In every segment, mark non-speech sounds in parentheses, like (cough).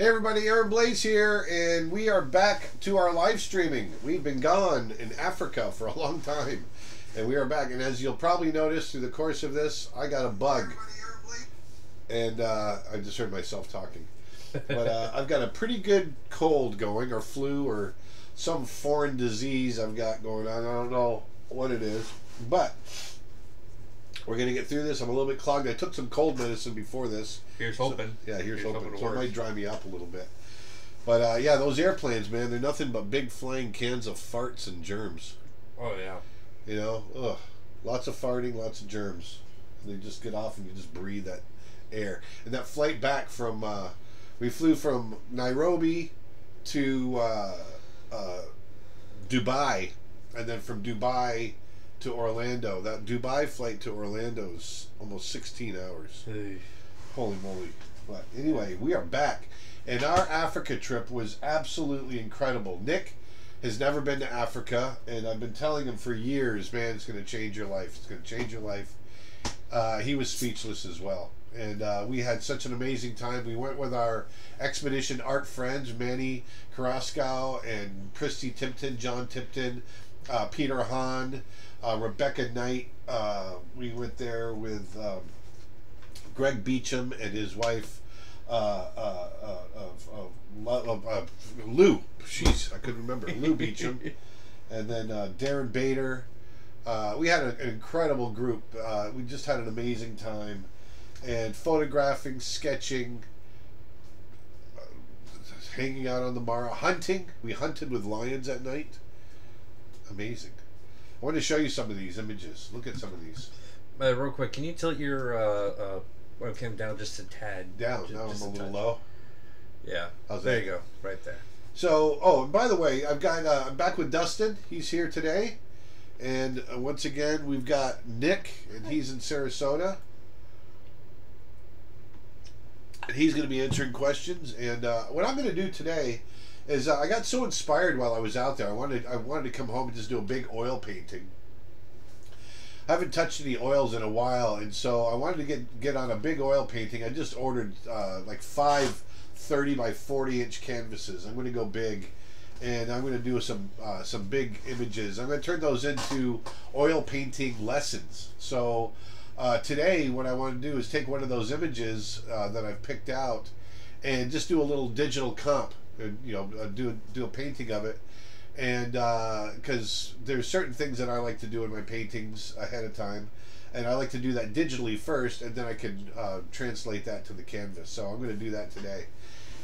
Hey everybody, Aaron Blaise here, and we are back to our live streaming. We've been gone in Africa for a long time, and we are back. And as you'll probably notice through the course of this, I got a bug, and uh, I just heard myself talking. But uh, I've got a pretty good cold going, or flu, or some foreign disease I've got going on. I don't know what it is, but we're gonna get through this. I'm a little bit clogged. I took some cold medicine before this. Here's So- hoping. yeah, here's, Here's hoping. hoping So it works. might dry me up a little bit. But uh, yeah, those airplanes, man, they're nothing but big flying cans of farts and germs. Oh yeah. You know, ugh, lots of farting, lots of germs. And they just get off and you just breathe that air. And that flight back from, uh, we flew from Nairobi to uh, uh, Dubai, and then from Dubai to Orlando. That Dubai flight to Orlando is almost 16 hours. Holy moly. But anyway, we are back. And our Africa trip was absolutely incredible. Nick has never been to Africa, and I've been telling him for years, man, it's going to change your life. It's going to change your life. Uh, he was speechless as well. And uh, we had such an amazing time. We went with our expedition art friends, Manny Carrasco and Christy Tipton, John Tipton, uh, Peter Hahn, uh, Rebecca Knight. Uh, we went there with um, Greg Beecham and his wife, uh, uh, uh, of, of, Lo- of, uh, Lou. Jeez, I couldn't remember. Lou Beecham. (laughs) And then uh, Darren Bader. Uh, we had an incredible group. Uh, we just had an amazing time. And photographing, sketching, hanging out on the Mara, hunting. We hunted with lions at night. Amazing. I want to show you some of these images. Look at some of these. Uh, real quick, can you tilt your uh, uh, webcam down just a tad? Down. Ju- Now I'm just a little touch. low. Yeah. How's there that? you go. Right there. So, oh, and by the way, I've got uh, I'm back with Dustin. He's here today, and uh, once again we've got Nick, and he's in Sarasota, and he's going to be answering questions. And uh, what I'm going to do today is uh, I got so inspired while I was out there. I wanted I wanted to come home and just do a big oil painting. I haven't touched any oils in a while, and so I wanted to get get on a big oil painting. I just ordered uh, like five 30 by 40 inch canvases. I'm going to go big, and I'm going to do some uh, some big images. I'm going to turn those into oil painting lessons. So uh, today, what I want to do is take one of those images uh, that I've picked out, and just do a little digital comp. And, you know, uh, do do a painting of it, and because there's certain things that I like to do in my paintings ahead of time. And I like to do that digitally first, and then I can uh, translate that to the canvas. So I'm going to do that today.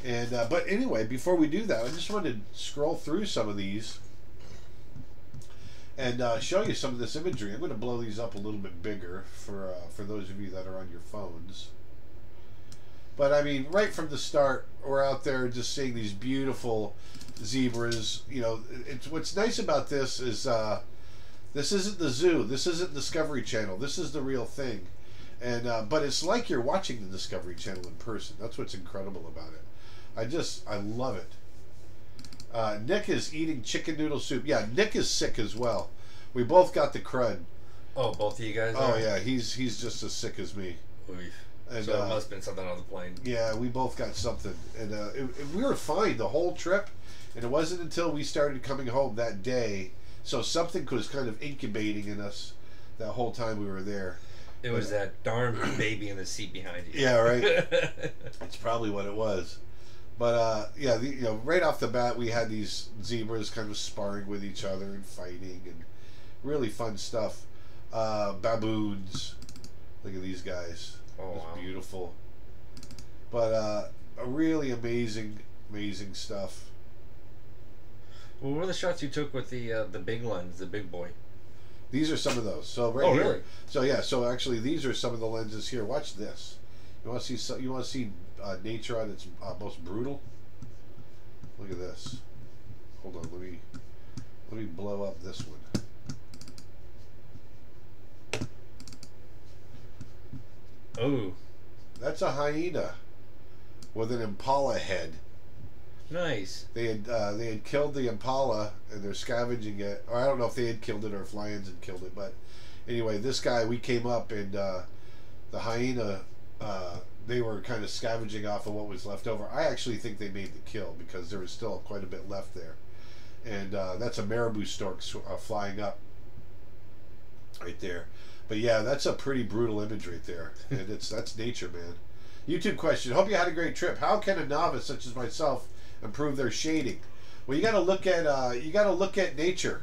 And uh, but anyway, before we do that, I just wanted to scroll through some of these and uh, show you some of this imagery. I'm going to blow these up a little bit bigger for uh, for those of you that are on your phones. But I mean, right from the start, we're out there just seeing these beautiful zebras. You know, it's what's nice about this is uh, this isn't the zoo. This isn't Discovery Channel. This is the real thing. And uh, but it's like you're watching the Discovery Channel in person. That's what's incredible about it. I just I love it. Uh, Nick is eating chicken noodle soup. Yeah, Nick is sick as well. We both got the crud. Oh, both of you guys. Oh are? yeah, he's he's just as sick as me. Oof. And so uh, it must have been something on the plane. yeah, we both got something, and uh, it, it- we were fine the whole trip. And it wasn't until we started coming home that day, so something was kind of incubating in us that whole time we were there. It was that darn (clears throat) baby in the seat behind you. Yeah, right. (laughs) That's probably what it was. But uh, yeah, the, you know, right off the bat, we had these zebras kind of sparring with each other and fighting, and really fun stuff. Uh, baboons, look at these guys. Oh, It's wow. beautiful. But uh, a really amazing, amazing stuff. What were the shots you took with the uh, the big lens, the big boy? These are some of those. So right Oh, here. really? So yeah. So actually, these are some of the lenses here. Watch this. You want to see? So, you want to see uh, nature on its uh, most brutal? Look at this. Hold on. Let me let me blow up this one. Oh, That's a hyena with an impala head. nice. They had uh, they had killed the impala and they're scavenging it. Or I don't know if they had killed it or if lions had killed it, but anyway, this guy we came up and uh, the hyena uh, they were kind of scavenging off of what was left over. I actually think they made the kill because there was still quite a bit left there, and uh, that's a marabou stork uh, flying up right there. But yeah, that's a pretty brutal image right there, and it's that's nature, man. YouTube question: Hope you had a great trip. How can a novice such as myself improve their shading? Well, you got to look at uh, you got to look at nature.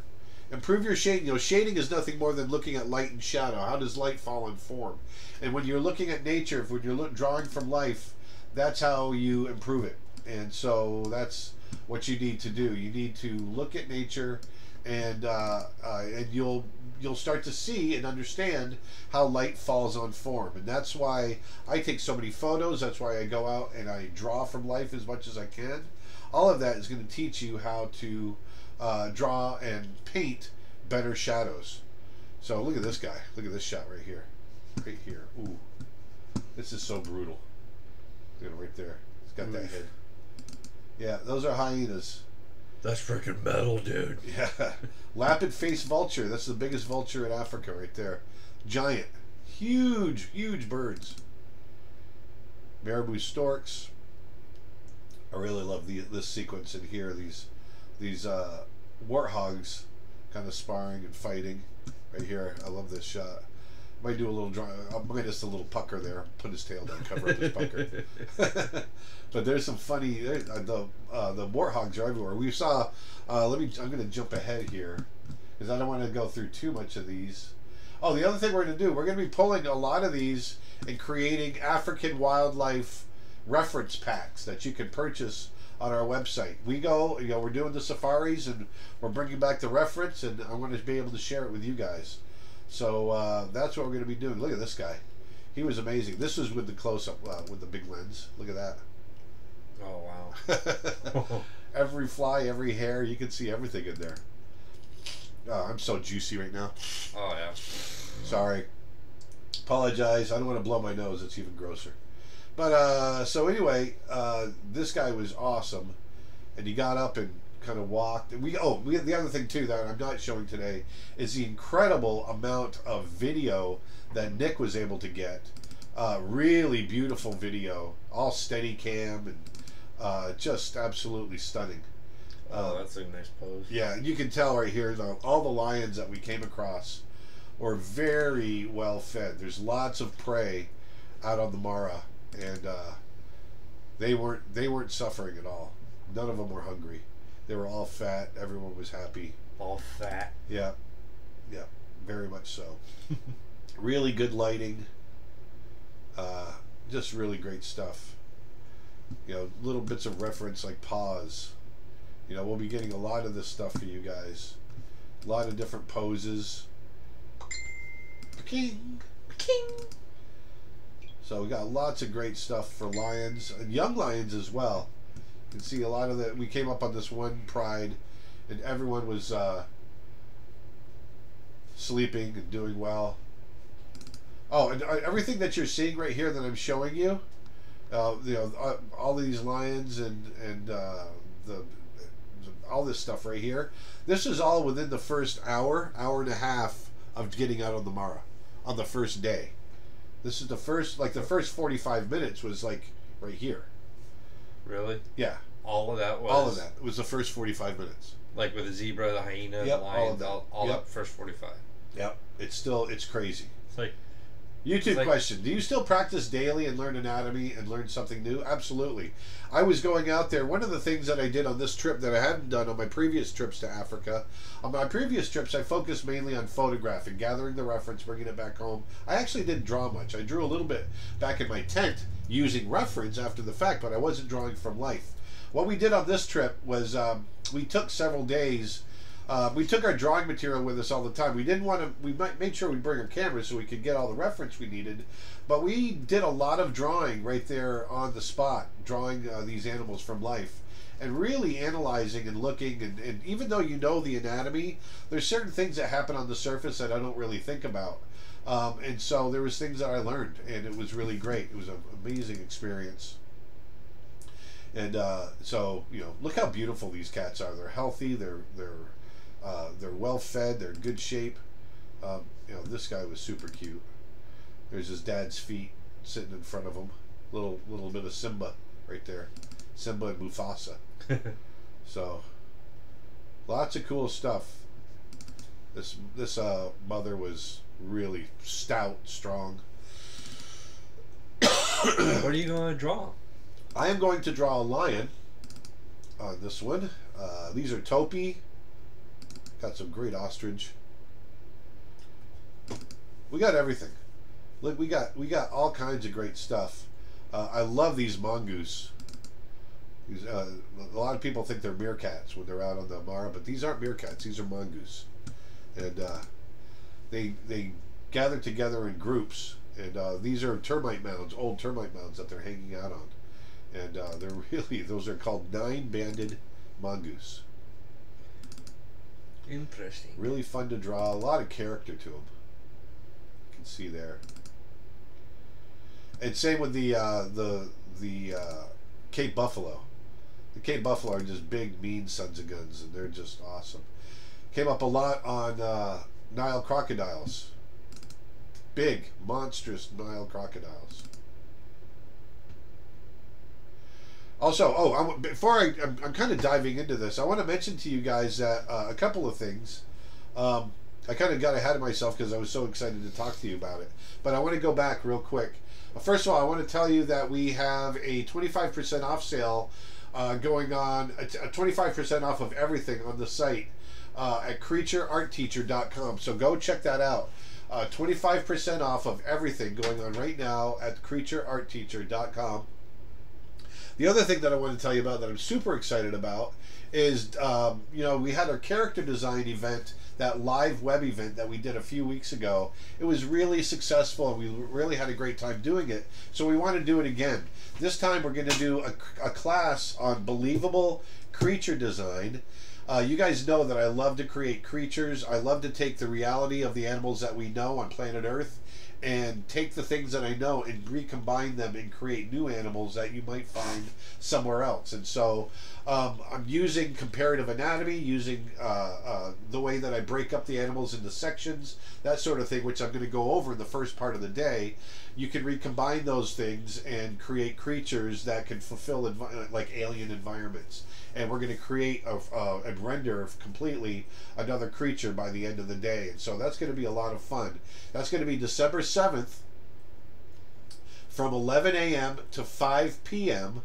Improve your shading. You know, shading is nothing more than looking at light and shadow. How does light fall in form? And when you're looking at nature, when you're look, drawing from life, that's how you improve it. And so that's what you need to do. You need to look at nature, and uh, uh, and you'll you'll start to see and understand how light falls on form. And that's why I take so many photos. That's why I go out and I draw from life as much as I can. All of that is going to teach you how to uh, draw and paint better shadows. So look at this guy. Look at this shot right here. Right here. Ooh. This is so brutal. Look at it right there. It's got that head. Yeah, those are hyenas. That's freaking metal, dude. (laughs) Yeah. Lappet face vulture. That's the biggest vulture in Africa right there. Giant. Huge, huge birds. Marabou storks. I really love the this sequence in here. These these uh, warthogs kind of sparring and fighting. Right here. I love this shot. Might do a little draw. I might just a little pucker there. Put his tail down, cover up his pucker. (laughs) but there's some funny. Uh, the uh, the warthogs are everywhere. We saw. Uh, let me. I'm going to jump ahead here because I don't want to go through too much of these. Oh, the other thing we're going to do, we're going to be pulling a lot of these and creating African wildlife reference packs that you can purchase on our website. We go, you know, we're doing the safaris and we're bringing back the reference, and I'm going to be able to share it with you guys. So uh, that's what we're going to be doing. Look at this guy. He was amazing. This was with the close up, uh, with the big lens. Look at that. Oh wow. (laughs) every fly, every hair, you can see everything in there. Oh, I'm so juicy right now. oh yeah. Sorry. Apologize. I don't want to blow my nose. It's even grosser. But uh, so anyway, uh, this guy was awesome, and he got up and kind of walked. We oh, we the other thing too that I'm not showing today is the incredible amount of video that Nick was able to get. Uh, really beautiful video, all steady cam and uh, just absolutely stunning. Oh, that's a nice pose. Yeah, you can tell right here though all the lions that we came across were very well fed. There's lots of prey out on the Mara, and uh, they weren't they weren't suffering at all. None of them were hungry. They were all fat. Everyone was happy. All fat. Yeah, yeah, very much so. (laughs) really good lighting. Uh, just really great stuff. You know, little bits of reference like pause. You know, we'll be getting a lot of this stuff for you guys. A lot of different poses. King, king. So we got lots of great stuff for lions and young lions as well. Can see a lot of the. We came up on this one pride, and everyone was uh, sleeping and doing well. Oh, and uh, everything that you're seeing right here that I'm showing you, uh, you know, uh, all these lions and and uh, the all this stuff right here. This is all within the first hour, hour and a half of getting out on the Mara, on the first day. This is the first, like the first 45 minutes was like right here. Really? Yeah, All of that was all of that It was the first 45 minutes. Like with the zebra, the hyena, Yep, the all lion, of that. all, all Yep. that first forty-five. Yep, it's still it's crazy. It's like YouTube like- question: Do you still practice daily and learn anatomy and learn something new? Absolutely. I was going out there. One of the things that I did on this trip that I hadn't done on my previous trips to Africa, on my previous trips, I focused mainly on photographing, gathering the reference, bringing it back home. I actually didn't draw much. I drew a little bit back in my tent using reference after the fact, but I wasn't drawing from life. What we did on this trip was um, we took several days. Uh, we took our drawing material with us all the time. We didn't want to. We might made sure we bring our cameras so we could get all the reference we needed. But we did a lot of drawing right there on the spot, drawing uh, these animals from life, and really analyzing and looking. And, and even though you know the anatomy, there's certain things that happen on the surface that I don't really think about. Um, and so there was things that I learned, and it was really great. It was an amazing experience. And uh, so you know, look how beautiful these cats are. They're healthy. They're they're uh, they're well fed. They're in good shape. Um, you know, this guy was super cute. There's his dad's feet sitting in front of him. little little bit of Simba right there, Simba and Mufasa. (laughs) So, lots of cool stuff. This this uh, mother was really stout, strong. what are you going to draw? I am going to draw a lion on this one. Uh, these are Topi. Got some great ostrich. We got everything. Look, we got we got all kinds of great stuff. Uh, I love these mongoose. These, uh, a lot of people think they're meerkats when they're out on the Mara, but these aren't meerkats. These are mongoose, and uh, they they gather together in groups. And uh, these are termite mounds, old termite mounds that they're hanging out on, and uh, they're (laughs) really those are called nine-banded mongoose. Interesting. Really fun to draw. A lot of character to them. You can see there. And same with the uh, the the uh, Cape Buffalo. The Cape Buffalo are just big, mean sons of guns, and they're just awesome. Came up a lot on uh, Nile crocodiles. Big, monstrous Nile crocodiles. Also, oh, I, before I, I'm, I'm kind of diving into this, I want to mention to you guys that uh, a couple of things. Um, I kind of got ahead of myself because I was so excited to talk to you about it. But I want to go back real quick. Uh, first of all, I want to tell you that we have a 25% off sale uh, going on, a 25% off of everything on the site uh, at creatureartteacher.com. So go check that out. Uh, 25% off of everything going on right now at creatureartteacher.com. The other thing that I want to tell you about that I'm super excited about is, um, you know, we had our character design event, that live web event that we did a few weeks ago. It was really successful and we really had a great time doing it. So we want to do it again. This time we're going to do a, a class on believable creature design. Uh, you guys know that I love to create creatures. I love to take the reality of the animals that we know on planet Earth and take the things that I know and recombine them and create new animals that you might find somewhere else. And so um, I'm using comparative anatomy, using uh, uh, the way that I break up the animals into sections, that sort of thing, which I'm going to go over in the first part of the day. You can recombine those things and create creatures that can fulfill like alien environments. And we're going to create a, and render completely another creature by the end of the day. And so that's going to be a lot of fun. That's going to be December 7th from 11 a.m. to 5 p.m.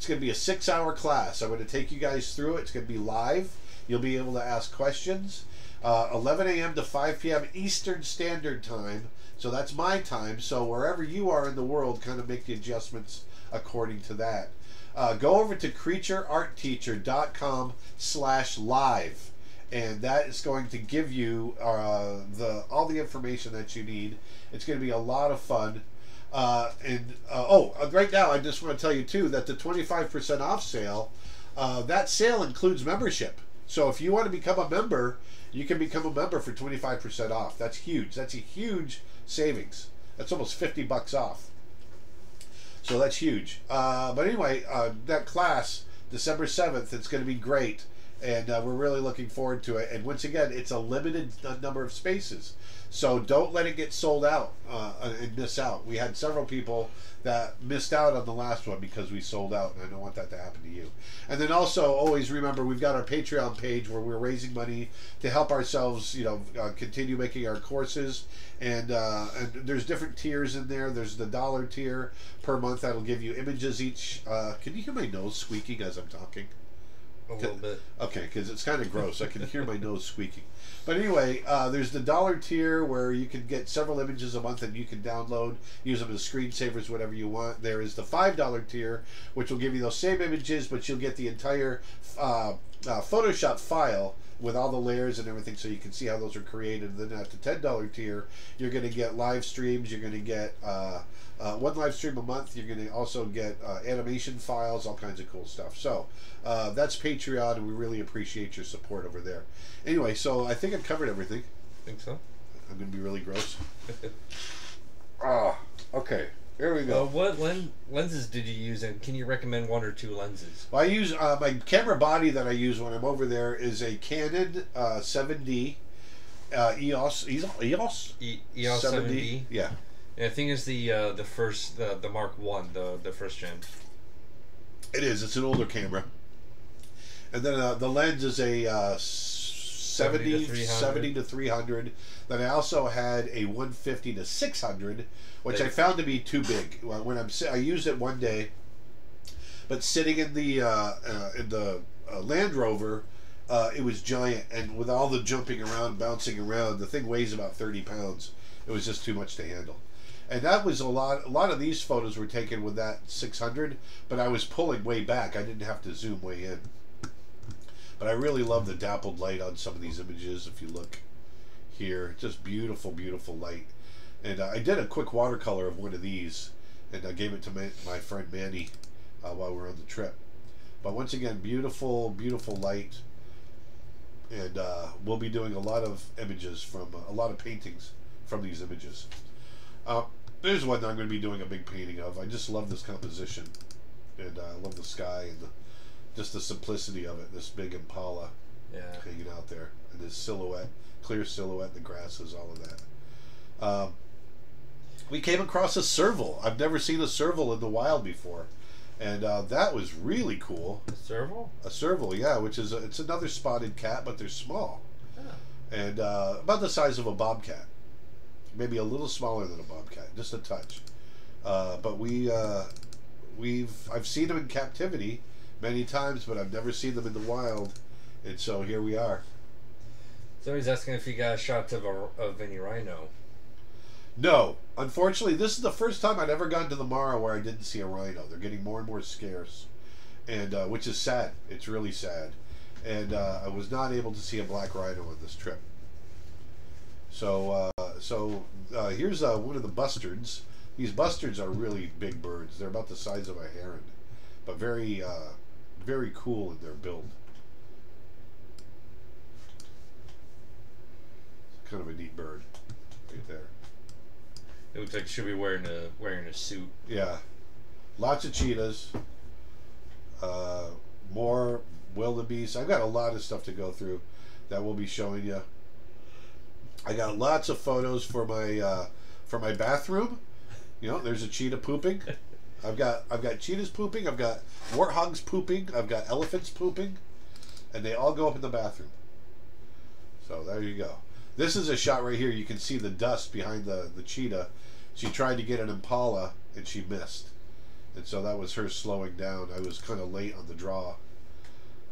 It's going to be a six hour class. I'm going to take you guys through it. It's going to be live. You'll be able to ask questions. Uh, 11 a.m. to 5 p.m. Eastern Standard Time. So that's my time. So wherever you are in the world, kind of make the adjustments according to that. Uh, go over to creatureartteacher.com slash live and that is going to give you uh, the all the information that you need. It's going to be a lot of fun. Uh, and uh, oh, uh, right now I just want to tell you too that the 25% off sale, uh, that sale includes membership. So if you want to become a member, you can become a member for 25% off. That's huge. That's a huge savings. That's almost 50 bucks off. So that's huge. Uh, but anyway, uh, that class, December 7th, it's going to be great. And we're really looking forward to it. And once again, it's a limited number of spaces. So don't let it get sold out uh, and miss out. We had several people that missed out on the last one because we sold out, and I don't want that to happen to you. And then also, always remember we've got our Patreon page where we're raising money to help ourselves, you know, uh, continue making our courses. And uh, and there's different tiers in there. There's the dollar tier per month that'll give you images each. Uh, can you hear my nose squeaking as I'm talking? A little bit. Okay, because it's kind of gross. I can hear my nose squeaking. But anyway, uh, there's the dollar tier where you can get several images a month and you can download, use them as screensavers, whatever you want. There is the $5 tier, which will give you those same images, but you'll get the entire uh, uh, Photoshop file with all the layers and everything so you can see how those are created. Then at the $10 tier, you're going to get live streams, you're going to get uh, uh, one live stream a month, you're going to also get uh, animation files, all kinds of cool stuff. So uh, that's Patreon, and we really appreciate your support over there. Anyway, so I think I've covered everything. Think so? I'm going to be really gross. (laughs) Ah, okay. Here we go. Uh, what len- lenses did you use, and can you recommend one or two lenses? Well, I use uh, my camera body that I use when I'm over there is a Canon uh, 7D uh, EOS EOS E- EOS 7D. Yeah, Yeah, I think it's the uh, the first the the Mark One, the the first gen. It is. It's an older camera. And then uh, the lens is a uh, 70, 70 to 70 to 300. Then I also had a 150 to 600, which I found to be too big. When I'm I used it one day, but sitting in the uh, uh, in the uh, Land Rover, uh, it was giant, and with all the jumping around, bouncing around, the thing weighs about 30 pounds. It was just too much to handle. And that was a lot. A lot of these photos were taken with that 600, but I was pulling way back. I didn't have to zoom way in. But I really love the dappled light on some of these images. If you look here, just beautiful, beautiful light. And uh, I did a quick watercolor of one of these, and I gave it to my, my friend Manny uh, while we were on the trip. But once again, beautiful, beautiful light. And uh, we'll be doing a lot of images from uh, a lot of paintings from these images. Uh, there's one that I'm going to be doing a big painting of. I just love this composition, and uh, I love the sky and the, just the simplicity of it. This big Impala Yeah. hanging out there, and this silhouette, clear silhouette, the grasses, all of that. Um, we came across a serval. I've never seen a serval in the wild before, and uh, that was really cool. A serval. A serval, yeah, which is a, it's another spotted cat, but they're small Oh. and uh, about the size of a bobcat, maybe a little smaller than a bobcat, just a touch. Uh, but we uh, we've I've seen them in captivity many times, but I've never seen them in the wild, and so here we are. Somebody's asking if you got shots of a of any rhino. No, unfortunately, this is the first time I'd ever gone to the Mara where I didn't see a rhino. They're getting more and more scarce, and uh, which is sad. It's really sad, and uh, I was not able to see a black rhino on this trip. So, uh, so uh, here's uh, one of the bustards. These bustards are really big birds. They're about the size of a heron, but very, uh, very cool in their build. Kind of a neat bird, right there. It looks like she'll be wearing a wearing a suit. Yeah, lots of cheetahs. Uh, more wildebeest. I've got a lot of stuff to go through that we'll be showing you. I got lots of photos for my uh, for my bathroom. You know, there's a cheetah pooping. I've got I've got cheetahs pooping. I've got warthogs pooping. I've got elephants pooping, and they all go up in the bathroom. So there you go. This is a shot right here. You can see the dust behind the the cheetah. She tried to get an impala and she missed, and so that was her slowing down. I was kind of late on the draw,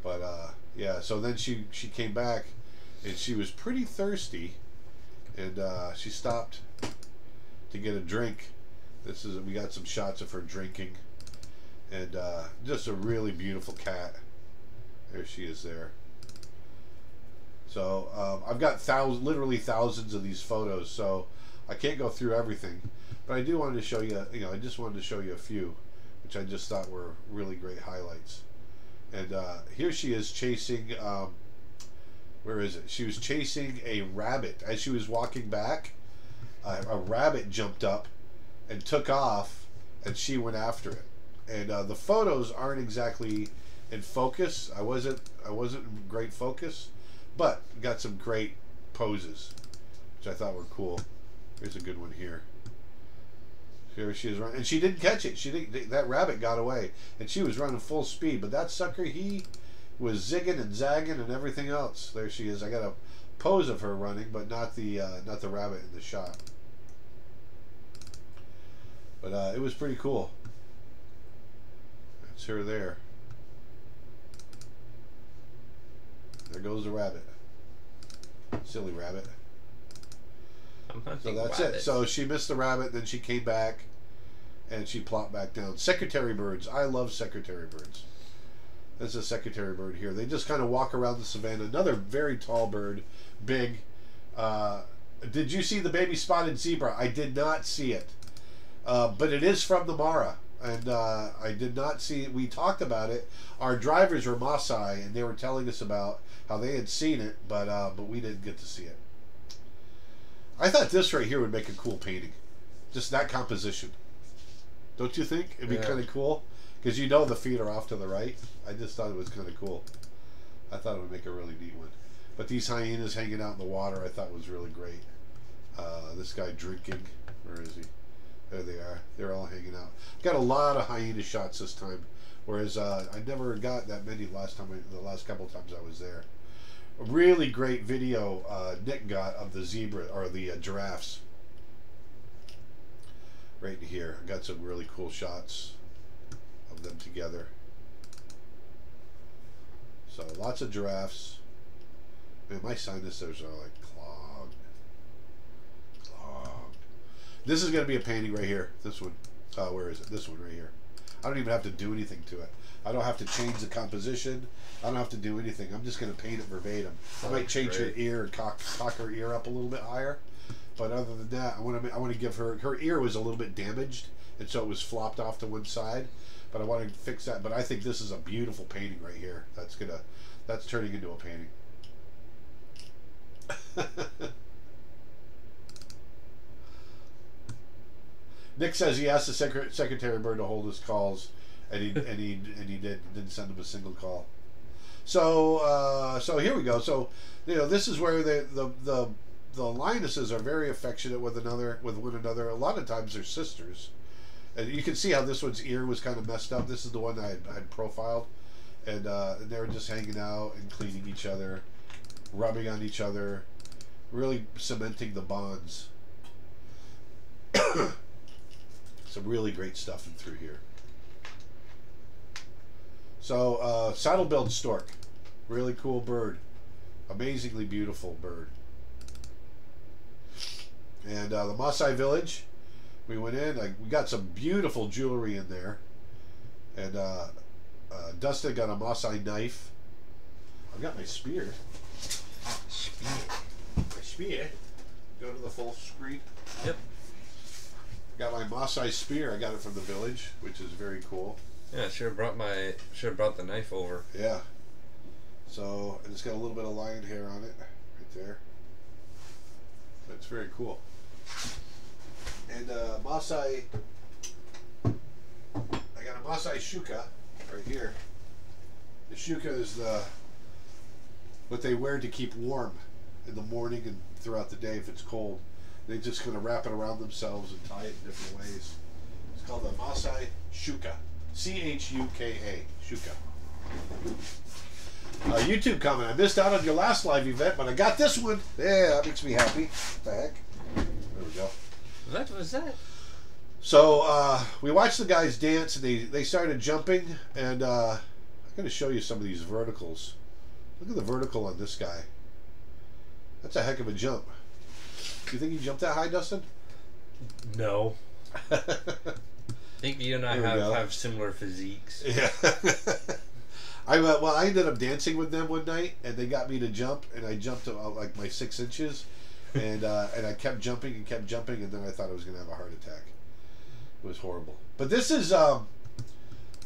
but uh, yeah. So then she she came back, and she was pretty thirsty, and uh, she stopped to get a drink. This is we got some shots of her drinking, and uh, just a really beautiful cat. There she is there. So um, I've got thousands, literally thousands of these photos. So I can't go through everything, but I do want to show you. You know, I just wanted to show you a few, which I just thought were really great highlights. And uh, here she is chasing. Um, where is it? She was chasing a rabbit as she was walking back. Uh, a rabbit jumped up and took off, and she went after it. And uh, the photos aren't exactly in focus. I wasn't. I wasn't in great focus, but got some great poses, which I thought were cool. Here's a good one here. Here she is running, and she didn't catch it. She didn't. That rabbit got away, and she was running full speed. But that sucker, he was zigging and zagging and everything else. There she is. I got a pose of her running, but not the uh, not the rabbit in the shot. But uh, it was pretty cool. That's her there. There goes the rabbit. Silly rabbit. So that's it. So she missed the rabbit, then she came back, and she plopped back down. Secretary birds. I love secretary birds. There's a secretary bird here. They just kind of walk around the savannah. Another very tall bird, big. Uh, did you see the baby spotted zebra? I did not see it, uh, but it is from the Mara, and uh, I did not see. it. We talked about it. Our drivers were Maasai, and they were telling us about how they had seen it, but uh, but we didn't get to see it. I thought this right here would make a cool painting. Just that composition. Don't you think? It'd be Yeah. kind of cool. Because you know the feet are off to the right. I just thought it was kind of cool. I thought it would make a really neat one. But these hyenas hanging out in the water I thought was really great. Uh, this guy drinking. Where is he? There they are. They're all hanging out. Got a lot of hyena shots this time, whereas uh, I never got that many last time. I, the last couple times I was there. A really great video uh, Nick got of the zebra or the uh, giraffes. Right here, I got some really cool shots of them together. So lots of giraffes. Man, my sinuses are like clogged. Clogged. This is going to be a painting right here. This one. Uh, where is it? This one right here. I don't even have to do anything to it. I don't have to change the composition. I don't have to do anything. I'm just going to paint it verbatim. I might change her ear and cock, cock her ear up a little bit higher. But other than that, I want to I want to give her her ear was a little bit damaged, and so it was flopped off to one side. But I want to fix that. But I think this is a beautiful painting right here. That's gonna that's turning into a painting. (laughs) Nick says he asked the secre- secretary bird to hold his calls, and he and he and he did didn't send him a single call. So uh, so here we go. So you know this is where the the the the lionesses are very affectionate with another with one another. A lot of times they're sisters, you can see how this one's ear was kind of messed up. This is the one I had, I had profiled, and, uh, and they were just hanging out and cleaning each other, rubbing on each other, really cementing the bonds. (coughs) Some really great stuff in through here. So, uh, saddle-billed stork, really cool bird, amazingly beautiful bird. And uh, the Maasai village, we went in. Like, we got some beautiful jewelry in there, and uh, uh, Dustin got a Maasai knife. I've got my spear. Spear. My spear. Go to the full screen. Yep. Got my Maasai spear. I got it from the village, which is very cool. Yeah, should have brought my should have brought the knife over. Yeah. So and it's got a little bit of lion hair on it, right there. That's very cool. And uh, Maasai, I got a Maasai shuka right here. The shuka is the what they wear to keep warm in the morning and throughout the day if it's cold. They just kind of wrap it around themselves and tie it in different ways. It's called the Maasai shuka. C H U K A. Shuka. Uh, YouTube comment. I missed out on your last live event, but I got this one. Yeah, that makes me happy. What the heck? There we go. What was that? So uh, we watched the guys dance, and they, they started jumping. And uh, I'm going to show you some of these verticals. Look at the vertical on this guy. That's a heck of a jump. Do you think you jumped that high, Dustin? No. (laughs) I think you and I have, have similar physiques. Yeah. (laughs) I uh, well, I ended up dancing with them one night, and they got me to jump, and I jumped to uh, like my six inches, and uh, and I kept jumping and kept jumping, and then I thought I was gonna have a heart attack. It was horrible. But this is um,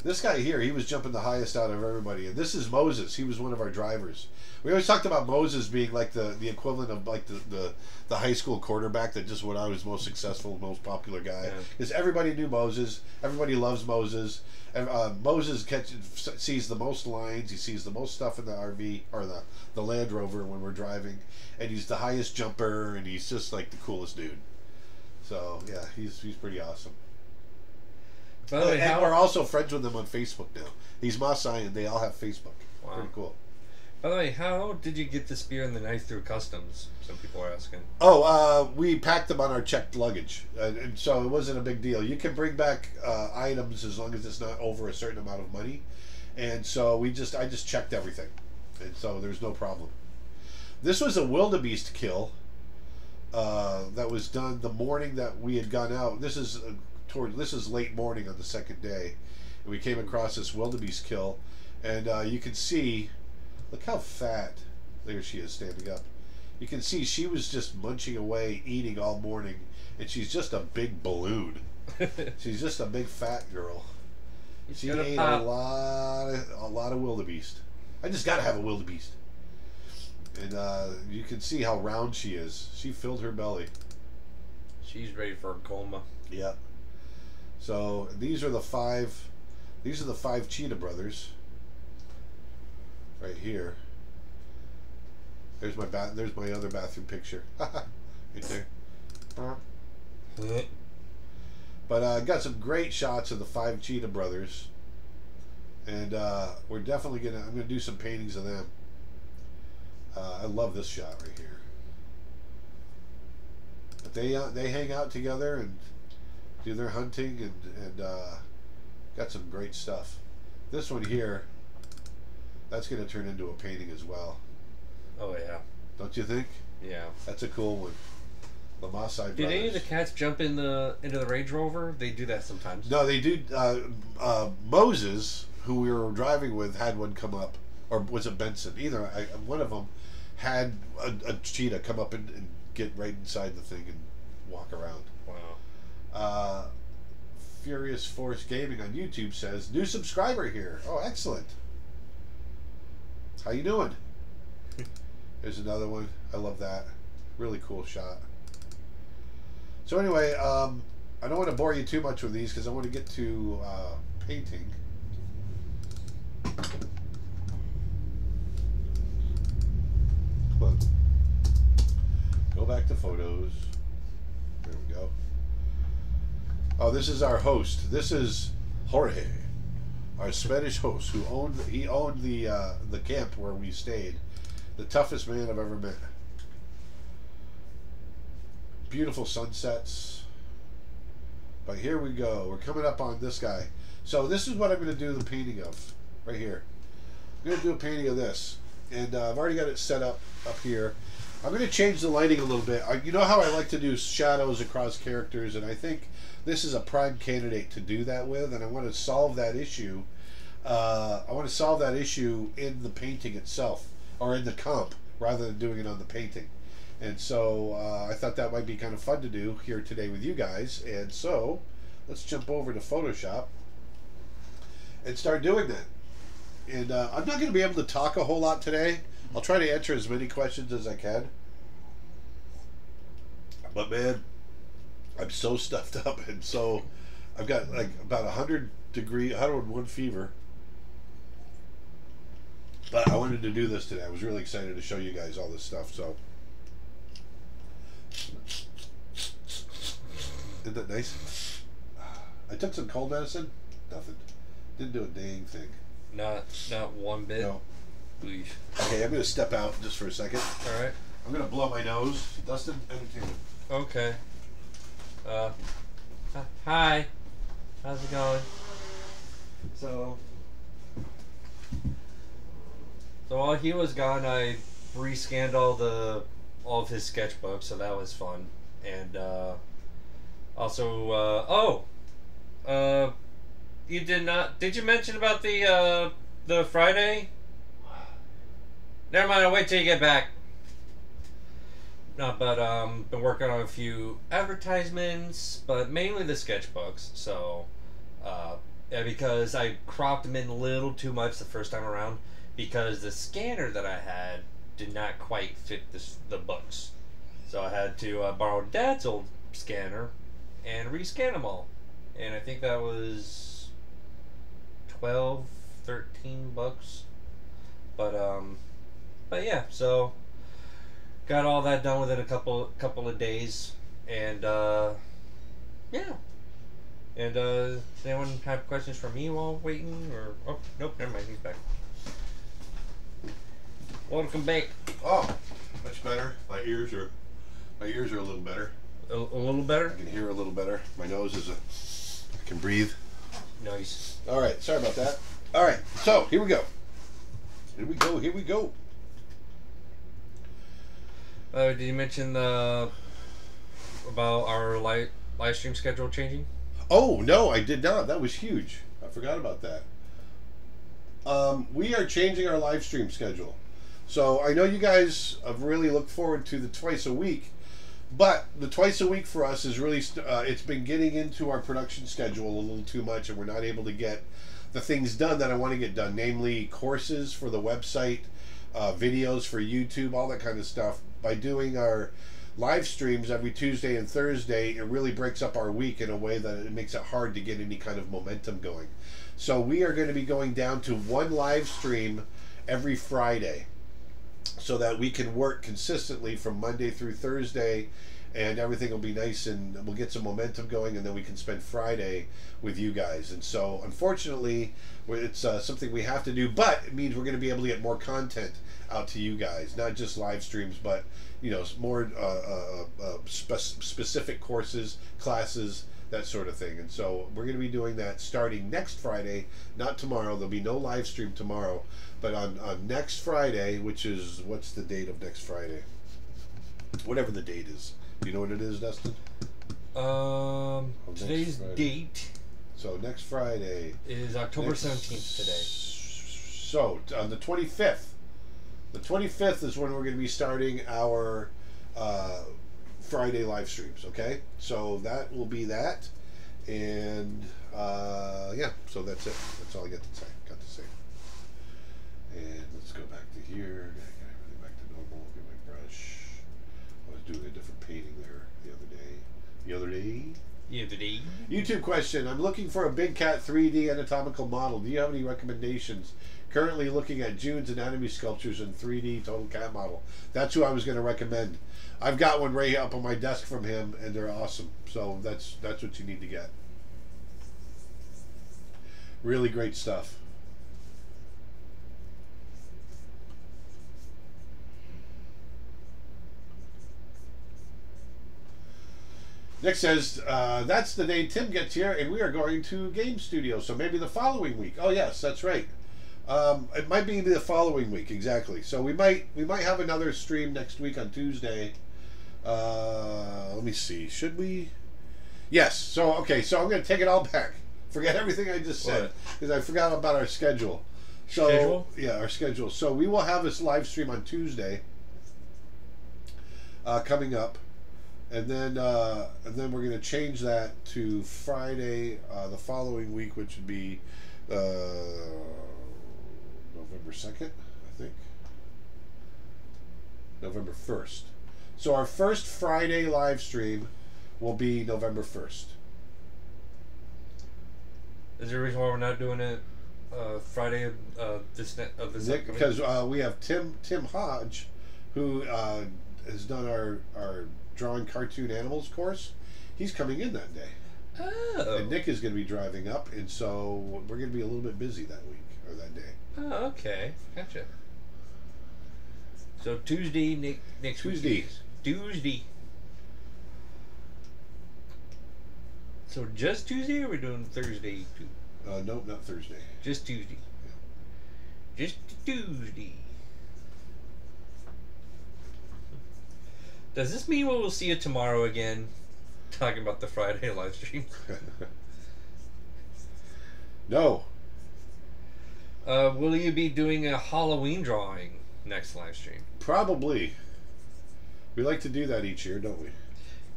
this guy here. He was jumping the highest out of everybody, and this is Moses. He was one of our drivers. We always talked about Moses being like the, the equivalent of like the, the, the high school quarterback that just when I was most successful, most popular guy. Yeah. Because everybody knew Moses. Everybody loves Moses. And, uh, Moses catches, sees the most lines. He sees the most stuff in the RV or the, the Land Rover when we're driving, and he's the highest jumper, and he's just like the coolest dude. So yeah, he's he's pretty awesome. By the way, and how, we're also friends with them on Facebook now. He's Maasai, and they all have Facebook. Wow. Pretty cool. By the way, how did you get the spear and the knife through customs? Some people are asking. Oh, uh, we packed them on our checked luggage, and, so it wasn't a big deal. You can bring back uh, items as long as it's not over a certain amount of money, and so we just I just checked everything, and so there's no problem. This was a wildebeest kill uh, that was done the morning that we had gone out. This is uh, toward this is late morning on the second day, and we came across this wildebeest kill, and uh, you can see, look how fat. There she is standing up. You can see she was just munching away, eating all morning, and she's just a big balloon. (laughs) She's just a big fat girl. She ate pop. a lot, of, a lot of wildebeest. I just gotta have a wildebeest. And uh, you can see how round she is. She filled her belly. She's ready for a coma. Yep. So these are the five. These are the five cheetah brothers. Right here. There's my bath. There's my other bathroom picture. (laughs) right there. But uh, got some great shots of the five Cheetah brothers, and uh, we're definitely gonna. I'm gonna do some paintings of them. Uh, I love this shot right here. But they uh, they hang out together and do their hunting and and uh, got some great stuff. This one here, that's gonna turn into a painting as well. Oh yeah, Don't you think? yeah. That's a cool one. The Maasai Did any of the cats jump in the into the Range Rover? They do that sometimes. No, they do. Uh, uh, Moses, who we were driving with, had one come up, or was it Benson? Either I, one of them had a, a cheetah come up and, and get right inside the thing and walk around. Wow. Uh, Furious Force Gaming on YouTube says new subscriber here. Oh, excellent. How you doing? There's another one. I love that. Really cool shot. So anyway, um, I don't want to bore you too much with these because I want to get to uh, painting. Come. Go back to photos. There we go. Oh, this is our host. This is Jorge, our Spanish host, who owned he owned the uh, the camp where we stayed. The toughest man I've ever met. Beautiful sunsets. But here we go. We're coming up on this guy. So this is what I'm going to do the painting of, right here. I'm going to do a painting of this, and uh, I've already got it set up up here. I'm going to change the lighting a little bit. I, you know how I like to do shadows across characters, and I think this is a prime candidate to do that with, and I want to solve that issue. Uh, I want to solve that issue in the painting itself, or in the comp, rather than doing it on the painting. And so uh, I thought that might be kind of fun to do here today with you guys. And so let's jump over to Photoshop and start doing that. And uh, I'm not going to be able to talk a whole lot today. I'll try to answer as many questions as I can. But man, I'm so stuffed up and so I've got like about a 100 degree, 101 fever. But I wanted to do this today. I was really excited to show you guys all this stuff. So, isn't that nice? I took some cold medicine. Nothing. Didn't do a dang thing. Not not one bit. No. Eesh. Okay, I'm gonna step out just for a second. All right. I'm gonna blow my nose. Dustin, entertainment. Okay. Uh. Hi. How's it going? So. So while he was gone, I rescanned all the all of his sketchbooks, so that was fun. And uh, also, uh, oh, uh, you did not? Did you mention about the uh, the Friday? Never mind. I'll wait till you get back. No, but um, been working on a few advertisements, but mainly the sketchbooks. So, uh, yeah, because I cropped them in a little too much the first time around, because the scanner that I had did not quite fit the books. So I had to uh, borrow Dad's old scanner and rescan them all, and I think that was 12, 13 bucks. But um, but yeah, so got all that done within a couple couple of days, and uh, yeah. And uh, does anyone have questions for me while waiting? Or oh nope, never mind, he's back. Welcome back. Oh, much better. My ears are, my ears are a little better. A, a little better. I can hear a little better. My nose is a, I can breathe. Nice. All right, sorry about that. All right, so here we go. Here we go. Here we go. Uh, did you mention the about our live live stream schedule changing? Oh no, I did not. That was huge. I forgot about that. Um, we are changing our live stream schedule. So I know you guys have really looked forward to the twice a week, but the twice a week for us is really uh, it's been getting into our production schedule a little too much, and we're not able to get the things done that I want to get done, namely courses for the website, uh, videos for YouTube, all that kind of stuff. By doing our live streams every Tuesday and Thursday, it really breaks up our week in a way that it makes it hard to get any kind of momentum going. So we are going to be going down to one live stream every Friday so that we can work consistently from Monday through Thursday and everything will be nice and we'll get some momentum going and then we can spend friday with you guys. And so unfortunately it's uh, something we have to do but it means we're going to be able to get more content out to you guys not just live streams but you know more uh, uh, uh, spe- specific courses classes that sort of thing. And so we're going to be doing that starting next friday not tomorrow. There'll be no live stream tomorrow but on, on next friday which is what's the date of next friday? Whatever the date is do you know what it is, Dustin? Um, next today's Friday. date So next Friday. is October seventeenth today. So on the twenty fifth, the twenty fifth is when we're going to be starting our uh, Friday live streams. Okay, so that will be that, and uh, yeah, so that's it. That's all I got to say. Got to say. And let's go back to here. Get everything back to normal. Get my brush. I was doing a different painting there the other day. The other day. YouTube question. I'm looking for a Big Cat 3D anatomical model. Do you have any recommendations? Currently looking at June's anatomy sculptures and 3D total cat model. That's who I was going to recommend. I've got one right up on my desk from him, and they're awesome. So that's that's what you need to get. Really great stuff. Nick says, uh, that's the day Tim gets here, and we are going to Game Studio, so maybe the following week. Oh, yes, that's right. Um, it might be the following week, exactly. So we might we might have another stream next week on Tuesday. Uh, let me see. Should we? Yes. So okay. So I'm going to take it all back. Forget everything I just said because I forgot about our schedule. So Schedule? yeah, our schedule. So we will have this live stream on Tuesday. Uh, coming up, and then uh, and then we're going to change that to Friday uh, the following week, which would be uh, November second, I think. November first. So our first Friday live stream will be November first. Is there a reason why we're not doing it uh, Friday uh, this ne- of this Nick, because uh, we have Tim Tim Hodge, who uh, has done our our drawing cartoon animals course. He's coming in that day, oh and Nick is going to be driving up, and so we're going to be a little bit busy that week or that day. oh okay gotcha. So Tuesday ne- next week Tuesday. Tuesday. So just Tuesday, or we're doing Thursday too? Uh, nope, not Thursday. Just Tuesday. Just Tuesday. Does this mean we will see you tomorrow again? Talking about the Friday (laughs) live stream. (laughs) no, Uh, will you be doing a Halloween drawing next live stream? probably. We like to do that each year, don't we?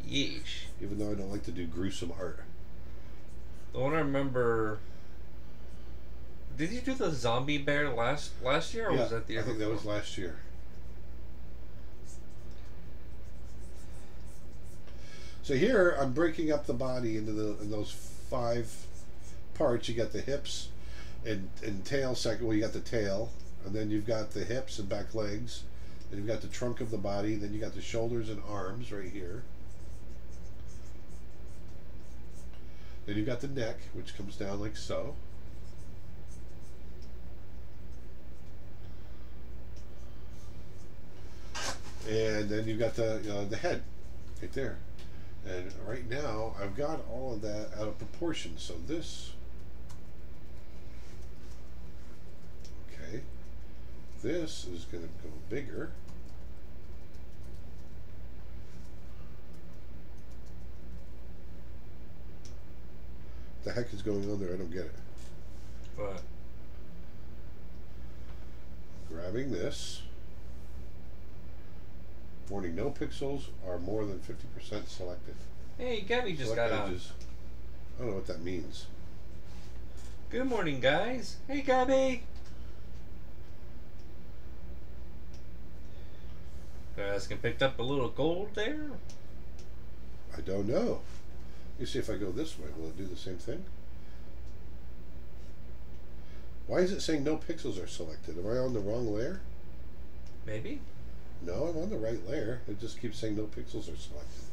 Yeesh. Even though I don't like to do gruesome art. The one I remember. Did you do the zombie bear last last year, or yeah, was that the year I think that was last year. So here I'm breaking up the body into the in those five parts. You got the hips and and tail second. Well, you got the tail, and then you've got the hips and back legs. Then you've got the trunk of the body. Then you got the shoulders and arms right here. Then you've got the neck, which comes down like so. and then you've got the uh, the head right there and right now I've got all of that out of proportion. So this okay this is going to go bigger. The heck is going on there? I don't get it. But grabbing this warning no pixels are more than 50% selected hey, Gabby just Select got on. edges. I don't know what that means. Good morning, guys. Hey, Gabby. Asking picked up a little gold there. I don't know. You see if I go this way, will it do the same thing? Why is it saying no pixels are selected? Am I on the wrong layer? Maybe. No, I'm on the right layer. It just keeps saying no pixels are selected.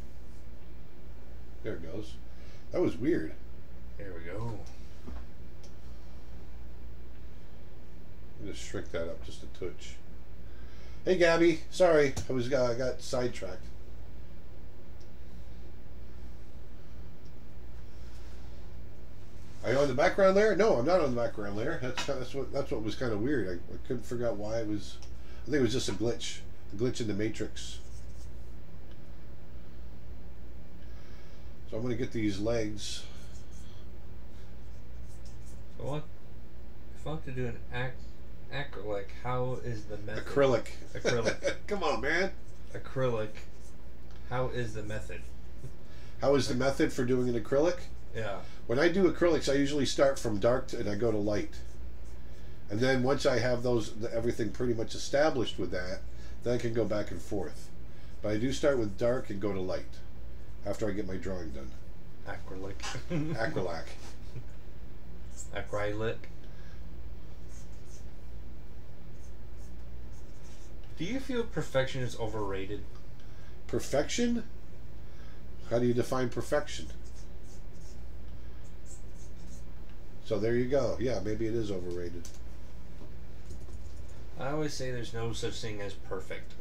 There it goes. That was weird. There we go. I'm gonna shrink that up just a touch. Hey, Gabby. Sorry, I was uh, I got sidetracked. Are you on the background layer? No, I'm not on the background layer. That's that's what that's what was kind of weird. I, I couldn't figure out why it was. I think it was just a glitch, glitch in the matrix. So I'm gonna get these legs. So what? If I want to do an ac- acrylic, how is the method? Acrylic. Acrylic. (laughs) Come on, man. Acrylic. How is the method? How is the method for doing an acrylic? Yeah. When I do acrylics, I usually start from dark to, and I go to light. And then once I have those everything pretty much established with that, then I can go back and forth. But I do start with dark and go to light after I get my drawing done. (laughs) Acrylic. Acrylac. Acrylic. Do you feel perfection is overrated? Perfection? How do you define perfection? So there you go. Yeah, maybe it is overrated. I always say there's no such thing as perfect.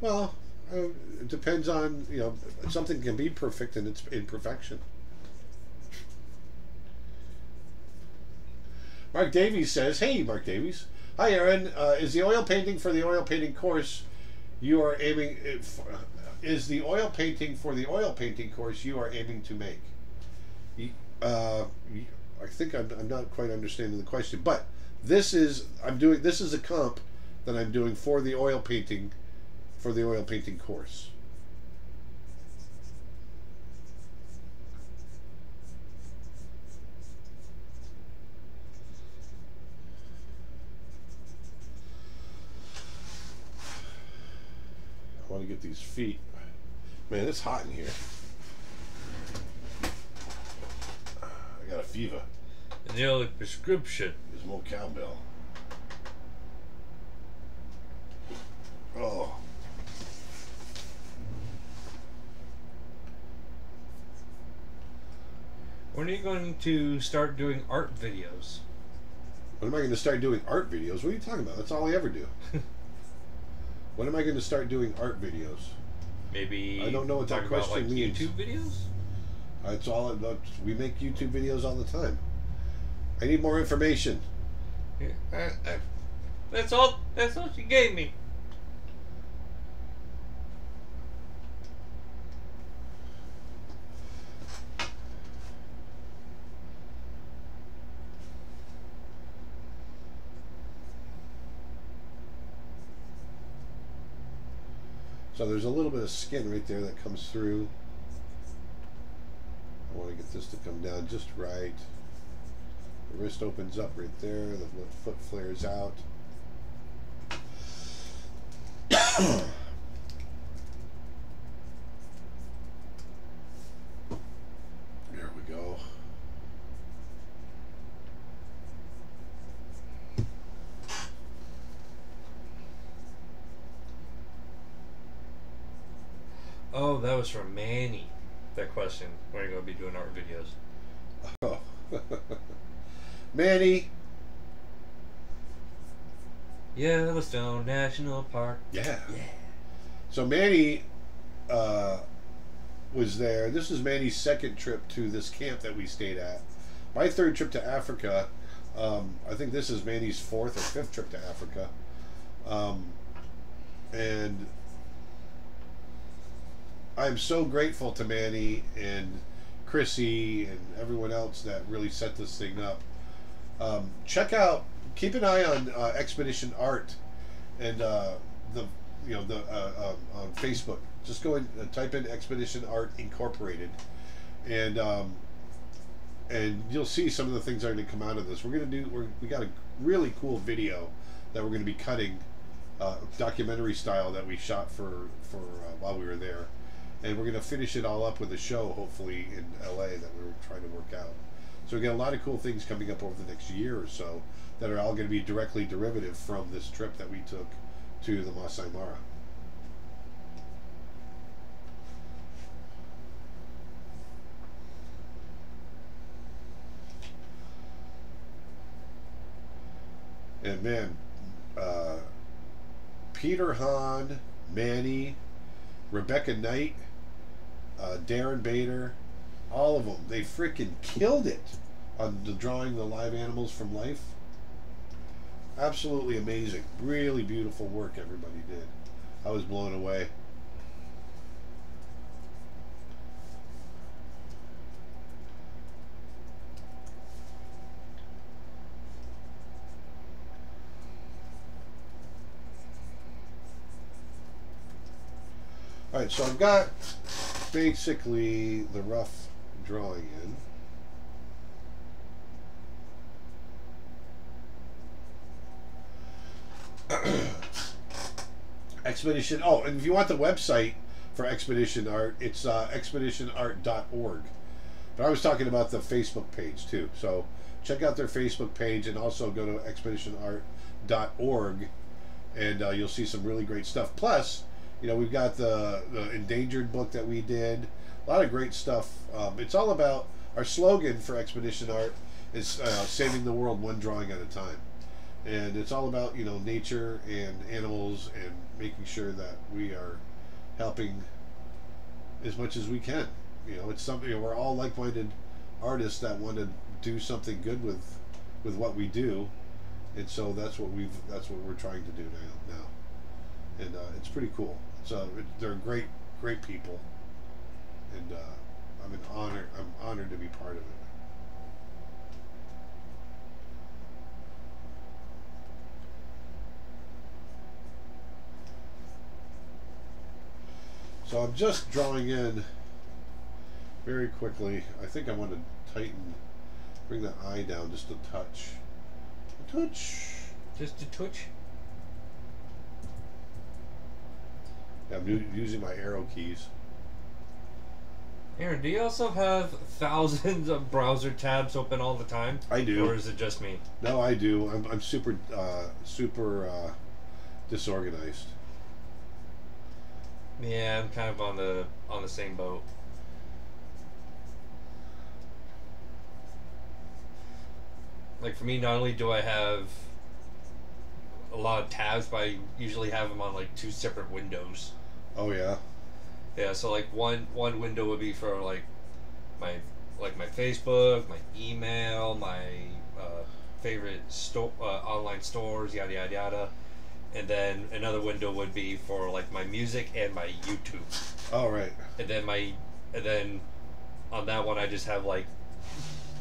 Well, uh, it depends on you know something can be perfect in its imperfection. Mark Davies says, "Hey, Mark Davies. Hi, Aaron. Uh, is the oil painting for the oil painting course you are aiming? uh, f- Is the oil painting for the oil painting course you are aiming to make? Uh, I think I'm, I'm not quite understanding the question, but this is I'm doing this is a comp that I'm doing for the oil painting for the oil painting course. I want to get these feet. Man, it's hot in here. I got a fever. And the only prescription. More cowbell. Oh. When are you going to start doing art videos? When am I going to start doing art videos? What are you talking about? That's all I ever do. (laughs) when am I going to start doing art videos? Maybe I don't know what that talk about, question like, means. YouTube videos? That's all. We make YouTube videos all the time. I need more information. I, I, uh, uh, that's all. That's all she gave me. So there's a little bit of skin right there that comes through. I want to get this to come down just right. The wrist opens up right there. The foot flares out. (coughs) there we go. Oh, that was from Manny. That question. When are you going to be doing art videos? Oh. (laughs) (laughs) Manny. Yellowstone National Park. Yeah. Yeah. So Manny uh, was there. This is Manny's second trip to this camp that we stayed at. My third trip to Africa. Um, I think this is Manny's fourth or fifth trip to Africa. Um, and I'm so grateful to Manny and Chrissy and everyone else that really set this thing up. Um, check out, keep an eye on uh, Expedition Art and uh, the you know the uh, uh, on Facebook. Just go and uh, type in Expedition Art Incorporated, and um, and you'll see some of the things that are going to come out of this. We're going to do we're, we got a really cool video that we're going to be cutting, uh, documentary style that we shot for for uh, while we were there, and we're going to finish it all up with a show hopefully in L.A. that we are trying to work out. So we got a lot of cool things coming up over the next year or so that are all going to be directly derivative from this trip that we took to the Masai Mara. And man, uh, Peter Hahn, Manny, Rebecca Knight, uh, Darren Bader, all of them, they freaking killed it on the drawing the live animals from life. Absolutely amazing. Really beautiful work everybody did. I was blown away. Alright, so I've got basically the rough drawing in. (coughs) Expedition. Oh, and if you want the website for Expedition Art, it's uh, expeditionart.org. But I was talking about the Facebook page too. So check out their Facebook page and also go to expeditionart.org and uh, you'll see some really great stuff. Plus, you know, we've got the, the endangered book that we did. A lot of great stuff. Um, it's all about our slogan for Expedition Art is uh, saving the world one drawing at a time. And it's all about you know nature and animals and making sure that we are helping as much as we can. You know it's something you know, we're all like-minded artists that want to do something good with with what we do. And so that's what we've that's what we're trying to do now now. And uh, it's pretty cool. So it, they're great great people and uh, I'm an honor I'm honored to be part of it So I'm just drawing in very quickly. I think I want to tighten, bring the eye down just a touch. A touch. Just a touch. Yeah, I'm using my arrow keys. Aaron, do you also have (laughs) thousands of browser tabs open all the time? I do. Or is it just me? No, I do. I'm, I'm super, uh, super uh, disorganized. Yeah, I'm kind of on the on the same boat. Like for me, not only do I have a lot of tabs, but I usually have them on like two separate windows. Oh yeah. Yeah, so like one one window would be for like my like my Facebook, my email, my uh, favorite store uh, online stores, yada yada yada, and then another window would be for like my music and my YouTube, All right. and then my and then on that one I just have like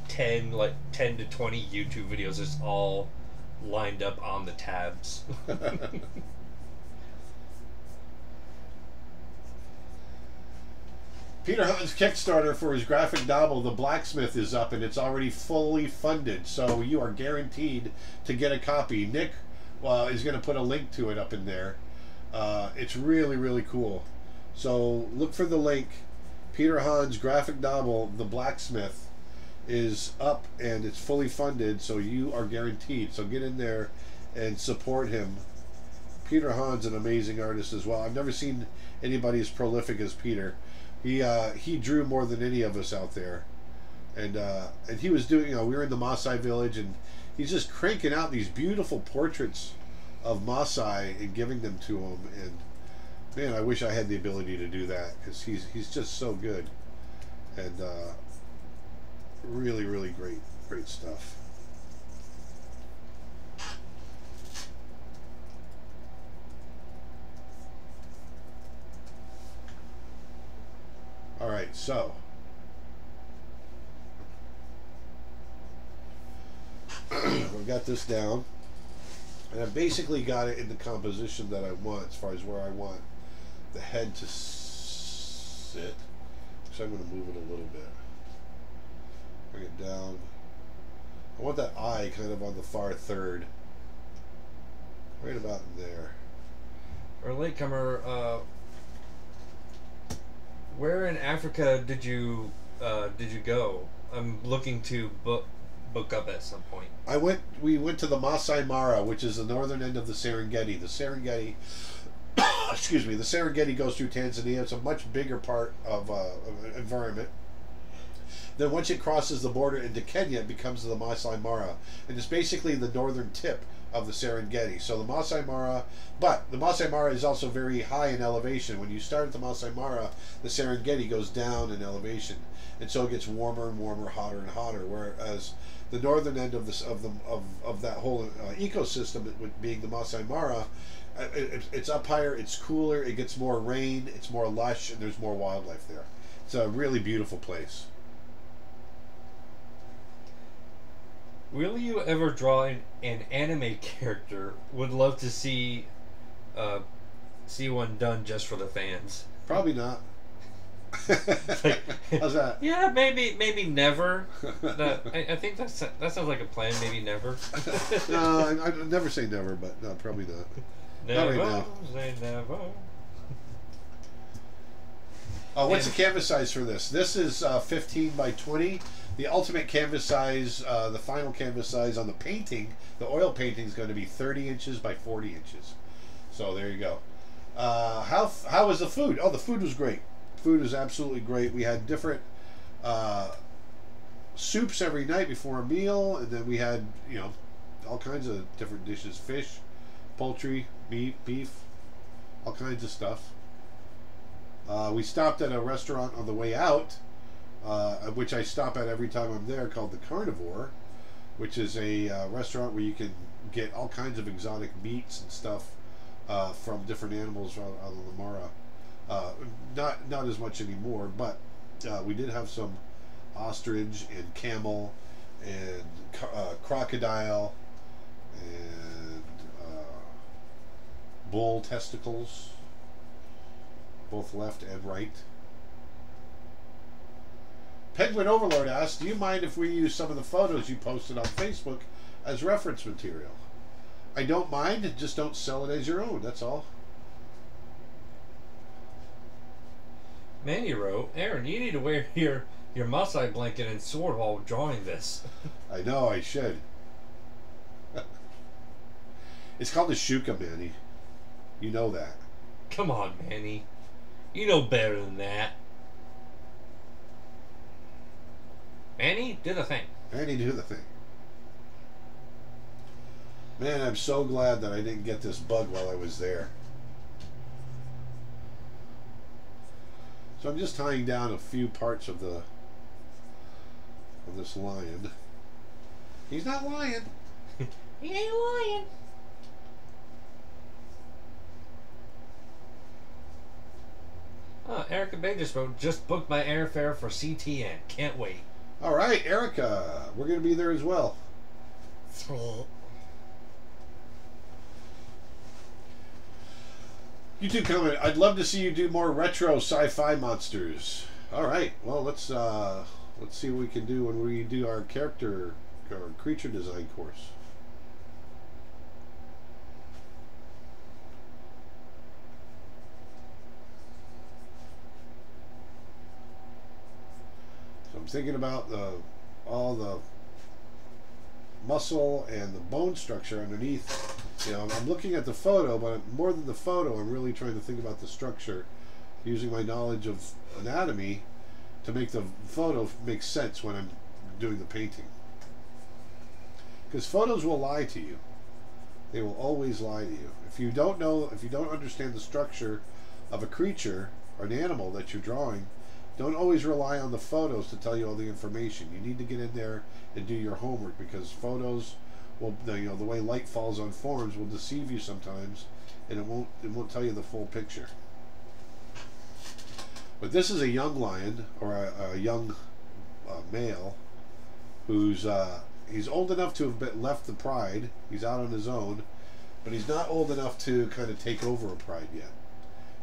ten like ten to twenty YouTube videos just all lined up on the tabs. (laughs) (laughs) Peter Hahn's Kickstarter for his graphic novel, The Blacksmith, is up and it's already fully funded. So you are guaranteed to get a copy. Nick uh, is going to put a link to it up in there. Uh, it's really, really cool. So look for the link. Peter Hahn's graphic novel, The Blacksmith, is up and it's fully funded. So you are guaranteed. So get in there and support him. Peter Hahn's an amazing artist as well. I've never seen anybody as prolific as Peter. He uh, he drew more than any of us out there, and uh, and he was doing. You know, we were in the Maasai village, and he's just cranking out these beautiful portraits of Maasai and giving them to him. And man, I wish I had the ability to do that because he's he's just so good, and uh, really really great great stuff. All right, so (clears throat) we've got this down, and I basically got it in the composition that I want, as far as where I want the head to sit. So I'm going to move it a little bit, bring it down. I want that eye kind of on the far third, right about there. or latecomer, uh, where in Africa did you uh, did you go? I'm looking to book book up at some point. I went. We went to the Masai Mara, which is the northern end of the Serengeti. The Serengeti, (coughs) excuse me, the Serengeti goes through Tanzania. It's a much bigger part of, uh, environment. Then once it crosses the border into Kenya, it becomes the Masai Mara, and it's basically the northern tip of the Serengeti. So the Masai Mara, but the Masai Mara is also very high in elevation. When you start at the Masai Mara, the Serengeti goes down in elevation, and so it gets warmer and warmer, hotter and hotter. Whereas the northern end of this of the of, of that whole uh, ecosystem, being the Masai Mara, uh, it, it's up higher, it's cooler, it gets more rain, it's more lush, and there's more wildlife there. It's a really beautiful place. Will you ever draw an, an anime character? Would love to see uh, see one done just for the fans. Probably not. (laughs) How's that? Yeah, maybe maybe never. (laughs) I, I think that's that sounds like a plan. Maybe never. (laughs) no, I, I never say never, but no, probably not. never right now. say never. Uh, what's the canvas size for this? This is uh, 15 by 20. The ultimate canvas size, uh, the final canvas size on the painting, the oil painting is going to be 30 inches by 40 inches. So there you go. Uh, how how was the food? Oh, the food was great. Food was absolutely great. We had different uh, soups every night before a meal, and then we had you know all kinds of different dishes: fish, poultry, meat, beef, all kinds of stuff. Uh, we stopped at a restaurant on the way out, uh, which I stop at every time I'm there, called the Carnivore, which is a uh, restaurant where you can get all kinds of exotic meats and stuff uh, from different animals out of the Mara. Uh, not not as much anymore, but uh, we did have some ostrich and camel and uh, crocodile and bull testicles both left and right. Penguin Overlord asks, "Do you mind if we use some of the photos you posted on Facebook as reference material?" I don't mind. Just don't sell it as your own. That's all. Manny wrote, Aaron, you need to wear (laughs) your your Maasai blanket and sword while drawing this. (laughs) I know. I should. (laughs) it's called the Shuka, Manny. You know that. Come on, Manny. You know better than that. Manny, do the thing. Manny, do the thing. Man, I'm so glad that I didn't get this bug while I was there. So I'm just tying down a few parts of the of this lion. He's not lying. (laughs) He ain't lying. Oh, Erica Bay just wrote, just booked my airfare for CTN. Can't wait. All right, Erica, we're going to be there as well. YouTube comment. I'd love to see you do more retro sci-fi monsters. All right. Well, let's uh, let's see what we can do when we do our character or creature design course. I'm thinking about the all the muscle and the bone structure underneath. You know, I'm looking at the photo, but more than the photo, I'm really trying to think about the structure, using my knowledge of anatomy to make the photo make sense when I'm doing the painting. Because photos will lie to you. They will always lie to you. If you don't know, if you don't understand the structure of a creature or an animal that you're drawing, don't always rely on the photos to tell you all the information. You need to get in there and do your homework because photos will, you know, the way light falls on forms will deceive you sometimes, and it won't it won't tell you the full picture. But this is a young lion or a, a young uh, male who's uh, he's old enough to have been, left the pride. He's out on his own, but he's not old enough to kind of take over a pride yet.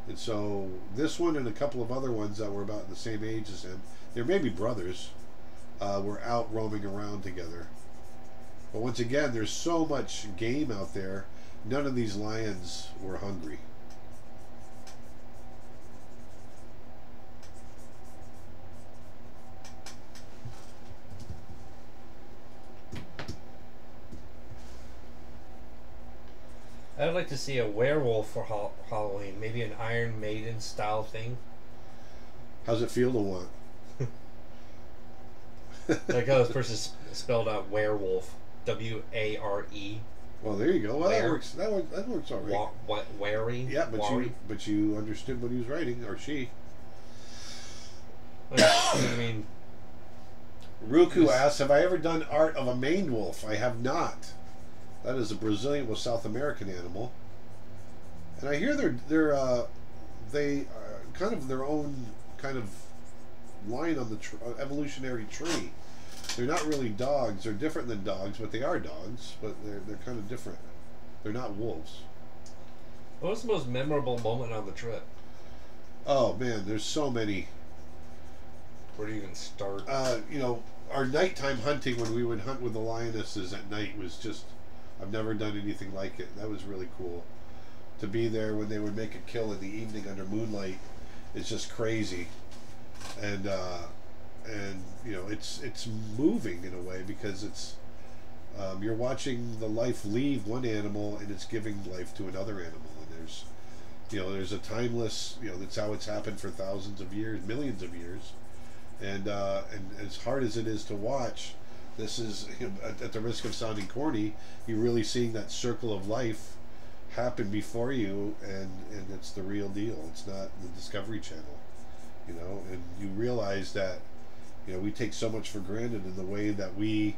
And so this one and a couple of other ones that were about the same age as him, they're maybe brothers, uh, were out roaming around together. But once again, there's so much game out there. None of these lions were hungry. I'd like to see a werewolf for Hall- Halloween. Maybe an Iron Maiden style thing. How's it feel to want? (laughs) Like how this (laughs) person spelled out werewolf. W A R E. Well, there you go. Well, that works. That works. That works all right. Wa- wa- wary. Yeah, but wary. you but you understood what he was writing, or she. (coughs) I mean, Ruku asks, "Have I ever done art of a maned wolf? I have not. That is a Brazilian with South American animal, and I hear they're they're uh, they are kind of their own kind of line on the tr- uh, evolutionary tree. They're not really dogs. They're different than dogs, but they are dogs. But they're they're kind of different. They're not wolves. what was the most memorable moment on the trip? Oh man, there's so many. Where do you even start? uh, you know, our nighttime hunting when we would hunt with the lionesses at night was just, I've never done anything like it. That was really cool. To be there when they would make a kill in the evening under moonlight is just crazy. And, uh, and you know, it's, it's moving in a way because it's, um, you're watching the life leave one animal and it's giving life to another animal. And there's, you know, there's a timeless, you know, that's how it's happened for thousands of years, millions of years and uh, and as hard as it is to watch, this is at, the risk of sounding corny. You're really seeing that circle of life happen before you, and and it's the real deal. It's not the Discovery Channel, you know. And you realize that you know we take so much for granted in the way that we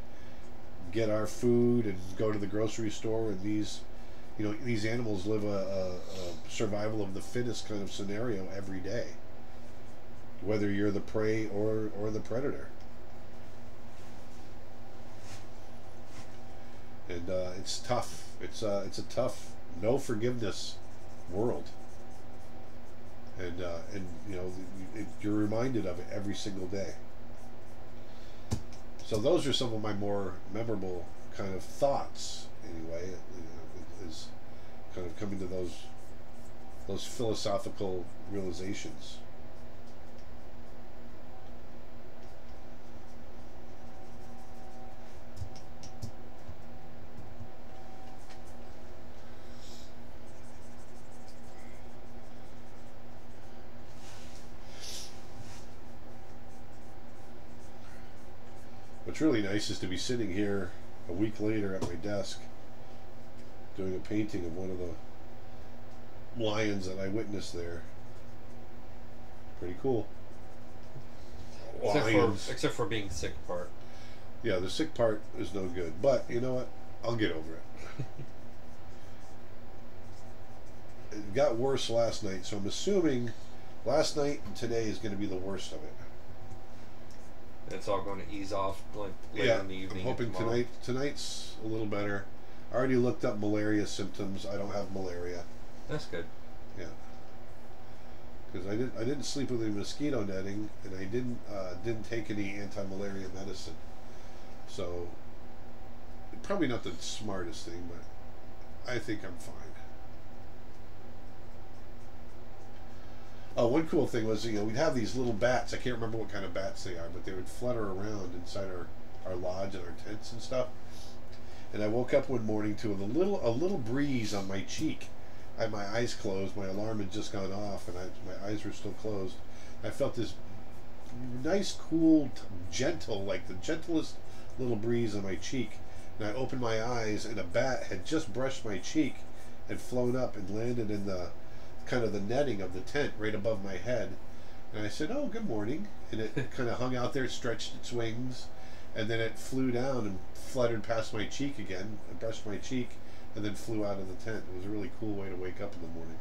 get our food and go to the grocery store, and these. You know, these animals live a, a, a survival of the fittest kind of scenario every day whether you're the prey or or the predator. And uh, it's tough. It's uh, it's a tough, no forgiveness world. And uh, and you know it, you're reminded of it every single day. So those are some of my more memorable kind of thoughts. Anyway, is kind of coming to those those philosophical realizations. What's really nice is to be sitting here a week later at my desk doing a painting of one of the lions that I witnessed there. Pretty cool. Except Lions. for, except for being sick part. Yeah, the sick part is no good. But you know what? I'll get over it. (laughs) it got worse last night, so I'm assuming last night and today is going to be the worst of it. It's all going to ease off like later yeah, in the evening. I'm hoping tomorrow. tonight tonight's a little better. I already looked up malaria symptoms. I don't have malaria. That's good. Yeah. Because I didn't I didn't sleep with any mosquito netting, and I didn't uh, didn't take any anti-malaria medicine. So probably not the smartest thing, but I think I'm fine. Oh, one cool thing was, you know, we'd have these little bats. I can't remember what kind of bats they are, but they would flutter around inside our, our lodge and our tents and stuff. And I woke up one morning to a little a little breeze on my cheek. I had my eyes closed. My alarm had just gone off, and I, my eyes were still closed. I felt this nice, cool, gentle, like the gentlest little breeze on my cheek. And I opened my eyes, and a bat had just brushed my cheek and flown up and landed in the kind of the netting of the tent right above my head. And I said, "Oh, good morning." And it (laughs) kind of hung out there, stretched its wings, and then it flew down and fluttered past my cheek again, and brushed my cheek, and then flew out of the tent. It was a really cool way to wake up in the morning.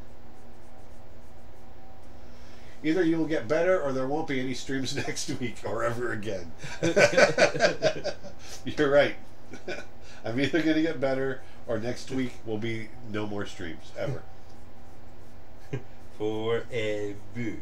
Either you'll get better, or there won't be any streams (laughs) next week or ever again. (laughs) You're right. I'm either going to get better, or next week will be no more streams ever. Forever.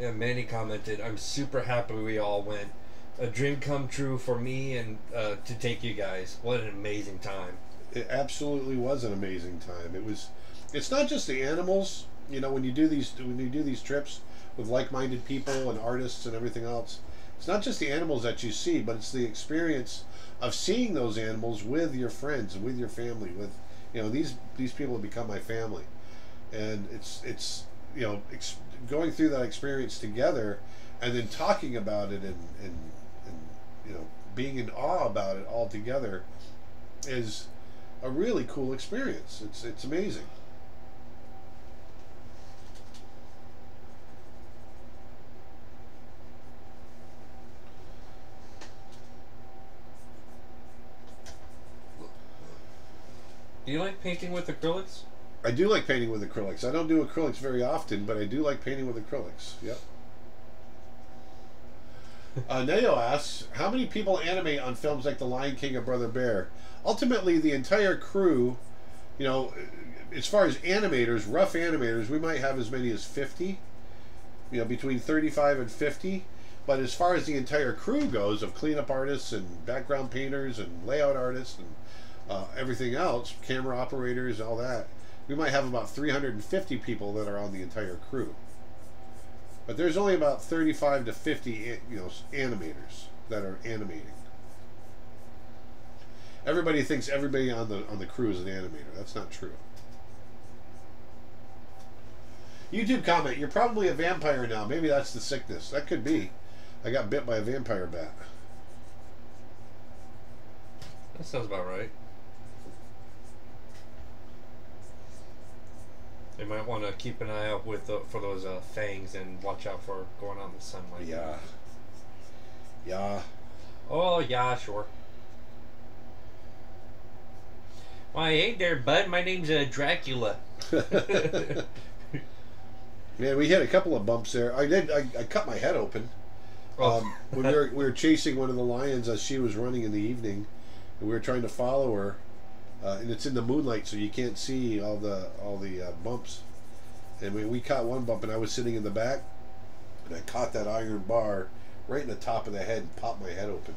Yeah, Manny commented, I'm super happy we all went. A dream come true for me and uh, to take you guys. What an amazing time. it absolutely was an amazing time. It was. It's not just the animals. You know, when you do these when you do these trips with like-minded people and artists and everything else, it's not just the animals that you see, but it's the experience of seeing those animals with your friends, with your family, with You know, these these people have become my family, and it's it's you know going through that experience together, and then talking about it and and and you know being in awe about it all together is a really cool experience. It's it's amazing. Do you like painting with acrylics? I do like painting with acrylics. I don't do acrylics very often, but I do like painting with acrylics. Yep. (laughs) Uh, Neo asks, how many people animate on films like The Lion King and Brother Bear? Ultimately, the entire crew, you know, as far as animators, rough animators, we might have as many as 50, you know, between 35 and 50. But as far as the entire crew goes, of cleanup artists and background painters and layout artists and uh, everything else, camera operators, all that, we might have about 350 people that are on the entire crew. But there's only about 35 to 50, you know, animators that are animating. Everybody thinks everybody on the on the crew is an animator. That's not true. YouTube comment: You're probably a vampire now. Maybe that's the sickness. That could be. I got bit by a vampire bat. That sounds about right. They might want to keep an eye out with the, for those uh, fangs and watch out for going out in the sunlight. Yeah. Yeah. Oh yeah, sure. Why, hey there, bud. My name's uh, Dracula. (laughs) Man, we had a couple of bumps there. I did. I, I cut my head open. Oh. Um, when we were we were chasing one of the lions as she was running in the evening, and we were trying to follow her, uh, and it's in the moonlight, so you can't see all the all the uh, bumps. And we, we caught one bump, and I was sitting in the back, and I caught that iron bar right in the top of the head and popped my head open.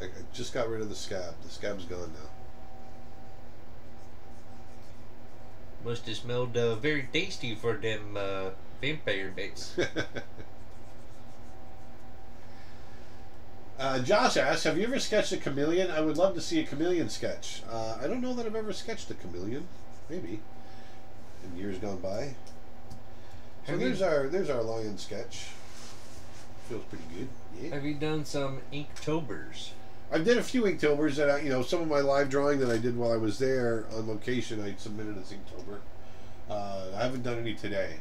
I, I just got rid of the scab. The scab's gone now. Must have smelled uh, very tasty for them uh, vampire bits. (laughs) Uh, Josh asks, "Have you ever sketched a chameleon? I would love to see a chameleon sketch. Uh, I don't know that I've ever sketched a chameleon. Maybe in years gone by. So Have you- there's our there's our lion sketch. Feels pretty good. Yeah. Have you done some Inktobers? I did a few Inktobers that I, you know, some of my live drawing that I did while I was there on location. I submitted as Inktober. Uh, I haven't done any today.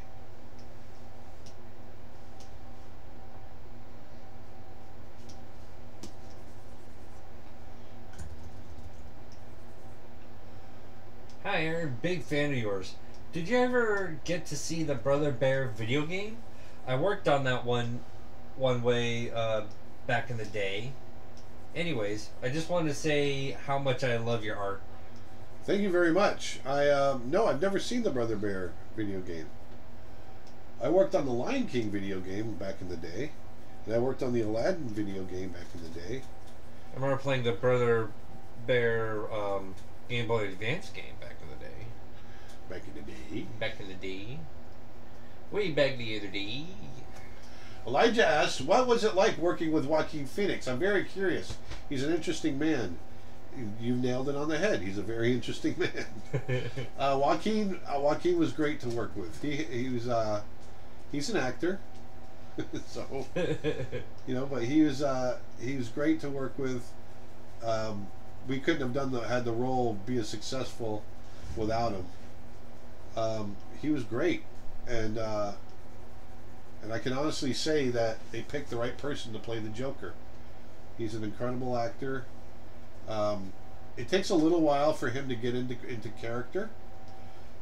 Hi, Aaron. Big fan of yours. Did you ever get to see the Brother Bear video game? I worked on that one, one way uh, back in the day. Anyways, I just wanted to say how much I love your art. Thank you very much. I um, no, I've never seen the Brother Bear video game. I worked on the Lion King video game back in the day, and I worked on the Aladdin video game back in the day. I remember playing the Brother Bear um, Game Boy Advance game back in the day. Back in the day. Back in the day. Way back the other day. Elijah asks, "What was it like working with Joaquin Phoenix?" I'm very curious. He's an interesting man. You- nailed it on the head. He's a very interesting (laughs) man. (laughs) Uh, Joaquin uh, Joaquin was great to work with. He he was uh, he's an actor, (laughs) so you know, but he was uh, he was great to work with. Um, we couldn't have done the had the role be as successful without him. Um, he was great, and uh, and I can honestly say that they picked the right person to play the Joker. He's an incredible actor. Um, it takes a little while for him to get into into character,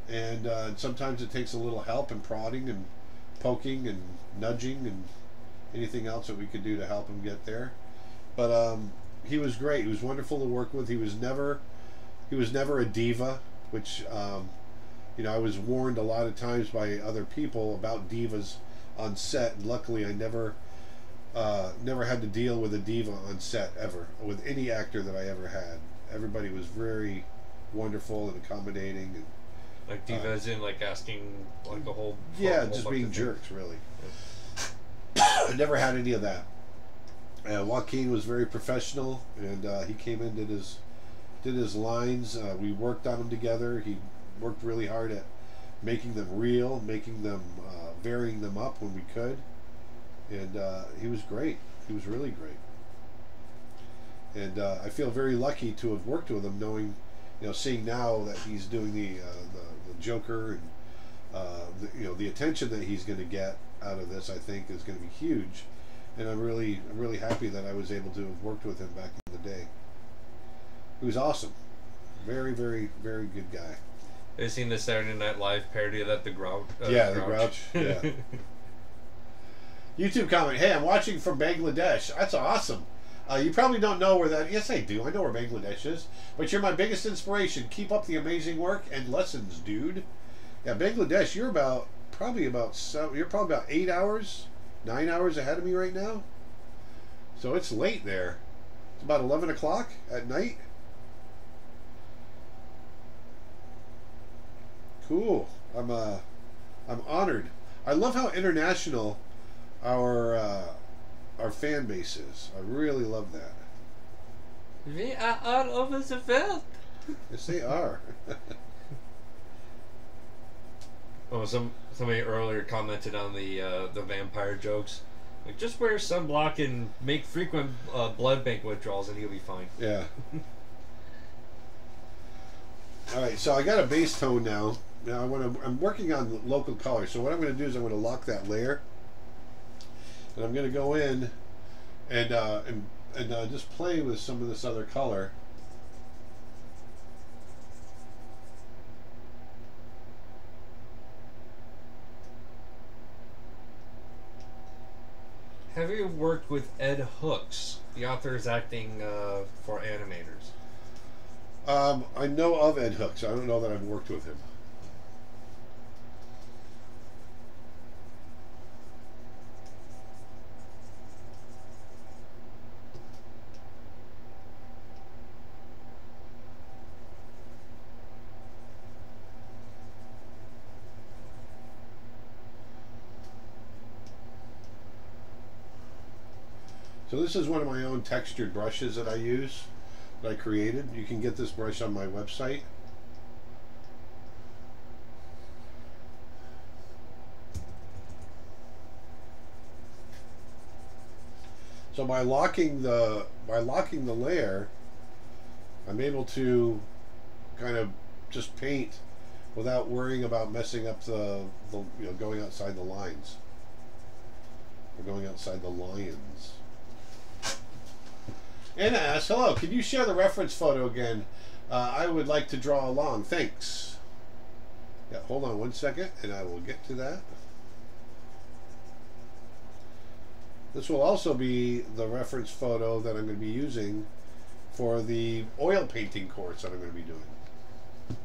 and uh, sometimes it takes a little help and prodding and poking and nudging and anything else that we could do to help him get there. But um, he was great. He was wonderful to work with. He was never he was never a diva, which um, you know I was warned a lot of times by other people about divas on set, and luckily I never uh, never had to deal with a diva on set ever with any actor that I ever had. Everybody was very wonderful and accommodating, and like divas in like asking like a whole yeah, whole just being things. jerks really. (coughs) I never had any of that. Uh, Joaquin was very professional, and uh, he came in did his did his lines. Uh, we worked on them together. He worked really hard at making them real, making them uh, varying them up when we could, and uh, he was great. He was really great, and uh, I feel very lucky to have worked with him, knowing, you know, seeing now that he's doing the uh, the, the Joker and uh, the, you know the attention that he's going to get out of this. I think is going to be huge, and I'm really really happy that I was able to have worked with him back in the day. He was awesome, very very very good guy. Have you seen the Saturday Night Live parody of that, The Grouch? Uh, Yeah, The Grouch, yeah. (laughs) YouTube comment: Hey, I'm watching from Bangladesh. That's awesome. Uh, you probably don't know where that. Yes, I do. I know where Bangladesh is. But you're my biggest inspiration. Keep up the amazing work and lessons, dude. Yeah, Bangladesh. You're about probably about seven, you're probably about eight hours, nine hours ahead of me right now. So it's late there. It's about eleven o'clock at night. Cool. I'm uh, I'm honored. I love how international our uh, our fan base is. I really love that. We are all over the world. Yes, they are. (laughs) Oh, some somebody earlier commented on the uh, the vampire jokes. Like, just wear sunblock and make frequent uh, blood bank withdrawals, and you'll be fine. yeah. (laughs) All right, so I got a base tone now. Now I want to. I'm working on local color. So what I'm going to do is I'm going to lock that layer, and I'm going to go in and uh, and and uh, just play with some of this other color. Have you worked with Ed Hooks? The author is acting uh, for animators. Um, I know of Ed Hooks. I don't know that I've worked with him. So this is one of my own textured brushes that I use, that I created. You can get this brush on my website. So by locking the by locking the layer, I'm able to kind of just paint without worrying about messing up the, the you know going outside the lines or going outside the lions. Anna asks, hello, can you share the reference photo again? Uh, I would like to draw along. Thanks. Yeah, hold on one second and I will get to that. This will also be the reference photo that I'm going to be using for the oil painting course that I'm going to be doing.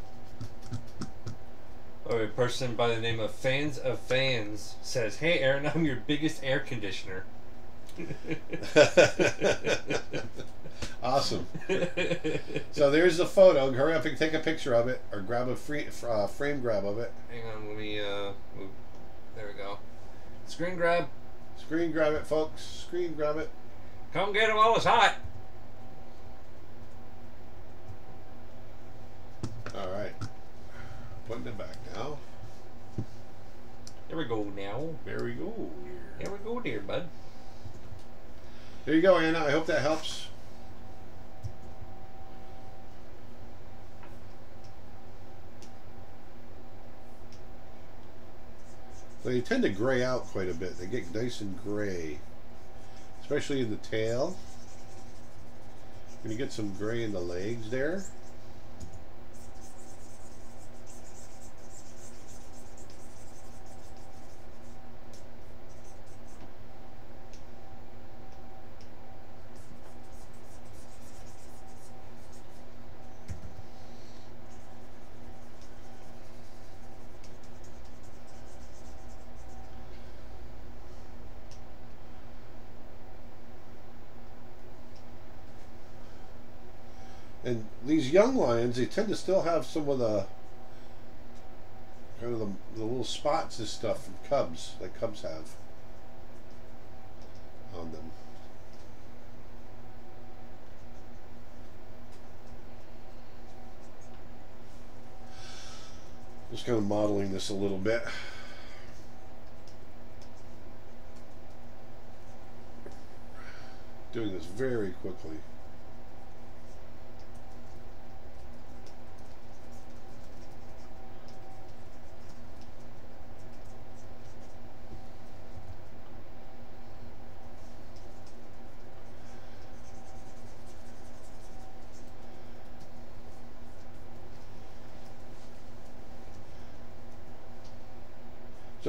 Oh, a person by the name of Fans of Fans says, "Hey, Aaron, (laughs) I'm your biggest air conditioner." (laughs) awesome. So there's the photo. Hurry up and take a picture of it, or grab a free, uh, frame grab of it. Hang on, let me. Uh, move. There we go. Screen grab. Screen grab it, folks. Screen grab it. Come get him while it's hot. All right. Putting it back now. There we go. Now. There we go. There we go, dear bud. There you go, Anna. I hope that helps. They tend to gray out quite a bit. They get nice and gray, especially in the tail. When you get some gray in the legs there. young lions, they tend to still have some of the kind of the, the little spots and stuff from cubs that cubs have on them. Just kind of modeling this a little bit. Doing this very quickly.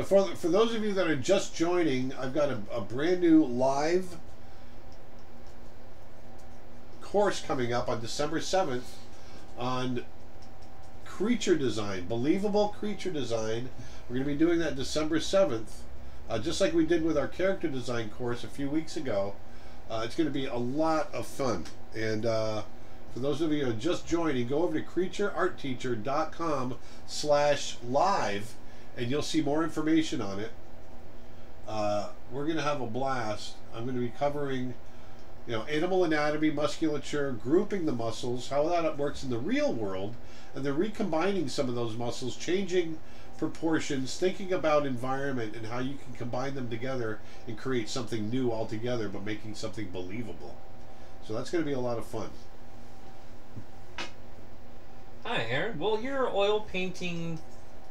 For for those of you that are just joining, I've got a, a brand new live course coming up on December seventh on creature design, believable creature design. We're going to be doing that December seventh, uh, just like we did with our character design course a few weeks ago. Uh, it's going to be a lot of fun, and uh, for those of you who are just joining, go over to creatureartteacher.com slash live and you'll see more information on it. Uh, we're going to have a blast. I'm going to be covering, you know, animal anatomy, musculature, grouping the muscles, how that works in the real world, and then recombining some of those muscles, changing proportions, thinking about environment and how you can combine them together and create something new altogether, but making something believable. So that's going to be a lot of fun. Hi, Aaron. Will your oil painting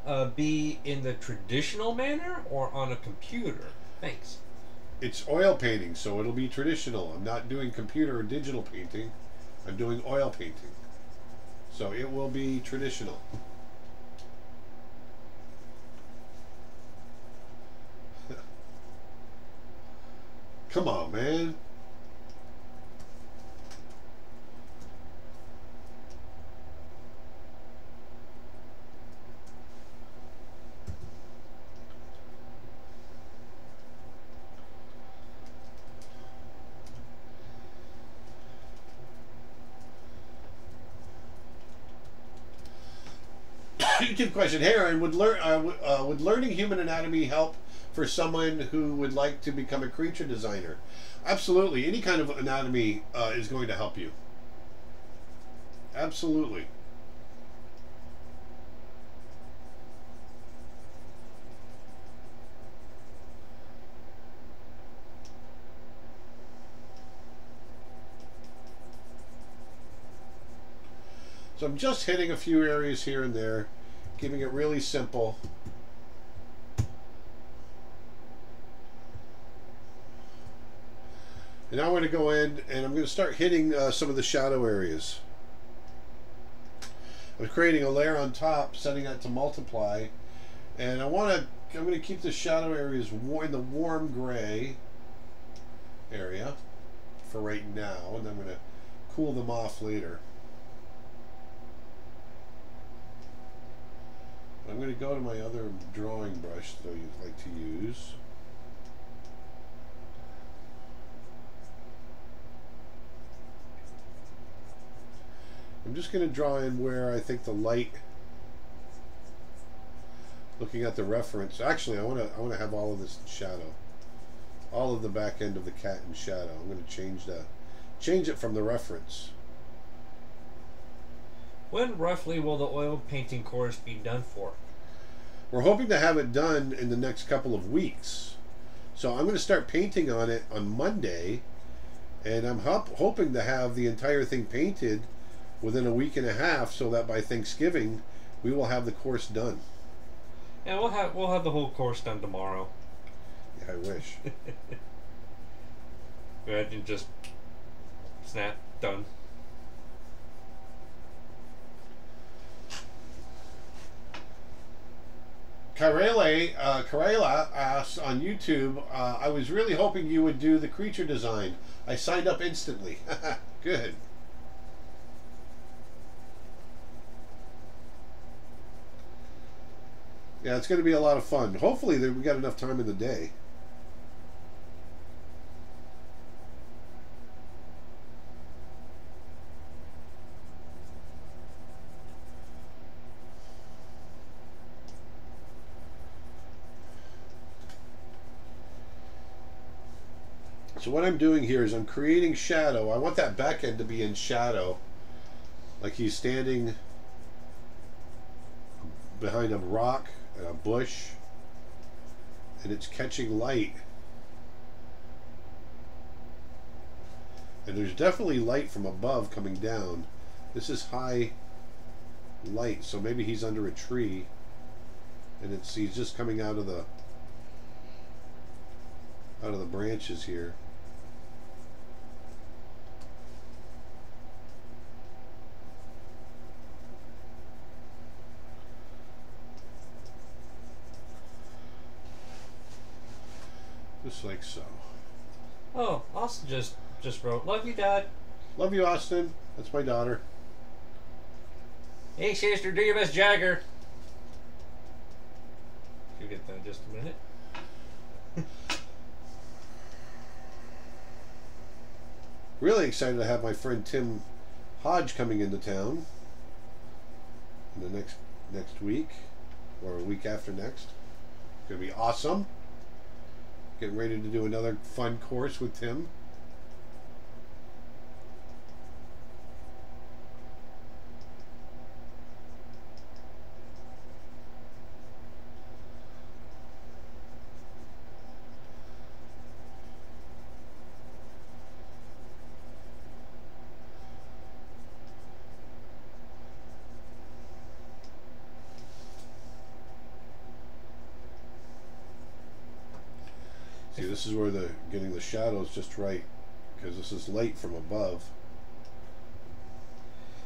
uh, be in the traditional manner or on a computer? Thanks. It's oil painting, so it'll be traditional. I'm not doing computer or digital painting. I'm doing oil painting. So it will be traditional. (laughs) Come on, man. YouTube question. Aaron, would learn uh, uh, would learning human anatomy help for someone who would like to become a creature designer? Absolutely. Any kind of anatomy uh, is going to help you. Absolutely. So I'm just hitting a few areas here and there, keeping it really simple. And now I'm going to go in and I'm going to start hitting uh, some of the shadow areas. I'm creating a layer on top, setting that to multiply. And I want to, I'm going to keep the shadow areas in the warm gray area for right now. And I'm going to cool them off later. I'm going to go to my other drawing brush that I like to use. I'm just going to draw in where I think the light looking at the reference actually I want to I want to have all of this in shadow. All of the back end of the cat in shadow. I'm going to change that. Change it from the reference When roughly will the oil painting course be done for? We're hoping to have it done in the next couple of weeks. So I'm going to start painting on it on Monday, and I'm hop- hoping to have the entire thing painted within a week and a half, so that by Thanksgiving we will have the course done. Yeah, we'll have we'll have the whole course done tomorrow. Yeah, I wish. (laughs) Imagine just snap done. Karele, uh, Karela asked on YouTube, uh, I was really hoping you would do the creature design. I signed up instantly. (laughs) Good. Yeah, it's going to be a lot of fun. Hopefully, we got enough time in the day. What I'm doing here is I'm creating shadow. I want that back end to be in shadow. Like he's standing behind a rock and a bush, and it's catching light. And there's definitely light from above coming down. This is high light, so maybe he's under a tree, and it's he's just coming out of the out of the branches here. Just like so. Oh, Austin just just wrote, "Love you, Dad." Love you, Austin. That's my daughter. Hey, sister, do your best, Jagger. You get that in just a minute. (laughs) Really excited to have my friend Tim Hodge coming into town in the next next week or a week after next. It's Gonna be awesome. Getting ready to do another fun course with Tim. This is where the getting the shadows just right because this is light from above.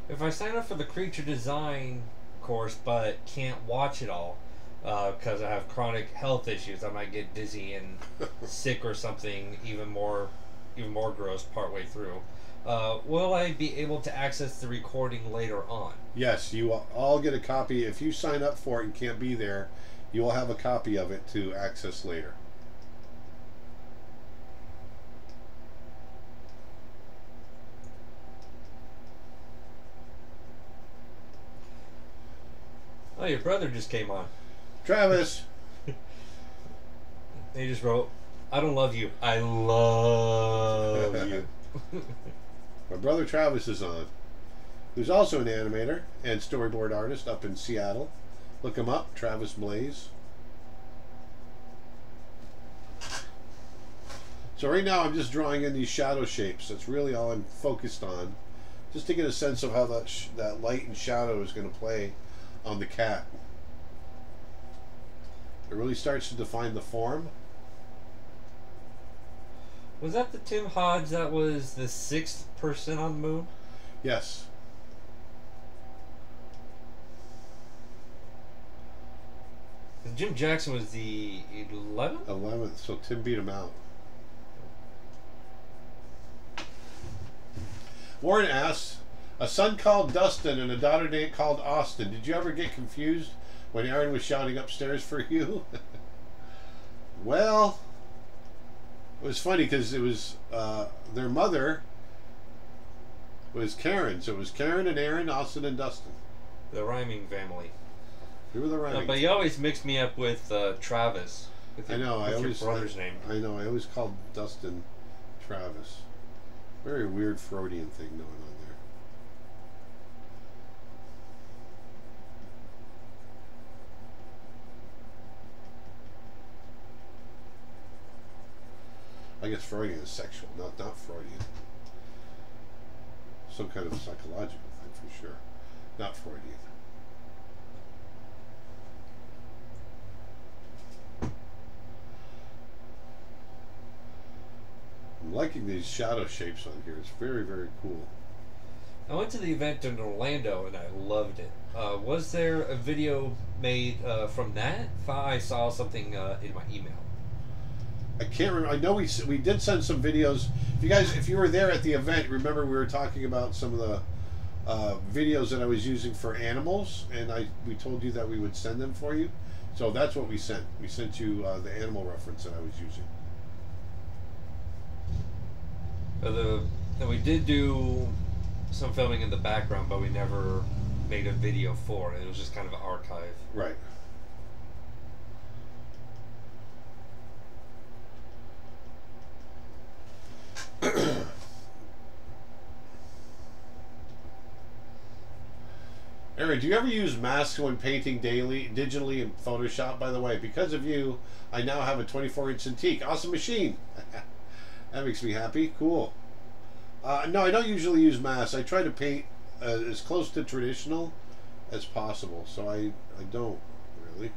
If I sign up for the creature design course but can't watch it all because I have chronic health issues, I might get dizzy and (laughs) sick or something even more even more gross partway through. Uh, will I be able to access the recording later on? Yes, you will all get a copy. If you sign up for it and can't be there, you will have a copy of it to access later. Oh, your brother just came on. Travis, (laughs) He just wrote, "I don't love you. I love (laughs) you." my brother Travis is on, who's also an animator and storyboard artist up in Seattle. Look him up, Travis Blaise. So right now I'm just drawing in these shadow shapes. That's really all I'm focused on, just to get a sense of how that sh- that light and shadow is going to play on the cat. It really starts to define the form. Was that the Tim Hodge that was the sixth person on the moon? Yes. Jim Jackson was the eleventh. 11th, so Tim beat him out. Warren asks, a son called Dustin and a daughter named called Austin. Did you ever get confused when Aaron was shouting upstairs for you? (laughs) well, it was funny because it was uh, their mother was Karen, so it was Karen and Aaron, Austin and Dustin. The rhyming family. They were the No, but you always mix me up with uh, Travis. With I your, know. I with always your brother's name. I know. I always called Dustin Travis. Very weird Freudian thing going on there. I guess Freudian is sexual, not not Freudian. Some kind of psychological thing for sure, not Freudian. I'm liking these shadow shapes on here. It's very, very cool. I went to the event in Orlando and I loved it. Uh, was there a video made uh, from that? I saw something uh, in my email. I can't remember. I know we we did send some videos. If you guys, if you were there at the event, remember we were talking about some of the uh, videos that I was using for animals, and I we told you that we would send them for you. So that's what we sent. We sent you uh, the animal reference that I was using. Uh, the and we did do some filming in the background, but we never made a video for it. It was just kind of an archive. Right. Aaron do you ever use masks when painting daily, digitally in Photoshop? By the way, because of you, I now have a 24-inch Cintiq. Awesome machine. (laughs) that makes me happy. Cool. Uh, no, I don't usually use masks. I try to paint uh, as close to traditional as possible, so I I don't really.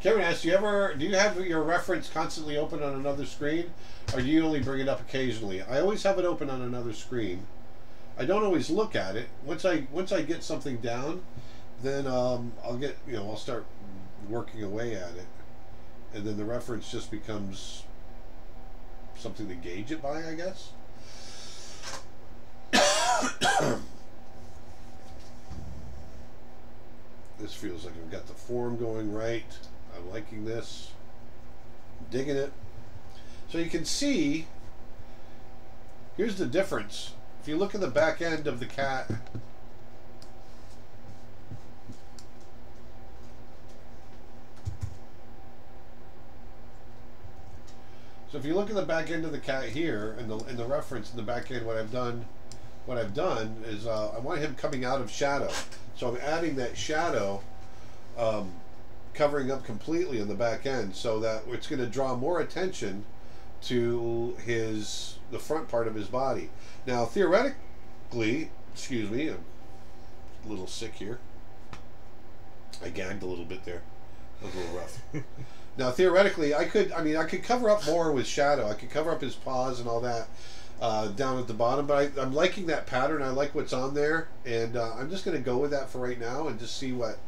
Kevin asks, do you ever do you have your reference constantly open on another screen, or do you only bring it up occasionally? I always have it open on another screen. I don't always look at it. Once I once I get something down, then um, I'll get you know I'll start working away at it, and then the reference just becomes something to gauge it by, I guess. (coughs) this feels like I've got the form going right. I'm liking this. digging it. So you can see, here's the difference. If you look at the back end of the cat, So if you look at the back end of the cat here, and the in the reference in the back end, what I've done, what I've done is uh, I want him coming out of shadow. So I'm adding that shadow um, covering up completely on the back end so that it's going to draw more attention to his the front part of his body. Now theoretically, excuse me, I'm a little sick here. I gagged a little bit there. That was a little rough. (laughs) now theoretically, I could I mean I could cover up more with shadow. I could cover up his paws and all that. Uh, down at the bottom, but I, am liking that pattern. I like what's on there, and uh, I'm just going to go with that for right now and just see what,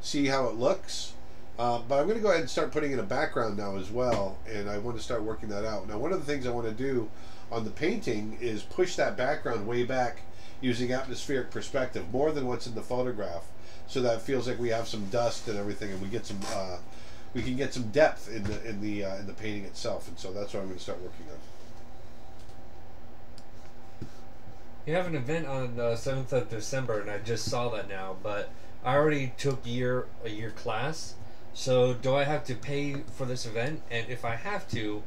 see how it looks. Uh, but I'm going to go ahead and start putting in a background now as well, and I want to start working that out. Now, one of the things I want to do on the painting is push that background way back using atmospheric perspective, more than what's in the photograph, so that it feels like we have some dust and everything, and we get some, uh, we can get some depth in the in the uh, in the painting itself. And so that's what I'm going to start working on. You have an event on the seventh of December, and I just saw that now. But I already took year a year class, so do I have to pay for this event? And if I have to,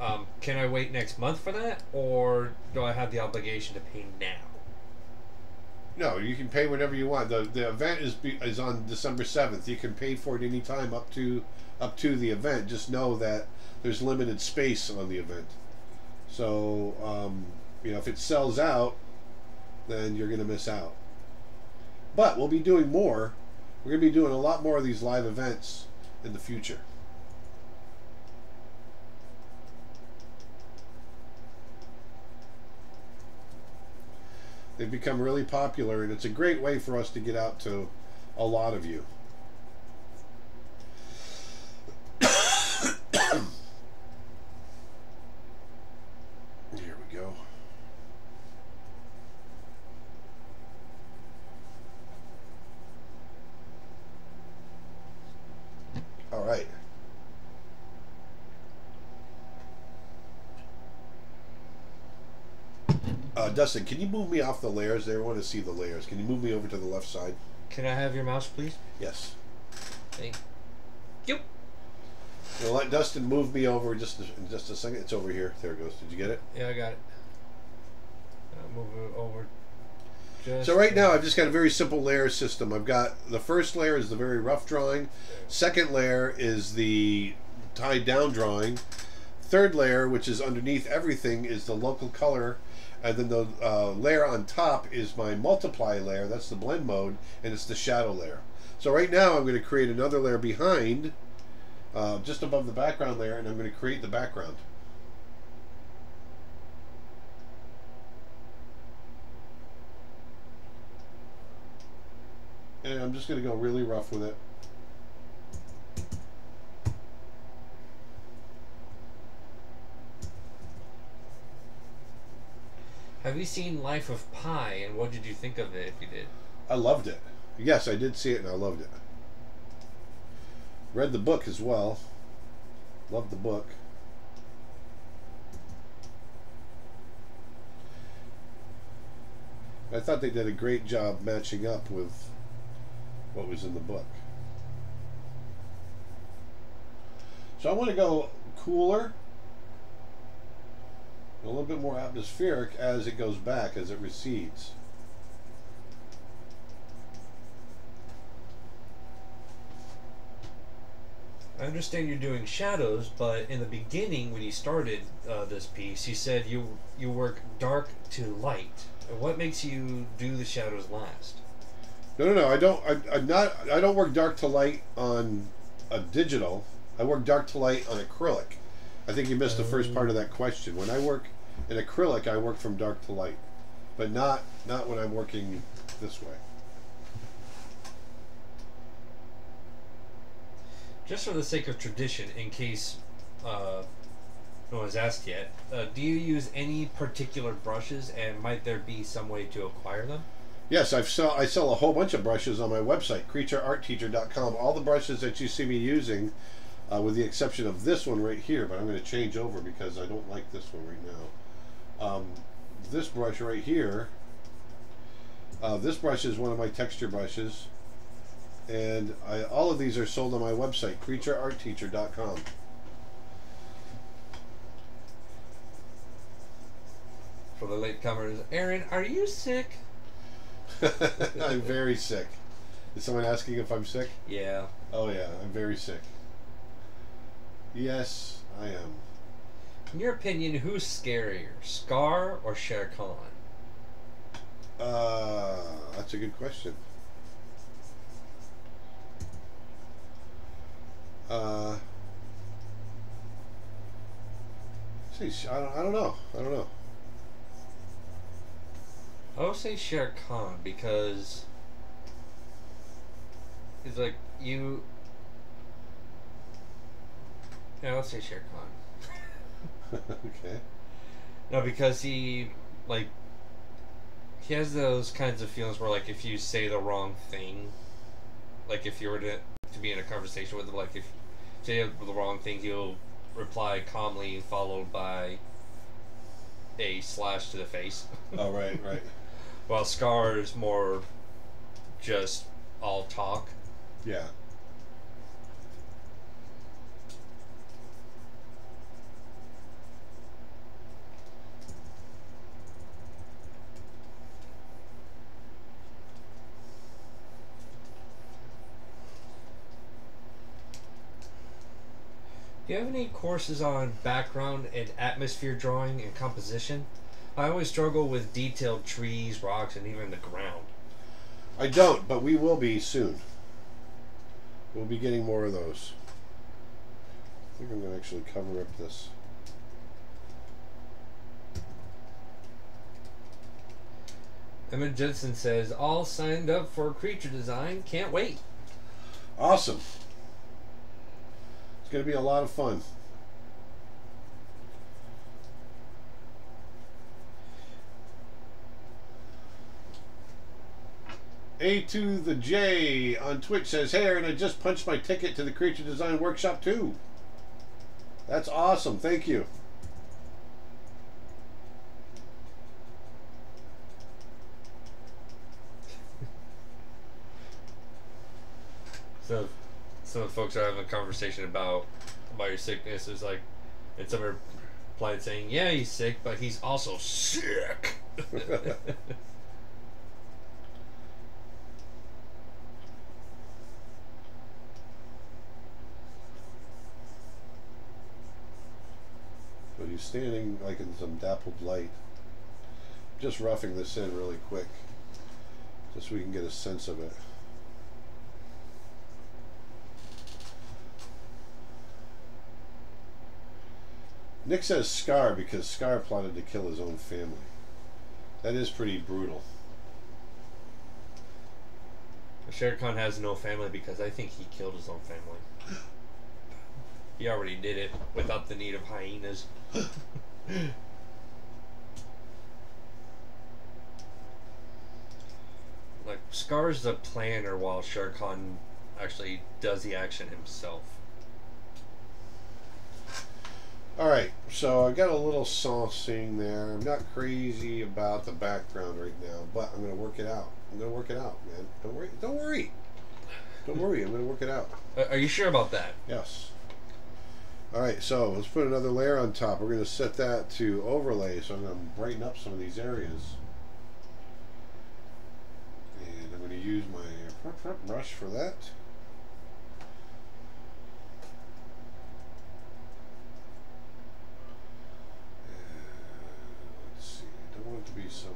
um, can I wait next month for that, or do I have the obligation to pay now? No, you can pay whenever you want. the The event is is on December seventh. You can pay for it any time up to up to the event. Just know that there's limited space on the event. So um, you know if it sells out, then you're going to miss out. But we'll be doing more we're going to be doing a lot more of these live events in the future. They've become really popular, and it's a great way for us to get out to a lot of you. Dustin, can you move me off the layers there? I want to see the layers. Can you move me over to the left side? Can I have your mouse, please? Yes. Thank you. We'll let Dustin move me over just a, in just a second. It's over here. There it goes. Did you get it? Yeah, I got it. I'll move it over. Just so right now I've just got a very simple layer system. I've got the first layer is the very rough drawing. Second layer is the tied down drawing. Third layer, which is underneath everything, is the local color and then the uh, layer on top is my multiply layer. That's the blend mode and it's the shadow layer. So right now I'm going to create another layer behind uh, just above the background layer and I'm going to create the background. And I'm just going to go really rough with it Have you seen Life of Pi, and what did you think of it if you did? I loved it. Yes, I did see it, and I loved it. Read the book as well. Loved the book. I thought they did a great job matching up with what was in the book. So I want to go cooler, a little bit more atmospheric as it goes back, as it recedes. I understand you're doing shadows, but in the beginning, when you started uh, this piece, you said you you work dark to light. What makes you do the shadows last? No, no, no. I don't. I, I'm not. I don't work dark to light on a digital. I work dark to light on acrylic. I think you missed the first part of that question. When I work in acrylic, I work from dark to light, but not not when I'm working this way. Just for the sake of tradition, in case uh, no one's asked yet, uh, do you use any particular brushes, and might there be some way to acquire them? Yes, I've sell I sell a whole bunch of brushes on my website, creatureartteacher.com. All the brushes that you see me using, uh, with the exception of this one right here, but I'm going to change over because I don't like this one right now. Um, this brush right here, uh, this brush is one of my texture brushes, and I, all of these are sold on my website, creatureartteacher.com. For the latecomers, Aaron, are you sick? (laughs) I'm very sick. Is someone asking if I'm sick? Yeah. Oh yeah, I'm very sick. Yes, I am. In your opinion, who's scarier, Scar or Shere Khan? Uh, that's a good question. Uh, see, I don't, I don't know. I don't know. I would say Shere Khan because it's like you. Yeah, let's say Shere Khan. (laughs) okay. No, because he like he has those kinds of feelings where like if you say the wrong thing, like if you were to to be in a conversation with him, like if you say the wrong thing, he'll reply calmly followed by a slash to the face. Oh right, right. (laughs) While Scar is more just all talk. Yeah. Do you have any courses on background and atmosphere drawing and composition? I always struggle with detailed trees, rocks, and even the ground. I don't, but we will be soon. We'll be getting more of those. I think I'm going to actually cover up this. Emma Jensen says, all signed up for creature design. Can't wait. Awesome. It's going to be a lot of fun. A to the J on Twitch says, Hey Aaron, I just punched my ticket to the Creature Design Workshop too. That's awesome. Thank you. So, some of the folks are having a conversation about about your sickness. It's like, and some are saying, "Yeah, he's sick, but he's also sick." (laughs) But he's standing like in some dappled light. Just roughing this in really quick. Just so we can get a sense of it. Nick says Scar because Scar plotted to kill his own family. That is pretty brutal. Shere Khan has no family because I think he killed his own family. (gasps) He already did it without the need of hyenas. (gasps) like Scar's the planner while Shere Khan actually does the action himself. Alright, so I got a little saucing there. I'm not crazy about the background right now, but I'm gonna work it out. I'm gonna work it out, man. Don't worry. Don't worry. Don't worry. I'm gonna work it out. (laughs) Are you sure about that? Yes. Alright, so let's put another layer on top. We're going to set that to overlay, so I'm going to brighten up some of these areas. And I'm going to use my brush for that. And let's see, I don't want it to be so.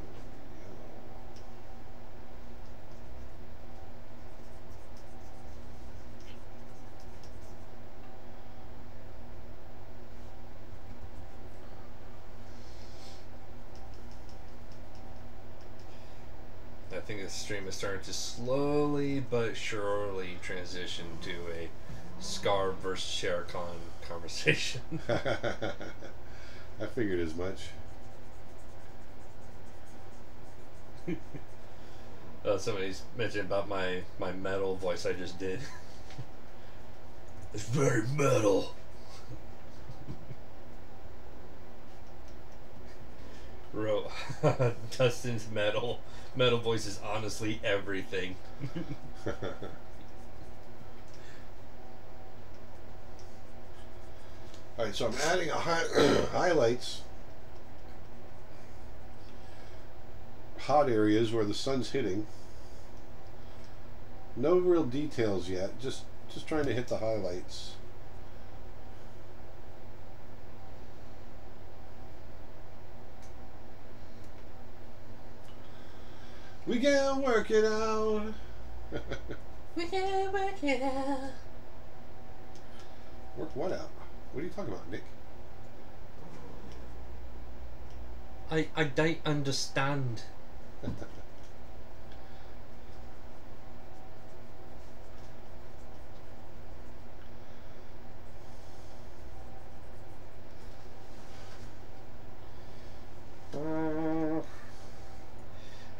I think the stream is starting to slowly but surely transition to a Scar versus Shere Khan conversation. (laughs) (laughs) I figured as much. (laughs) uh, somebody's mentioned about my, my metal voice I just did. (laughs) it's very metal. (laughs) Wrote Dustin's metal. Metal voice is honestly everything. All right, so I'm adding a hi- (coughs) highlights, hot areas where the sun's hitting. No real details yet. Just just trying to hit the highlights. We can work it out. (laughs) We can work it out. work what out? What are you talking about, Nick? I, I don't understand.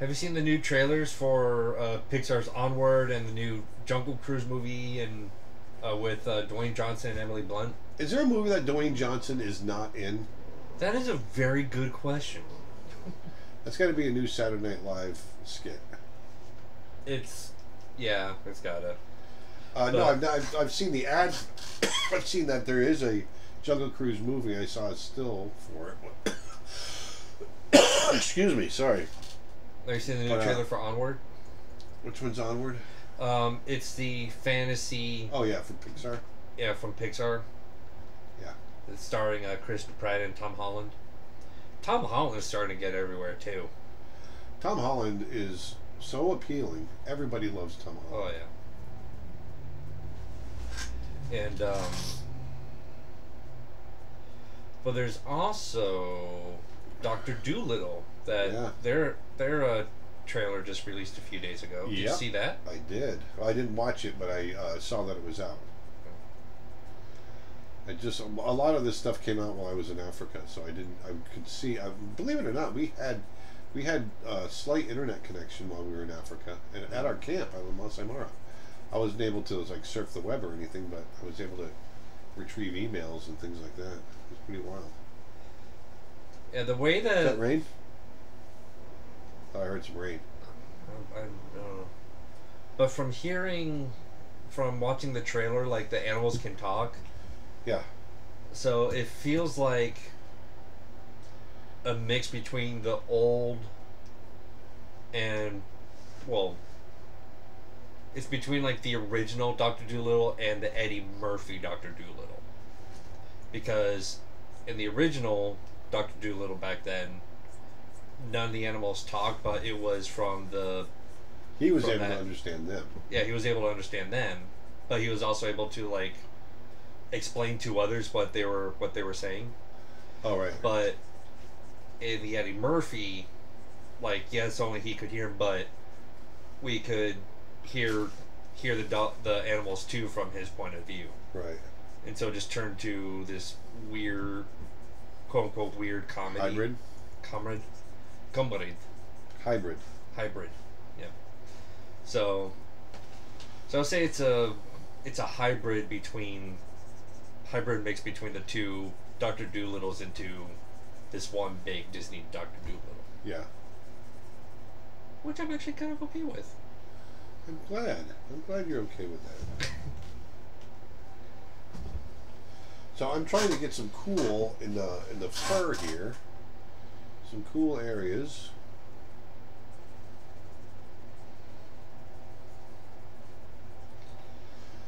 Have you seen the new trailers for uh, Pixar's Onward and the new Jungle Cruise movie and uh, with uh, Dwayne Johnson and Emily Blunt? Is there a movie that Dwayne Johnson is not in? That is a very good question. That's got to be a new Saturday Night Live skit. It's yeah, it's gotta. Uh, no, I've, not, I've I've seen the ad. (coughs) I've seen that there is a Jungle Cruise movie. I saw a still for it. (coughs) Excuse me. Sorry. Have you seen the new But, uh, trailer for Onward? Which one's onward? Um, it's the fantasy, Oh yeah, from Pixar. yeah, from Pixar. Yeah. It's starring uh, Chris Pratt and Tom Holland. Tom Holland is starting to get everywhere too. Tom Holland is so appealing. Everybody loves Tom Holland. Oh yeah. And um, but there's also Doctor Doolittle that Yeah. their their uh, trailer just released a few days ago. Did you see that? I did. I didn't watch it, but I uh, saw that it was out. I just a lot of this stuff came out while I was in Africa, so I didn't. I could see. I, believe it or not, we had we had a slight internet connection while we were in Africa, and at our camp out in Masai Mara, I wasn't able to like surf the web or anything, but I was able to retrieve emails and things like that. It was pretty wild. Yeah, the way Is that that rain? Oh, I heard some rain. I, I don't know. But from hearing, from watching the trailer, like the animals can talk. Yeah. So it feels like a mix between the old and, well, it's between like the original Doctor Doolittle and the Eddie Murphy Doctor Doolittle. Because in the original Doctor Doolittle back then, none of the animals talked, but it was from the He was able that. to understand them. yeah, he was able to understand them, but he was also able to like explain to others what they were what they were saying. Oh right. But in the Eddie Murphy, like yes, only he could hear, but we could hear hear the do- the animals too from his point of view, Right. and so it just turned to this weird, quote unquote weird comedy Hybrid. comrade, comrade Hybrid. hybrid. Yeah. So, so I'll say it's a it's a hybrid between hybrid mix between the two Doctor Dolittles into this one big Disney Doctor Dolittle, Yeah. which I'm actually kind of okay with. I'm glad. I'm glad you're okay with that. (laughs) So I'm trying to get some cool in the in the fur here. Some cool areas.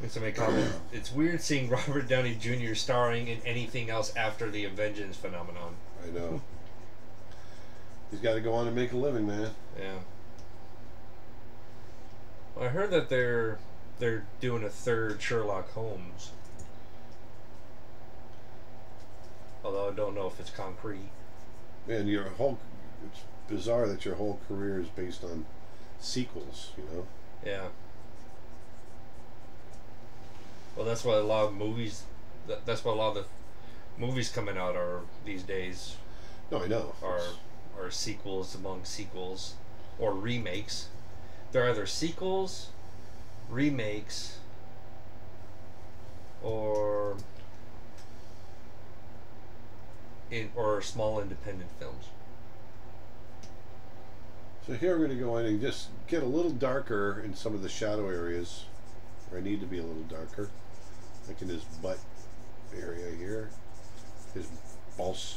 And somebody comment, (clears throat) it's weird seeing Robert Downey Jr. starring in anything else after the Avengers phenomenon. I know. He's got to go on and make a living, man. Yeah. Well, I heard that they're they're doing a third Sherlock Holmes. Although I don't know if it's concrete. Man, your whole it's bizarre that your whole career is based on sequels, you know. Yeah. Well, that's why a lot of movies. That, that's why a lot of the movies coming out are these days No, I know. are are sequels among sequels or remakes. They're either sequels, remakes, or in or small independent films. So here we're going to go in and just get a little darker in some of the shadow areas I need to be a little darker. Like in his butt area here. His balls.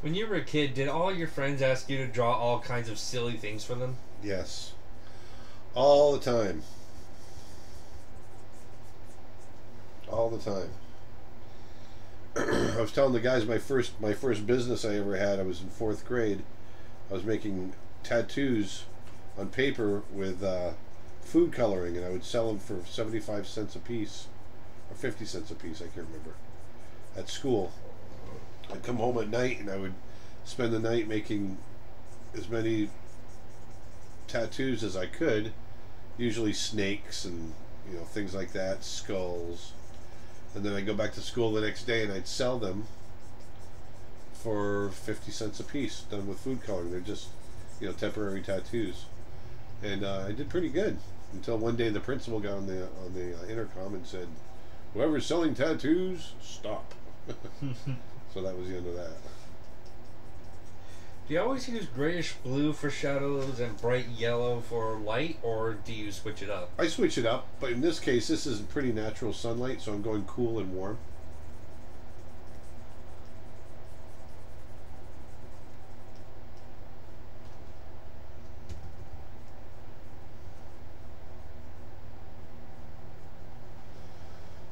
When you were a kid, did all your friends ask you to draw all kinds of silly things for them? Yes. All the time. All the time. (clears throat) I was telling the guys my first my first business I ever had. I was in fourth grade. I was making tattoos on paper with uh, food coloring, and I would sell them for seventy five cents a piece, or fifty cents a piece. I can't remember. At school, I'd come home at night, and I would spend the night making as many tattoos as I could, usually snakes and you know things like that, skulls, and then I'd go back to school the next day and I'd sell them for fifty cents a piece, done with food coloring. They're just you know temporary tattoos, and uh, I did pretty good until one day the principal got on the on the uh, intercom and said, "Whoever's selling tattoos, stop." (laughs) (laughs) so that was the end of that. Do you always use grayish blue for shadows and bright yellow for light, or do you switch it up? I switch it up, but in this case, this is pretty natural sunlight, so I'm going cool and warm.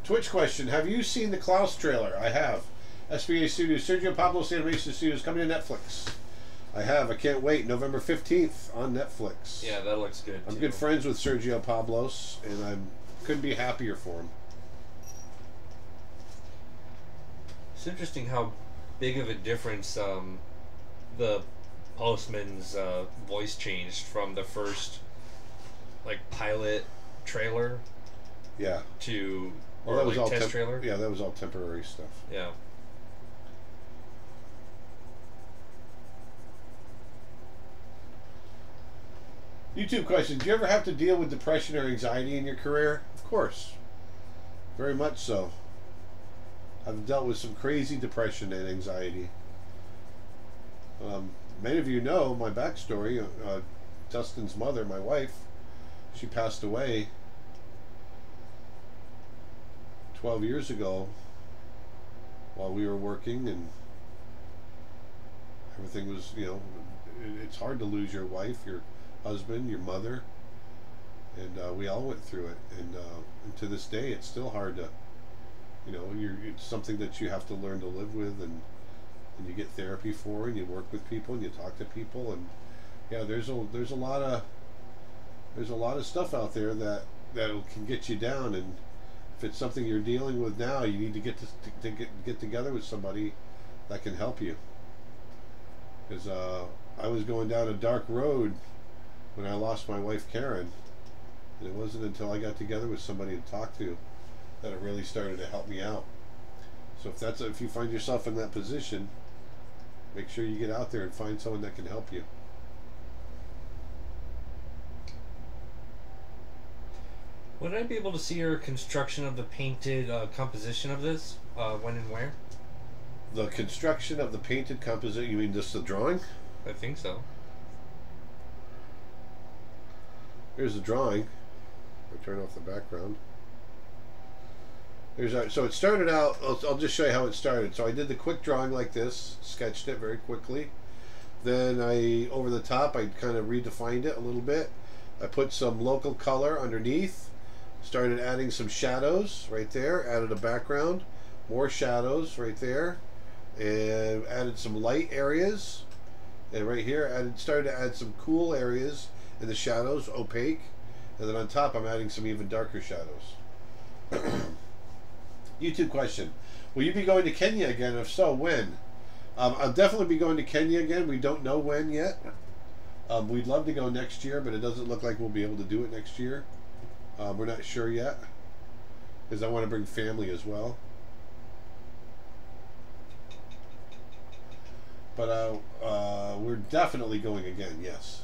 Twitch question: Have you seen the Klaus trailer? I have. SPA Studios, Sergio Pablos Animation Studios coming to Netflix. I have. I can't wait. November fifteenth on Netflix. Yeah, that looks good. I'm too. good friends with Sergio Pablos, and I couldn't be happier for him. It's interesting how big of a difference um, the Postman's uh, voice changed from the first like pilot trailer Yeah. to Well, or was like all test trailer. Yeah, that was all temporary stuff. Yeah. YouTube question: Do you ever have to deal with depression or anxiety in your career? Of course, very much so. I've dealt with some crazy depression and anxiety. Um, many of you know my backstory. Uh, Dustin's mother, my wife, she passed away 12 years ago while we were working and everything was you know it's hard to lose your wife your husband your mother and uh, we all went through it and, uh, and to this day it's still hard to you know you're it's something that you have to learn to live with and and you get therapy for and you work with people and you talk to people and yeah there's a there's a lot of there's a lot of stuff out there that that can get you down and if it's something you're dealing with now you need to get to, to, to get get together with somebody that can help you. Because uh, I was going down a dark road when I lost my wife Karen and it wasn't until I got together with somebody to talk to that it really started to help me out so if that's if you find yourself in that position make sure you get out there and find someone that can help you Would I be able to see your construction of the painted uh, composition of this? Uh, when and where? the construction of the painted composition you mean just the drawing I think so. Here's the drawing. I'll turn off the background. Here's our, so it started out. I'll, I'll just show you how it started. So I did the quick drawing like this, sketched it very quickly. Then I, over the top, I kind of redefined it a little bit. I put some local color underneath. Started adding some shadows right there. Added a background, more shadows right there, and added some light areas. And right here, added started to add some cool areas in the shadows, opaque. And then on top, I'm adding some even darker shadows. (clears throat) YouTube question: Will you be going to Kenya again? If so, when? Um, I'll definitely be going to Kenya again. We don't know when yet. Um, we'd love to go next year, but it doesn't look like we'll be able to do it next year. Uh, we're not sure yet because I want to bring family as well. But uh, uh, we're definitely going again, yes.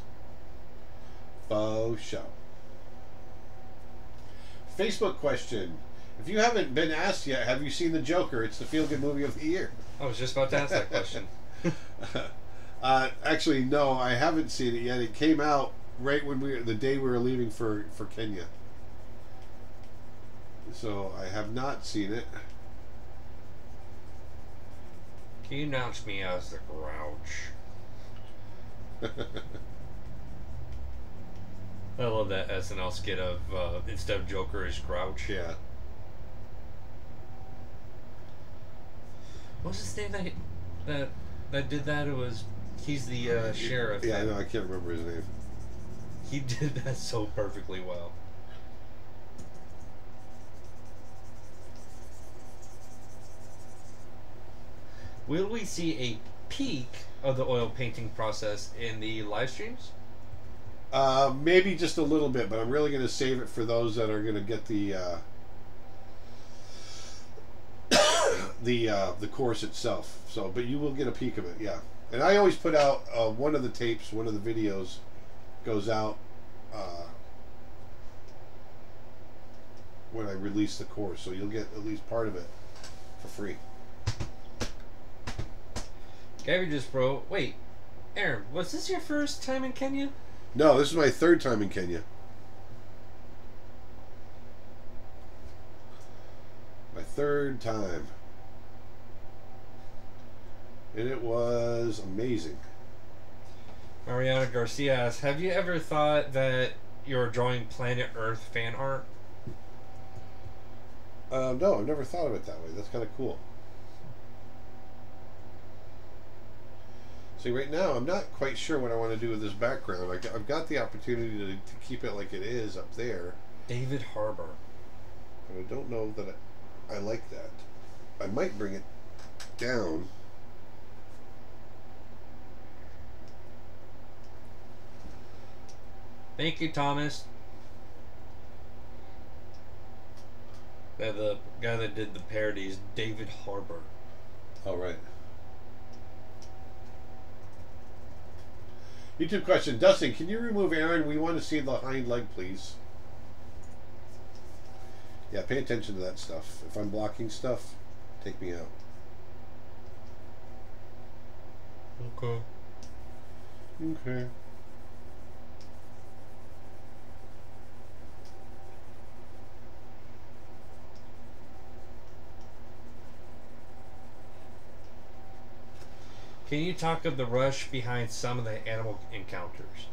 Faux show. Facebook question. If you haven't been asked yet, have you seen The Joker? It's the feel good movie of the year. I was just about to ask that question. (laughs) (laughs) uh, actually, no, I haven't seen it yet. It came out right when we the day we were leaving for, for Kenya. So I have not seen it. Can you announce me as the Grouch? (laughs) I love that SNL skit of uh, instead of Joker is Grouch. yeah. What's his name that that that did that? It was he's the uh, sheriff. Yeah, I know. I can't remember his name. He (laughs) did that so perfectly well. Will we see a peek of the oil painting process in the live streams? Uh, maybe just a little bit, but I'm really going to save it for those that are going to get the uh, (coughs) the uh, the course itself. So, but you will get a peek of it, yeah. And I always put out uh, one of the tapes, one of the videos goes out uh, when I release the course, so you'll get at least part of it for free. Gabby just bro. Wait, Aaron, was this your first time in Kenya? No, this is my third time in Kenya. My third time. And it was amazing. Mariana Garcia asks, Have you ever thought that you're drawing planet Earth fan art? Uh, no, I've never thought of it that way. That's kind of cool. See, right now, I'm not quite sure what I want to do with this background. I, I've got the opportunity to, to keep it like it is up there, David Harbour. but I don't know that I, I like that. I might bring it down. Thank you, Thomas. Yeah, the guy that did the parodies, David Harbour. All right. YouTube question. Dustin, can you remove Aaron? We want to see the hind leg, please. Yeah, pay attention to that stuff. If I'm blocking stuff, take me out. Okay. Okay. Can you talk of the rush behind some of the animal encounters?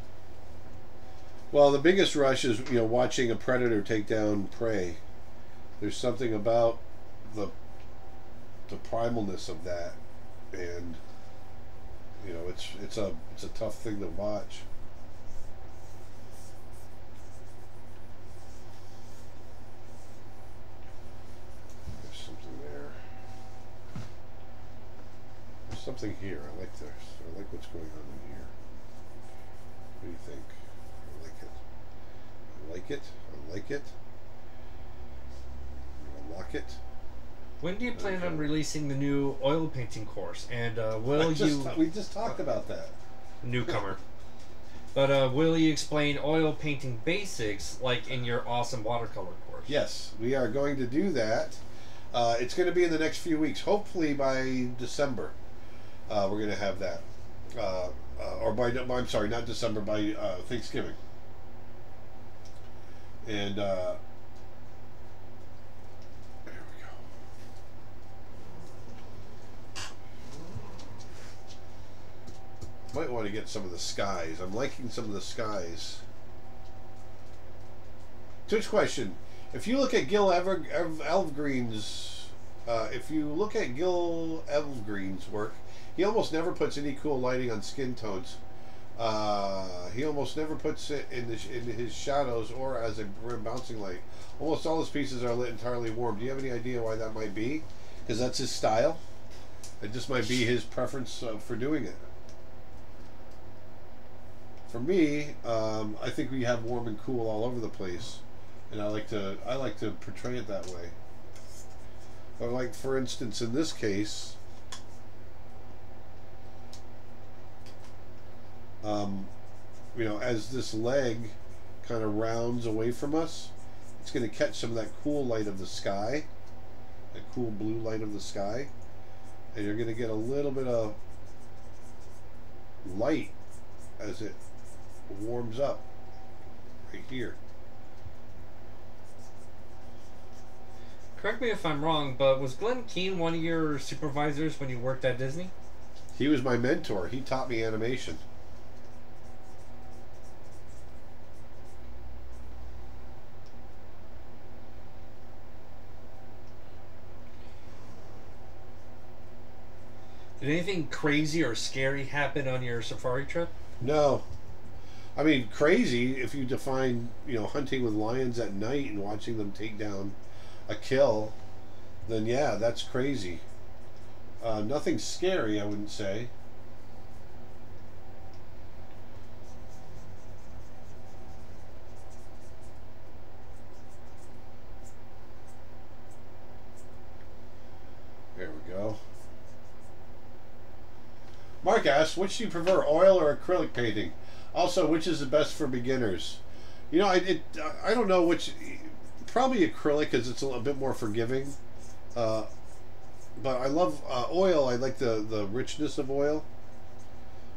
Well, the biggest rush is you know watching a predator take down prey. There's something about the the primalness of that, and you know it's it's a it's a tough thing to watch. There's something there. There's something here. I like this. I like what's going on in here. What do you think? I like it. I like it. I like it. Lock it. When do you plan on releasing the new oil painting course? And uh, (laughs) will just, you we just talked about that. newcomer? (laughs) But uh, will you explain oil painting basics like in your awesome watercolor course? Yes, we are going to do that. Uh, it's going to be in the next few weeks. Hopefully by December, uh, we're going to have that. Uh, uh, or by I'm sorry, not December, by uh, Thanksgiving. And uh, there we go. Might want to get some of the skies. I'm liking some of the skies. Twitch question: If you look at Gil Ever Ev- Elvgren's, uh, if you look at Gil Elvgren's work, he almost never puts any cool lighting on skin tones. Uh, he almost never puts it in, the, in his shadows or as a grim bouncing light. Almost all his pieces are lit entirely warm. Do you have any idea why that might be? Because that's his style. It just might be his preference uh, for doing it. For me, um, I think we have warm and cool all over the place, and I like to I like to portray it that way. But like for instance, in this case, um, you know, as this leg kind of rounds away from us, it's going to catch some of that cool light of the sky, that cool blue light of the sky, and you're going to get a little bit of light as it warms up right here. Correct me if I'm wrong, but was Glenn Keane one of your supervisors when you worked at Disney? He was my mentor. He taught me animation. Did anything crazy or scary happen on your safari trip? No. I mean, crazy if you define, you know, hunting with lions at night and watching them take down a kill, then yeah, that's crazy. Uh, nothing scary, I wouldn't say. There we go. Mark asks, which do you prefer, oil or acrylic painting? Also, which is the best for beginners? You know, I it, I don't know which. Probably acrylic, because it's a little bit more forgiving. Uh, but I love uh, oil. I like the the richness of oil,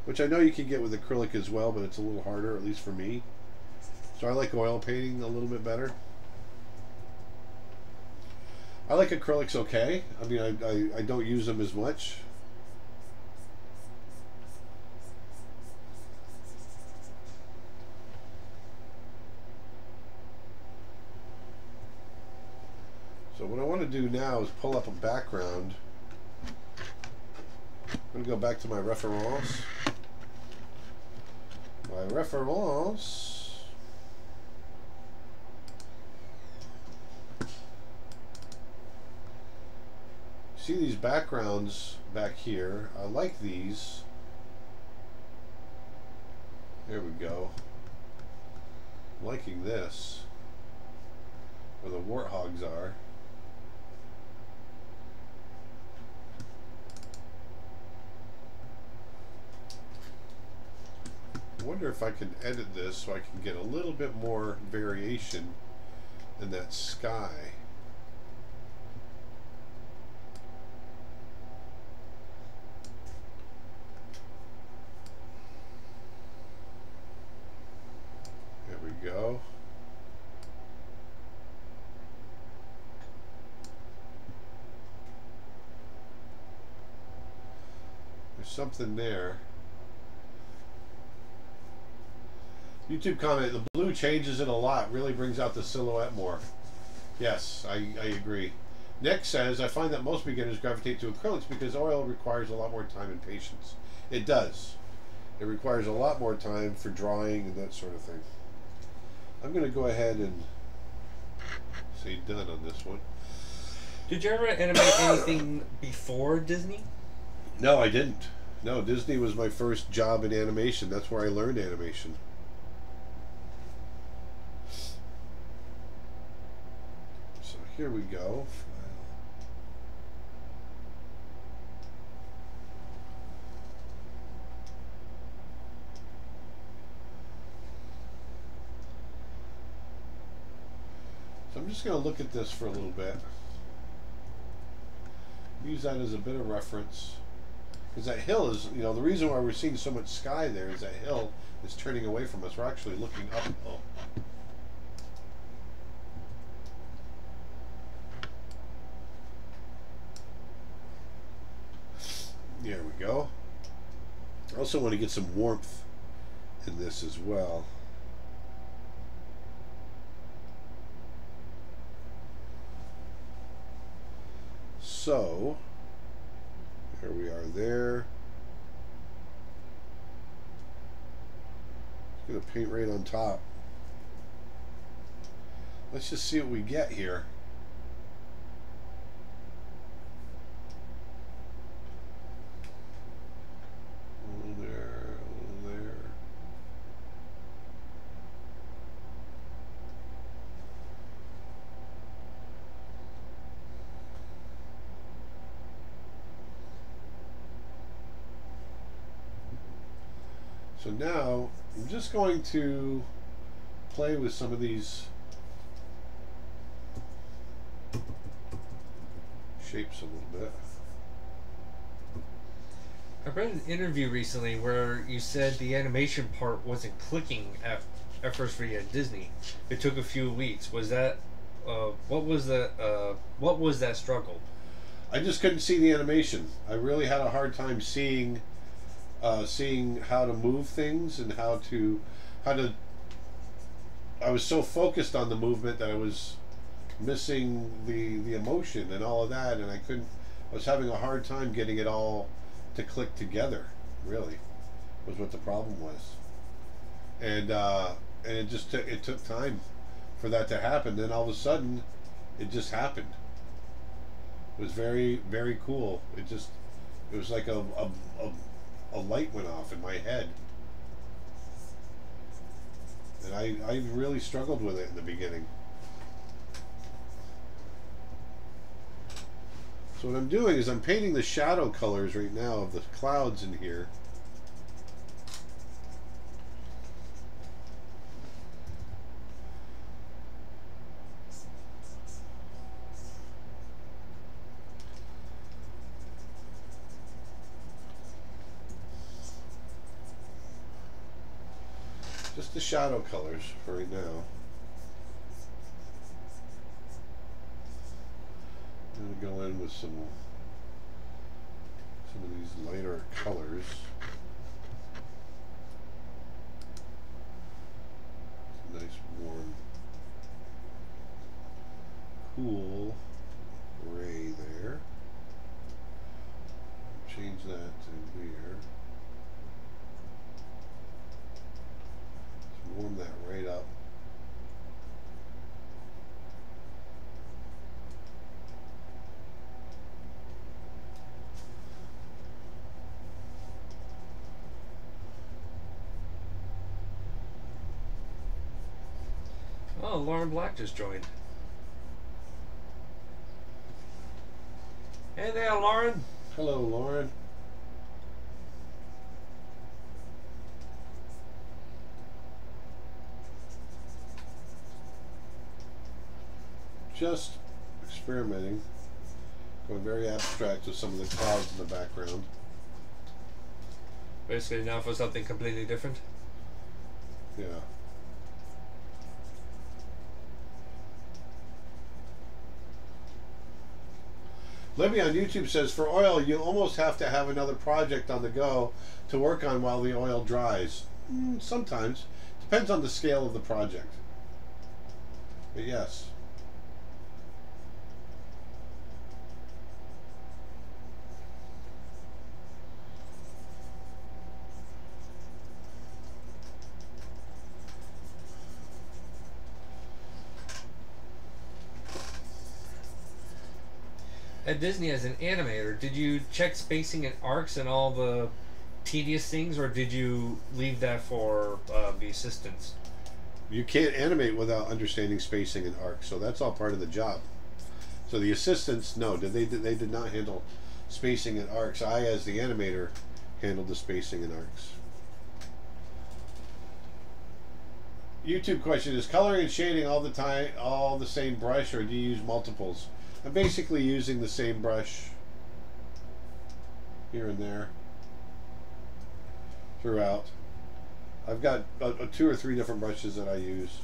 which I know you can get with acrylic as well, but it's a little harder, at least for me. So I like oil painting a little bit better. I like acrylics okay. I mean, I, I, I don't use them as much. What I want to do now is pull up a background. I'm going to go back to my reference. My reference. See these backgrounds back here? I like these. There we go. I'm liking this. Where the warthogs are. Wonder if I can edit this so I can get a little bit more variation in that sky. There we go. There's something there. YouTube comment, the blue changes it a lot, really brings out the silhouette more. Yes, I, I agree. Nick says, I find that most beginners gravitate to acrylics because oil requires a lot more time and patience. It does. It requires a lot more time for drawing and that sort of thing. I'm going to go ahead and say done on this one. Did you ever animate (coughs) anything before Disney? No, I didn't. No, Disney was my first job in animation. That's where I learned animation. So here we go. So I'm just going to look at this for a little bit. Use that as a bit of reference. Because that hill is, you know, the reason why we're seeing so much sky there is that hill is turning away from us. We're actually looking uphill. Also want to get some warmth in this as well. So, here we are there. Gonna paint right on top. Let's just see what we get here. there, there. So now I'm just going to play with some of these shapes a little bit. I read an interview recently where you said the animation part wasn't clicking at, at first for you at Disney. It took a few weeks. Was that uh, what was the uh, what was that struggle? I just couldn't see the animation. I really had a hard time seeing uh, seeing how to move things and how to how to I was so focused on the movement that I was missing the the emotion and all of that and I couldn't I was having a hard time getting it all to click together really was what the problem was. And uh, and it just took it took time for that to happen. Then all of a sudden it just happened. It was very very cool. It just it was like a a, a, a light went off in my head and I, I really struggled with it in the beginning So what I'm doing is I'm painting the shadow colors right now of the clouds in here. Shadow colors right now. I'm going to go in with some some of these lighter colors. Nice warm, cool gray there. Change that to here. Let's warm that right up. Oh, Lauren Black just joined. Hey there, Lauren. Hello, Lauren. Just experimenting, going very abstract with some of the clouds in the background. Basically, now for something completely different. Yeah. Libby on YouTube says for oil, you almost have to have another project on the go to work on while the oil dries. Mm, sometimes. Depends on the scale of the project. But yes. At Disney, as an animator, did you check spacing and arcs and all the tedious things, or did you leave that for uh, the assistants? You can't animate without understanding spacing and arcs, so that's all part of the job. So the assistants, no, did they did they did not handle spacing and arcs. I, as the animator, handled the spacing and arcs. YouTube question is coloring and shading all the time all the same brush or do you use multiples? I'm basically using the same brush here and there throughout. I've got uh, uh, two or three different brushes that I use.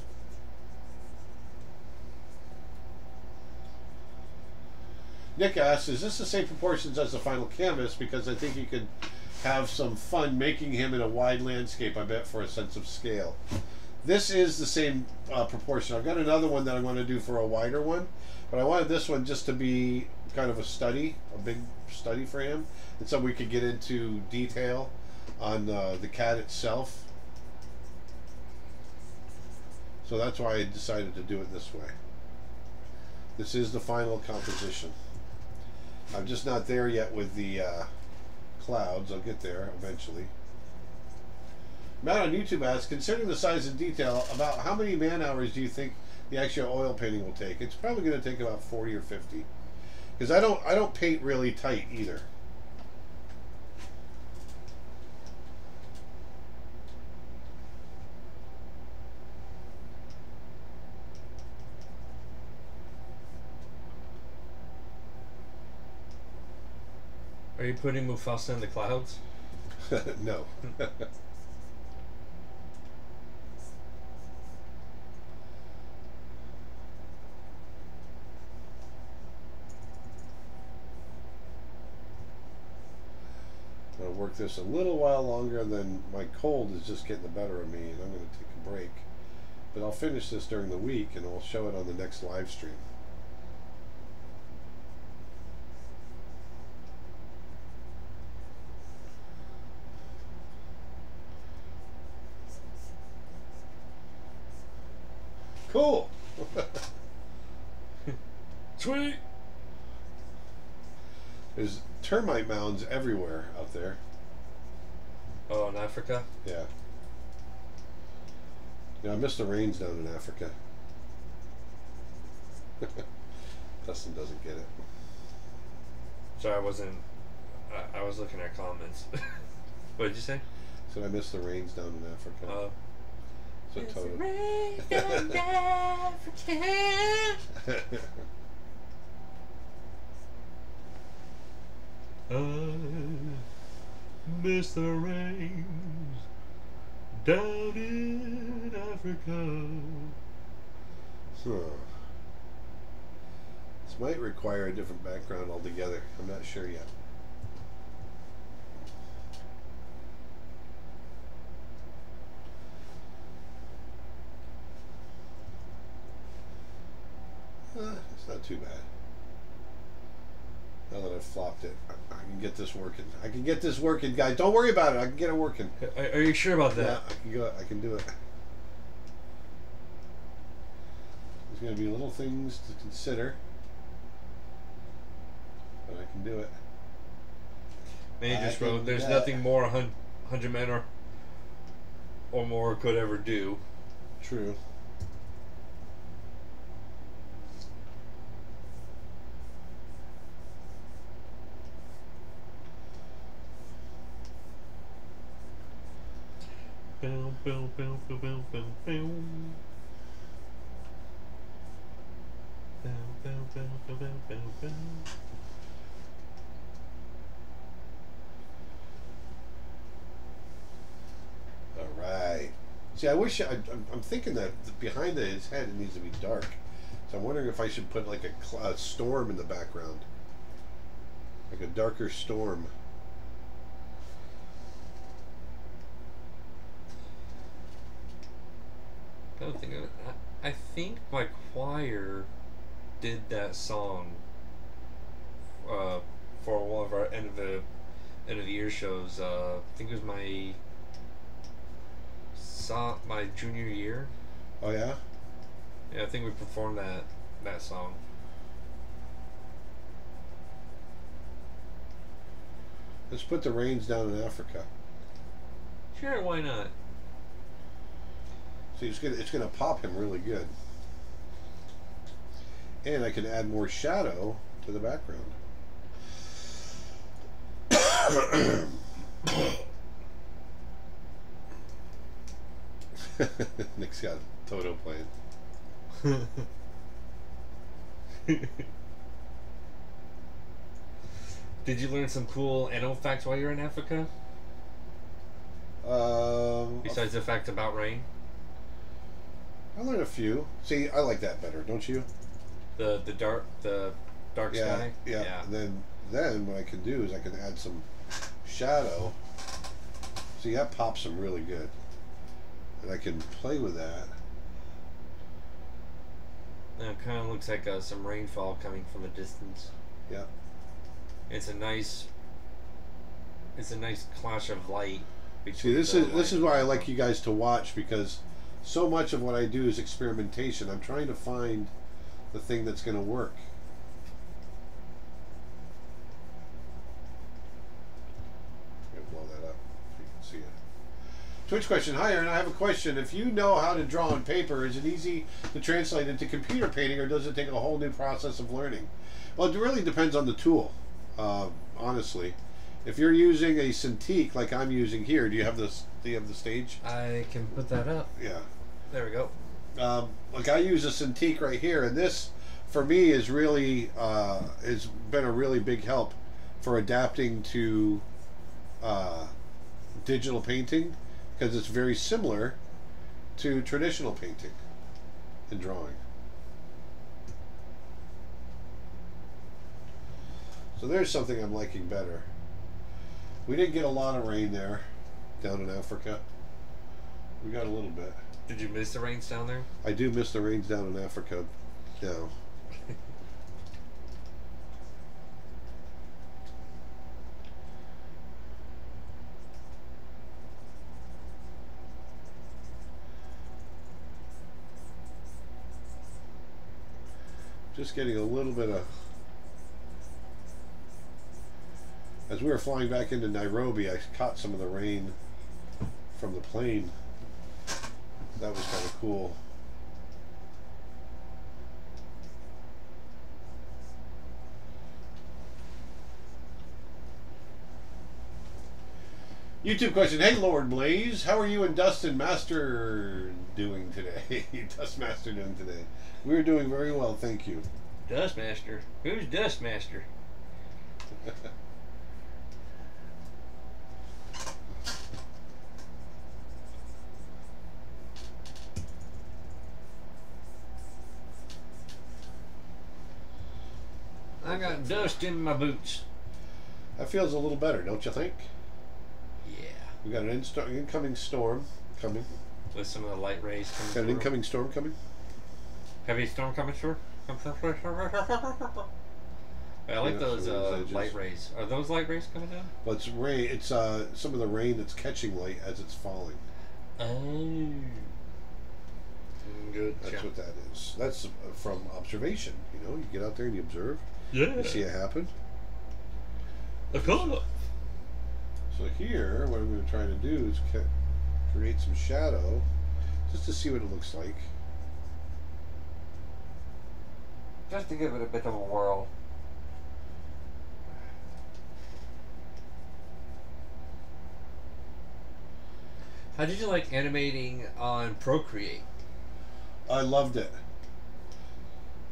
Nick asks, is this the same proportions as the final canvas? Because I think you could have some fun making him in a wide landscape, I bet, for a sense of scale. This is the same uh, proportion. I've got another one that I'm going to do for a wider one, but I wanted this one just to be kind of a study, a big study for him, and so we could get into detail on uh, the cat itself. So that's why I decided to do it this way. This is the final composition. I'm just not there yet with the uh, clouds. I'll get there eventually. Matt on YouTube asks, considering the size and detail, about how many man hours do you think the actual oil painting will take? It's probably going to take about 40 or 50. Because I don't, I don't paint really tight either. Are you putting Mufasa in the clouds? (laughs) no. (laughs) (laughs) to work this a little while longer, and then my cold is just getting the better of me, and I'm going to take a break. But I'll finish this during the week, and I'll show it on the next live stream. Cool. (laughs) Sweet. There's termite mounds everywhere out there. Oh, in Africa? Yeah. Yeah, I miss the rains down in Africa. (laughs) Dustin doesn't get it. Sorry, I wasn't. I, I was looking at comments. (laughs) what did you say? Said I miss the rains down in Africa. Oh. Uh, so total. (laughs) I miss the rains down in Africa. Huh. This might require a different background altogether. I'm not sure yet. Uh, it's not too bad. Now that I've flopped it, I, I can get this working. I can get this working, guys. Don't worry about it. I can get it working. Are, are you sure about Yeah, that? I can go. I can do it. There's going to be little things to consider, but I can do it. They just wrote, "There's nothing more a hundred men or or more could ever do." True. Boom, boom, boom, boom, boom, boom, boom. All right. See, I wish I, I'm, I'm thinking that behind his head it needs to be dark. So I'm wondering if I should put like a, cl- a storm in the background, like a darker storm. I don't think of it. I, I think my choir did that song uh, for one of our end of the end of the year shows. Uh, I think it was my so, my junior year. Oh yeah. Yeah, I think we performed that that song. Let's put the rains down in Africa. Sure, why not? It's gonna it's gonna pop him really good. And I can add more shadow to the background. (coughs) Nick's got Toto playing. (laughs) Did you learn some cool animal facts while you were in Africa? Um, Besides the fact about rain, I learned a few. See, I like that better, don't you? the the dark the dark yeah, sky. yeah. And then then what I can do is I can add some shadow See, that pops them really good. And I can play with that. And it kind of looks like uh, some rainfall coming from a distance. Yeah. It's a nice. It's a nice clash of light. See, this is this is why I like you guys to watch because so much of what I do is experimentation. I'm trying to find the thing that's going to work. Blow that up so you can see it. Twitch question. Hi, Aaron. I have a question. If you know how to draw on paper, is it easy to translate into computer painting, or does it take a whole new process of learning? Well, it really depends on the tool. Uh, honestly, if you're using a Cintiq like I'm using here, do you have this? Do you have the stage? I can put that up. Yeah. There we go. Um, like I use a Cintiq right here, and this for me is really uh, has been a really big help for adapting to uh, digital painting because it's very similar to traditional painting and drawing. So there's something I'm liking better. We didn't get a lot of rain there down in Africa. We got a little bit. Did you miss the rains down there? I do miss the rains down in Africa now. (laughs) Just getting a little bit of. As we were flying back into Nairobi, I caught some of the rain from the plane. That was kind of cool. YouTube question. Hey, Lord Blaise, how are you and Dustin Master doing today? (laughs) Dust Master doing today? We're doing very well, thank you. Dustmaster. Who's Dustmaster? (laughs) I got dust in my boots. That feels a little better, don't you think? Yeah. We got an incoming storm coming. With some of the light rays coming Got an incoming storm coming. Heavy storm coming through. I like Yeah, those uh, light rays. Are those light rays coming down? But it's rain. It's uh, some of the rain that's catching light as it's falling. Oh. Good. That's what that is. That's uh, from observation. You know, you get out there and you observe. Yeah. You see it happen. Of course. So here, what I'm going to try to do is create some shadow, just to see what it looks like. Just to give it a bit of a whirl. How did you like animating on Procreate? I loved it.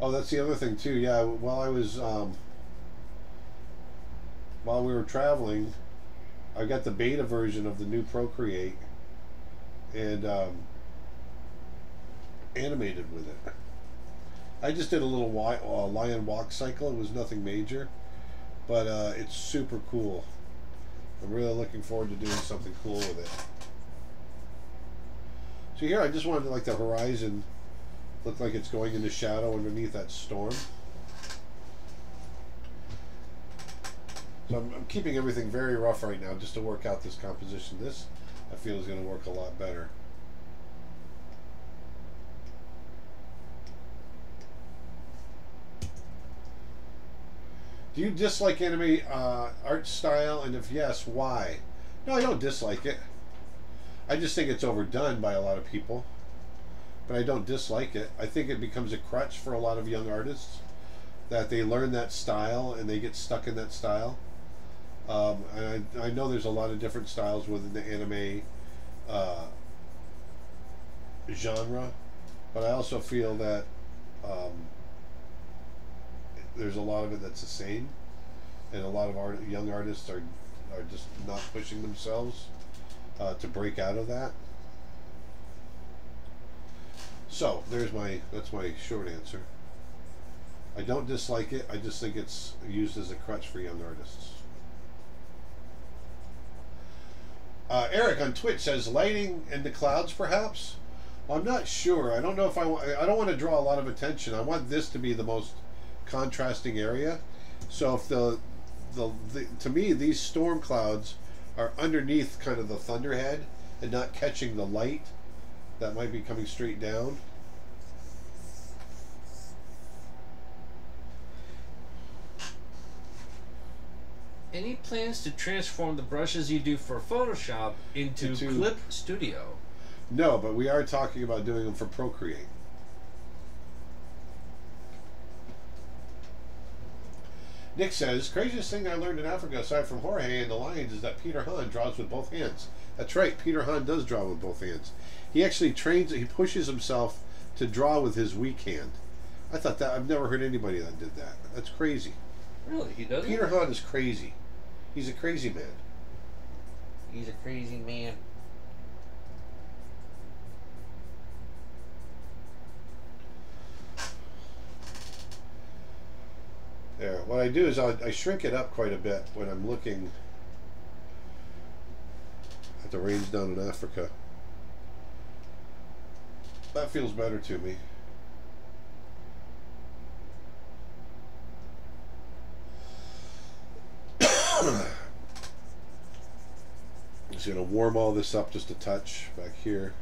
Oh, that's the other thing too. Yeah, while I was um, while we were traveling, I got the beta version of the new Procreate and um, animated with it. I just did a little wi- uh, lion walk cycle. It was nothing major, but uh, it's super cool. I'm really looking forward to doing something cool with it. So here, I just wanted to, like the horizon look like it's going into shadow underneath that storm. So I'm, I'm keeping everything very rough right now just to work out this composition. This I feel is going to work a lot better. Do you dislike anime uh, art style, and if yes, why? No, I don't dislike it. I just think it's overdone by a lot of people, but I don't dislike it. I think it becomes a crutch for a lot of young artists that they learn that style and they get stuck in that style. Um, and I, I know there's a lot of different styles within the anime uh, genre, but I also feel that um, there's a lot of it that's the same, and a lot of art, young artists are are just not pushing themselves uh, to break out of that. So there's my that's my short answer. I don't dislike it. I just think it's used as a crutch for young artists. Uh, Eric on Twitch says lighting in the clouds, perhaps. I'm not sure. I don't know if I want. I don't want to draw a lot of attention. I want this to be the most contrasting area. So if the, the, the to me these storm clouds are underneath kind of the thunderhead and not catching the light that might be coming straight down. Any plans to transform the brushes you do for Photoshop into, Into- Clip Studio? No, but we are talking about doing them for Procreate. Nick says, craziest thing I learned in Africa aside from Jorge and the Lions is that Peter Hahn draws with both hands. That's right, Peter Hahn does draw with both hands. He actually trains, he pushes himself to draw with his weak hand. I thought that, I've never heard anybody that did that. That's crazy. Really, he does. Peter Hahn is crazy. He's a crazy man. He's a crazy man. There. What I do is I, I shrink it up quite a bit when I'm looking at the range down in Africa. That feels better to me. (coughs) Just gonna warm all this up just a touch back here.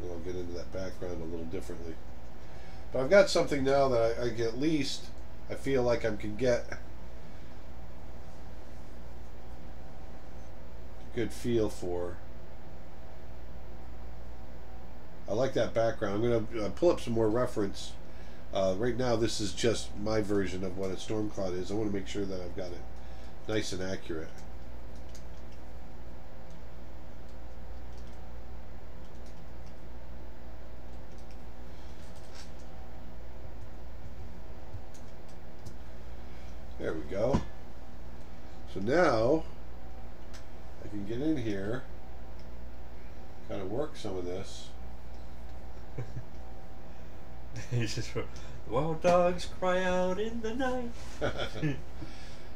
And I'll get into that background a little differently. But I've got something now that I, I can at least I feel like I can get good feel for. I like that background. I'm going to uh, pull up some more reference. Uh, right now, this is just my version of what a storm cloud is. I want to make sure that I've got it nice and accurate. There we go. So now can get in here, kind of work some of this. (laughs) He's just wild dogs cry out in the night. (laughs)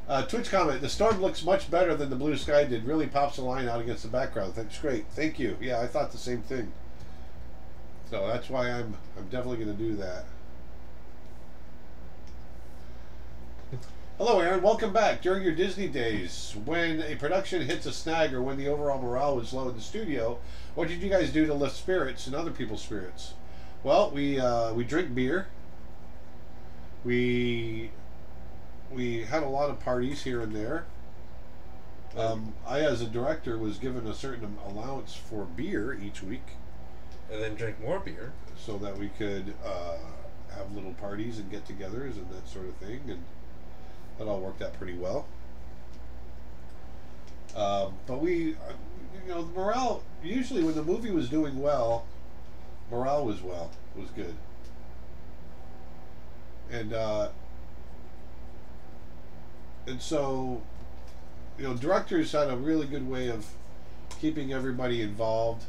uh, Twitch comment: The storm looks much better than the blue sky did. Really pops the line out against the background. That's great. Thank you. Yeah, I thought the same thing. So that's why I'm I'm definitely going to do that. Hello, Aaron. Welcome back. During your Disney days, when a production hits a snag or when the overall morale was low in the studio, what did you guys do to lift spirits and other people's spirits? Well, we uh, we drink beer. We we had a lot of parties here and there. Um, I, as a director, was given a certain allowance for beer each week, And then drink more beer. so that we could uh, have little parties and get-togethers and that sort of thing, and that all worked out pretty well. Um, but we, you know, morale. Usually, when the movie was doing well, morale was well, was good, and uh, and so, you know, directors had a really good way of keeping everybody involved.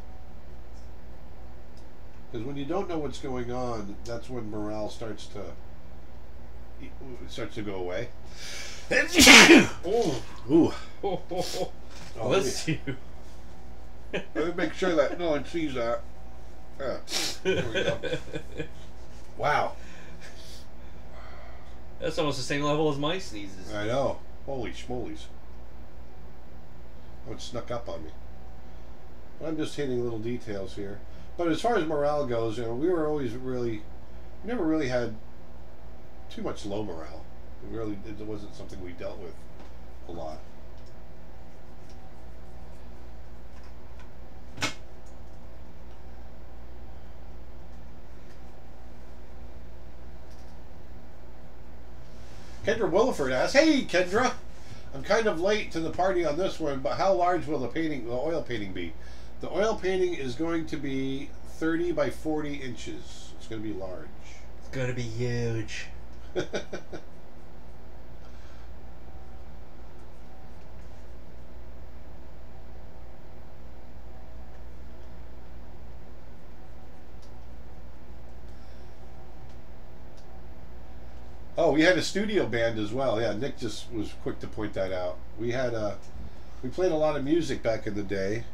Because when you don't know what's going on, that's when morale starts to starts to go away. (coughs) oh, Ooh. oh, oh, oh. Oh, Bless you. Let me make sure that no one sees that. Yeah. There we go. Wow. That's almost the same level as my sneezes. I know. Holy schmolies. Oh, it snuck up on me. I'm just hitting little details here. But as far as morale goes, you know, we were always really, never really had too much low morale. It really, it wasn't something we dealt with a lot. Kendra Williford asks, "Hey, Kendra, I'm kind of late to the party on this one, but how large will the painting, the oil painting, be? The oil painting is going to be 30 by 40 inches. It's going to be large." It's gonna be huge. (laughs) Oh, we had a studio band as well. Yeah, Nick just was quick to point that out. We had a, we played a lot of music back in the day.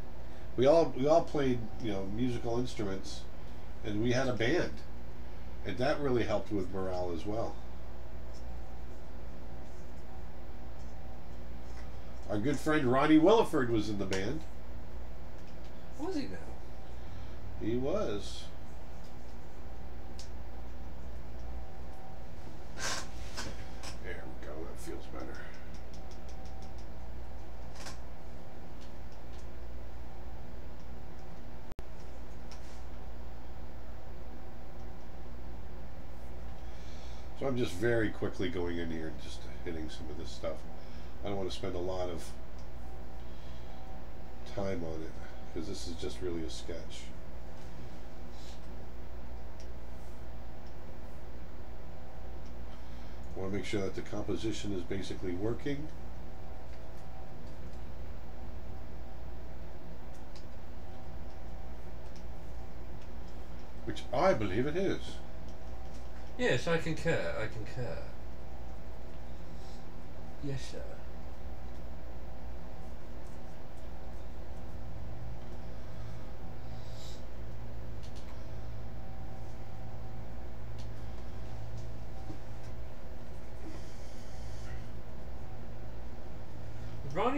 We all we all played you know musical instruments, and we had a band, and that really helped with morale as well. Our good friend Ronnie Williford was in the band. Was he now? He was. There we go. That feels better. So I'm just very quickly going in here and just hitting some of this stuff. I don't want to spend a lot of time on it because this is just really a sketch. I want to make sure that the composition is basically working. Which I believe it is. Yes, I concur. I concur. Yes, sir.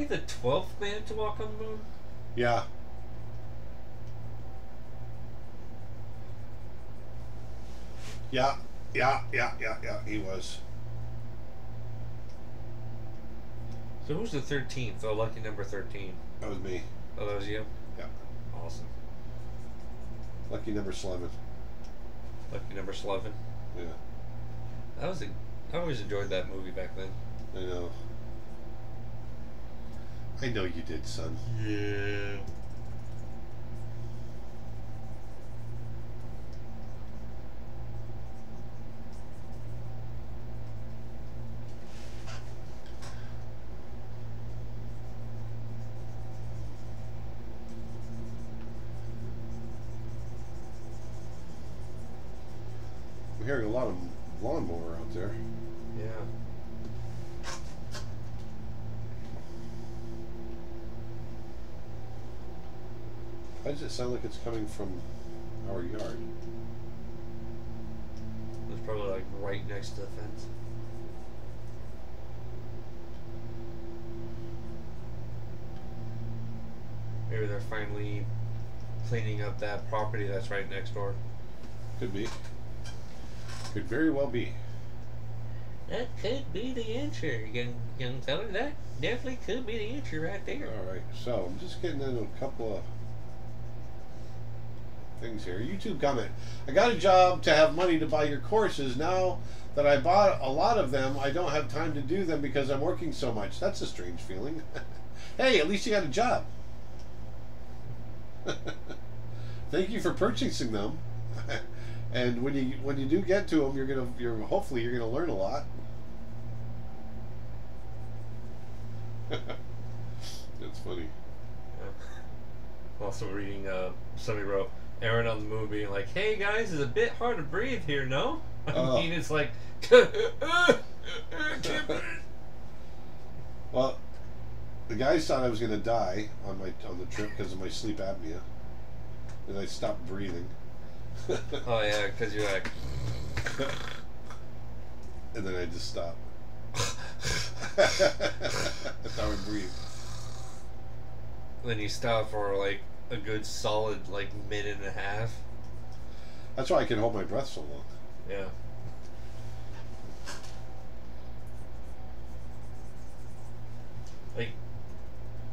Ronnie the twelfth man to walk on the moon? Yeah. Yeah, yeah, yeah, yeah, yeah, he was. So who's the thirteenth? Oh, lucky number thirteen. That was me. Oh, that was you. Yeah. Awesome. Lucky number 11. Lucky number eleven. Yeah, That was a. I always enjoyed that movie back then. I know. I know you did, son. Yeah. I'm hearing a lot of lawnmower out there. Yeah. Why does it sound like it's coming from our yard? It's probably like right next to the fence. Maybe they're finally cleaning up that property that's right next door. Could be. Could very well be. That could be the answer, young young fella. That definitely could be the answer right there. All right, so I'm just getting into a couple of things here. YouTube comment. I got a job to have money to buy your courses. Now that I bought a lot of them, I don't have time to do them because I'm working so much. That's a strange feeling. (laughs) hey, at least you got a job. (laughs) Thank you for purchasing them. (laughs) and when you when you do get to them, you're gonna you're hopefully you're gonna learn a lot. That's funny. Also reading, uh, somebody wrote Aaron on the moon being like, "Hey guys, it's a bit hard to breathe here, no?" I (laughs) Oh. mean, it's like, (laughs) (laughs) Well, the guys thought I was gonna die on my on the trip because of my sleep apnea, and I stopped breathing. oh yeah, because you're like, and then I just stopped. That's how I breathe. then you stop for like a good solid like minute and a half. That's why I can hold my breath so long. Yeah. Like,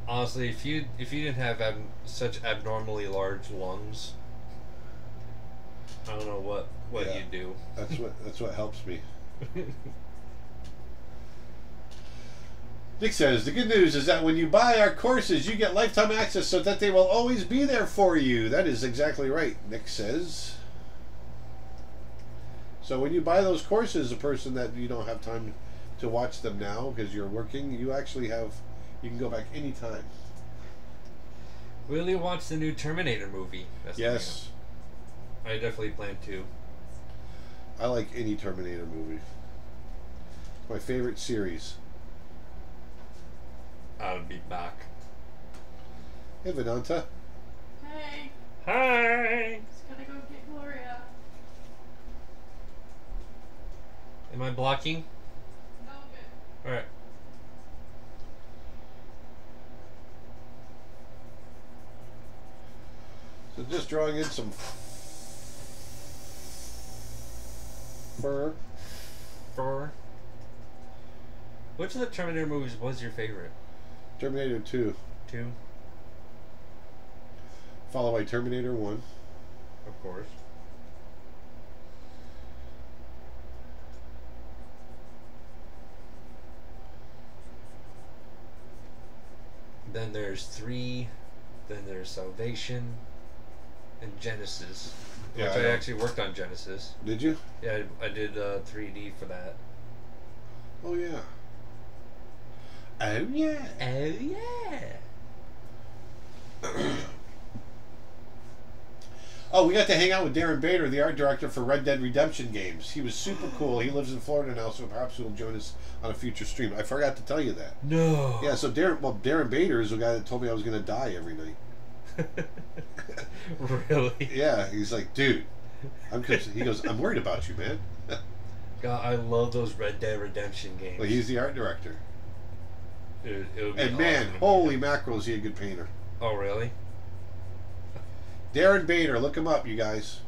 honestly, if you if you didn't have ab- such abnormally large lungs, I don't know what what Yeah. you'd do. That's what that's what helps me. (laughs) Nick says the good news is that when you buy our courses, you get lifetime access so that they will always be there for you. That is exactly right, Nick says. So when you buy those courses, a person that you don't have time to watch them now because you're working, you actually have you can go back anytime. Will you watch the new Terminator movie? That's Yes. I definitely plan to. I like any Terminator movie. My favorite series. I'll be back. Hey, Vedanta. Hey, Hi. just gotta go get Gloria. Am I blocking? No good. All right. So just drawing in some fur. Fur. Which of the Terminator movies was your favorite? Terminator 2, Two, followed by Terminator 1. of course. Then there's three. Then there's Salvation, and Genesis. Yeah, which I I, actually worked on Genesis. Did you? Yeah, I, I did uh, 3D for that. Oh, yeah. Oh, yeah. Oh yeah. (clears throat) Oh, we got to hang out with Daren Bader, the art director for Red Dead Redemption games. He was super cool. He lives in Florida now, so perhaps he'll join us on a future stream. I forgot to tell you that. No. Yeah, so Daren, well, Daren Bader is the guy that told me I was going to die every night. (laughs) really? Yeah, he's like, dude, I'm. He goes, I'm worried about you, man. (laughs) God, I love those Red Dead Redemption games. Well, he's the art director, it and man, awesome holy mackerel, is he a good painter? Oh, really? Daren Bader, look him up, you guys.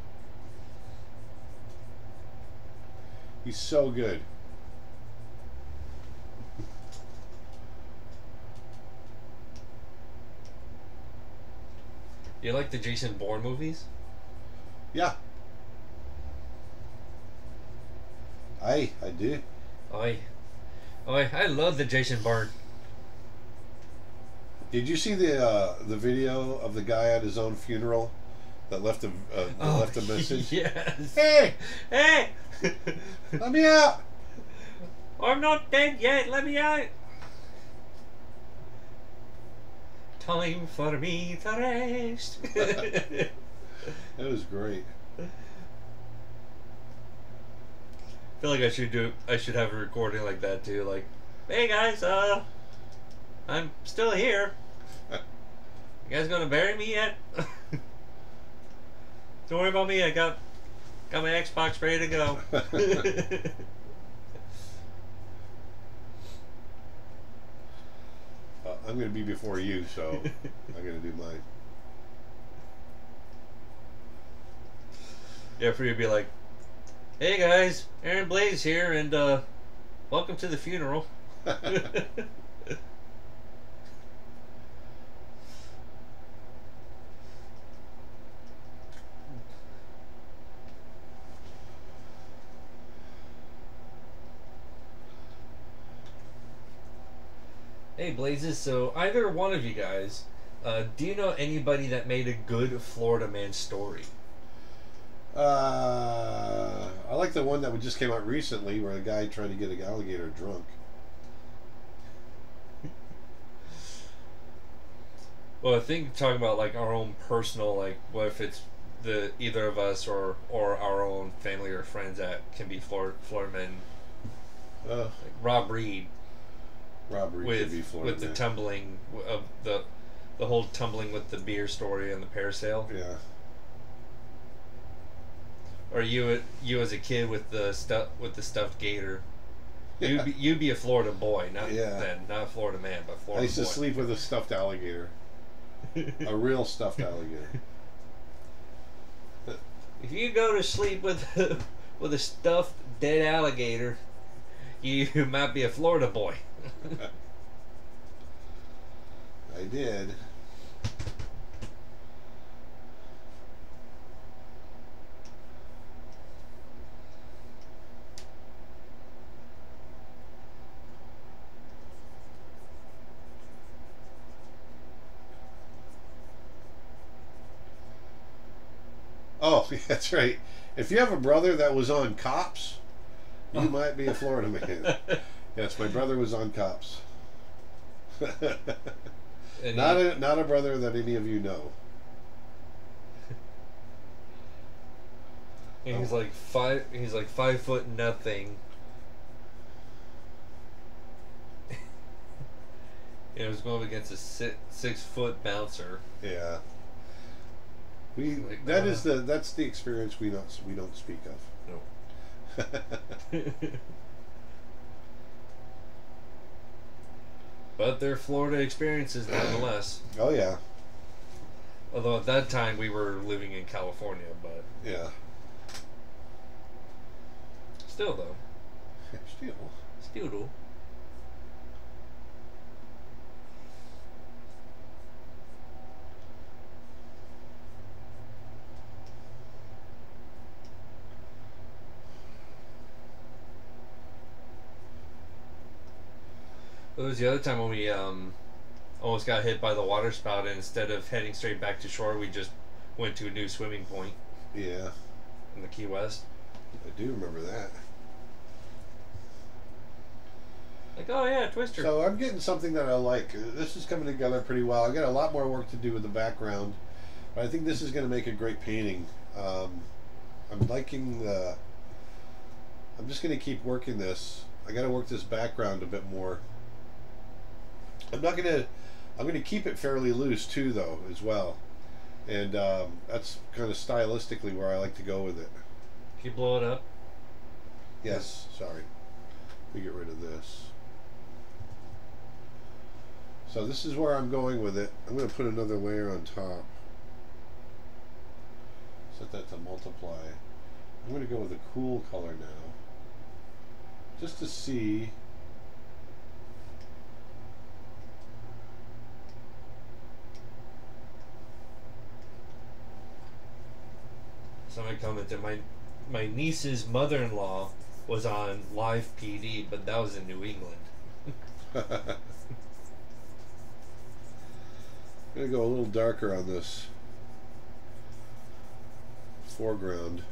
He's so good. You like the Jason Bourne movies? Yeah. I I do. Oi. Oi, I love the Jason Bourne. Did you see the uh, the video of the guy at his own funeral that left a uh, that (laughs) Oh, left a message? (laughs) yes. Hey, Hey! (laughs) let me out! I'm not dead yet, let me out! Time for me to rest. that was great. I feel like I should do. I should have a recording like that too. Like, hey guys, uh, I'm still here. You guys gonna bury me yet? (laughs) Don't worry about me. I got got my Xbox ready to go. (laughs) Uh, I'm gonna be before you, so I'm gonna do mine. yeah, for you to be like, hey guys, Aaron Blaise here, and uh, welcome to the funeral. (laughs) Blaises, so either one of you guys, uh, do you know anybody that made a good Florida man story? Uh, I like the one that we just came out recently, where a guy tried to get an alligator drunk. Well, I think talking about like our own personal, like what if it's the either of us or or our own family or friends that can be Florida Florida men, Uh, like Rob Reed robbery with Florida. with the tumbling of the the whole tumbling with the beer story and the parasail, yeah. or you you as a kid with the stuff with the stuffed gator. Yeah. You'd be, you'd be a Florida boy, not Yeah. then, not a Florida man, but Florida. I used to sleep with a stuffed alligator, a real stuffed alligator. (laughs) If you go to sleep with with a stuffed dead alligator, you (laughs) might be a Florida boy. I did. Oh, (laughs) that's right. If you have a brother that was on Cops, you Oh. might be a Florida man. (laughs) Yes, my brother was on Cops. (laughs) not a not a brother that any of you know. (laughs) And he's like five. He's like five foot nothing. (laughs) and it was going against a six, six foot bouncer. Yeah. We like, that uh, is the that's the experience we don't we don't speak of. No. But they're Florida experiences nonetheless. oh yeah, Although at that time we were living in California, but yeah. still though, (laughs) Still. still do. It was the other time when we um, almost got hit by the water spout, and instead of heading straight back to shore, we just went to a new swimming point Yeah, in the Key West. I do remember that. Like, oh yeah, Twister. So I'm getting something that I like. Uh, This is coming together pretty well. I got a lot more work to do with the background, but I think this is going to make a great painting. Um, I'm liking the. I'm just going to keep working this. I got to work this background a bit more. I'm not going to. I'm going to keep it fairly loose too, though, as well, and um, that's kind of stylistically where I like to go with it. Can you blow it up? Yes, sorry. Let me get rid of this. So this is where I'm going with it. I'm going to put another layer on top. Set that to multiply. I'm going to go with a cool color now. Just to see. Somebody commented my my niece's mother in law was on live PD, but that was in New England. I'm going to go a little darker on this foreground.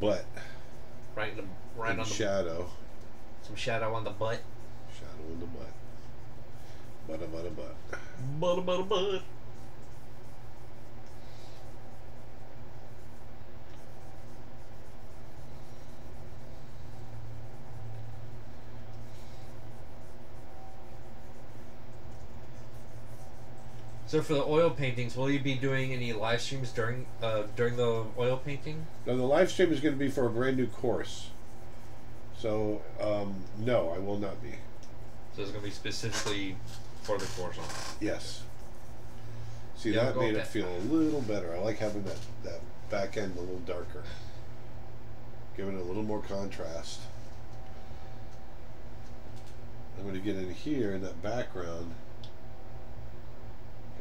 But Right in the right on the shadow. some shadow on the butt. Shadow in the butt. Butt, butt, butt. Butt butt butt. So for the oil paintings, will you be doing any live streams during uh, during the oil painting? No, the live stream is going to be for a brand new course. So um, no, I will not be. So it's going to be specifically for the course on. Yes. See Yeah, that made it feel a little better. I like having that that back end a little darker, giving it a little more contrast. I'm going to get in here in that background.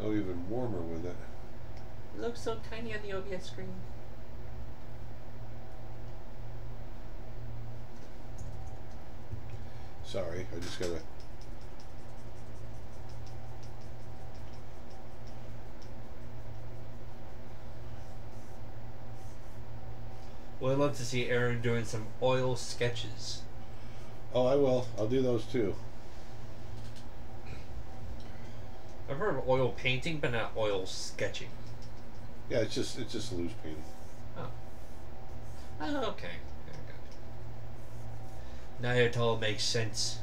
Go even warmer with it. It looks so tiny on the OBS screen. Sorry, I just gotta. Well, I'd love to see Aaron doing some oil sketches. Oh, I will. I'll do those too. I've heard of oil painting, but not oil sketching. Yeah, it's just it's just loose painting. Oh. oh, okay. Okay, good. Now it all makes sense.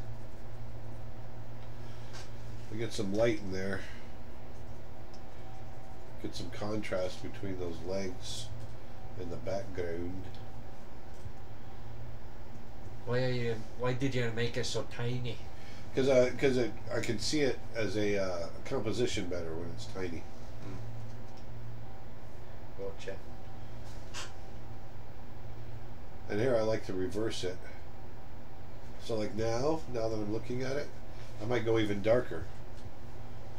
We get some light in there. Get some contrast between those legs and the background. Why are you? Why did you make it so tiny? Because I, cause it, I can see it as a uh, composition better when it's tiny. Gotcha. And here I like to reverse it. So like now, now that I'm looking at it, I might go even darker.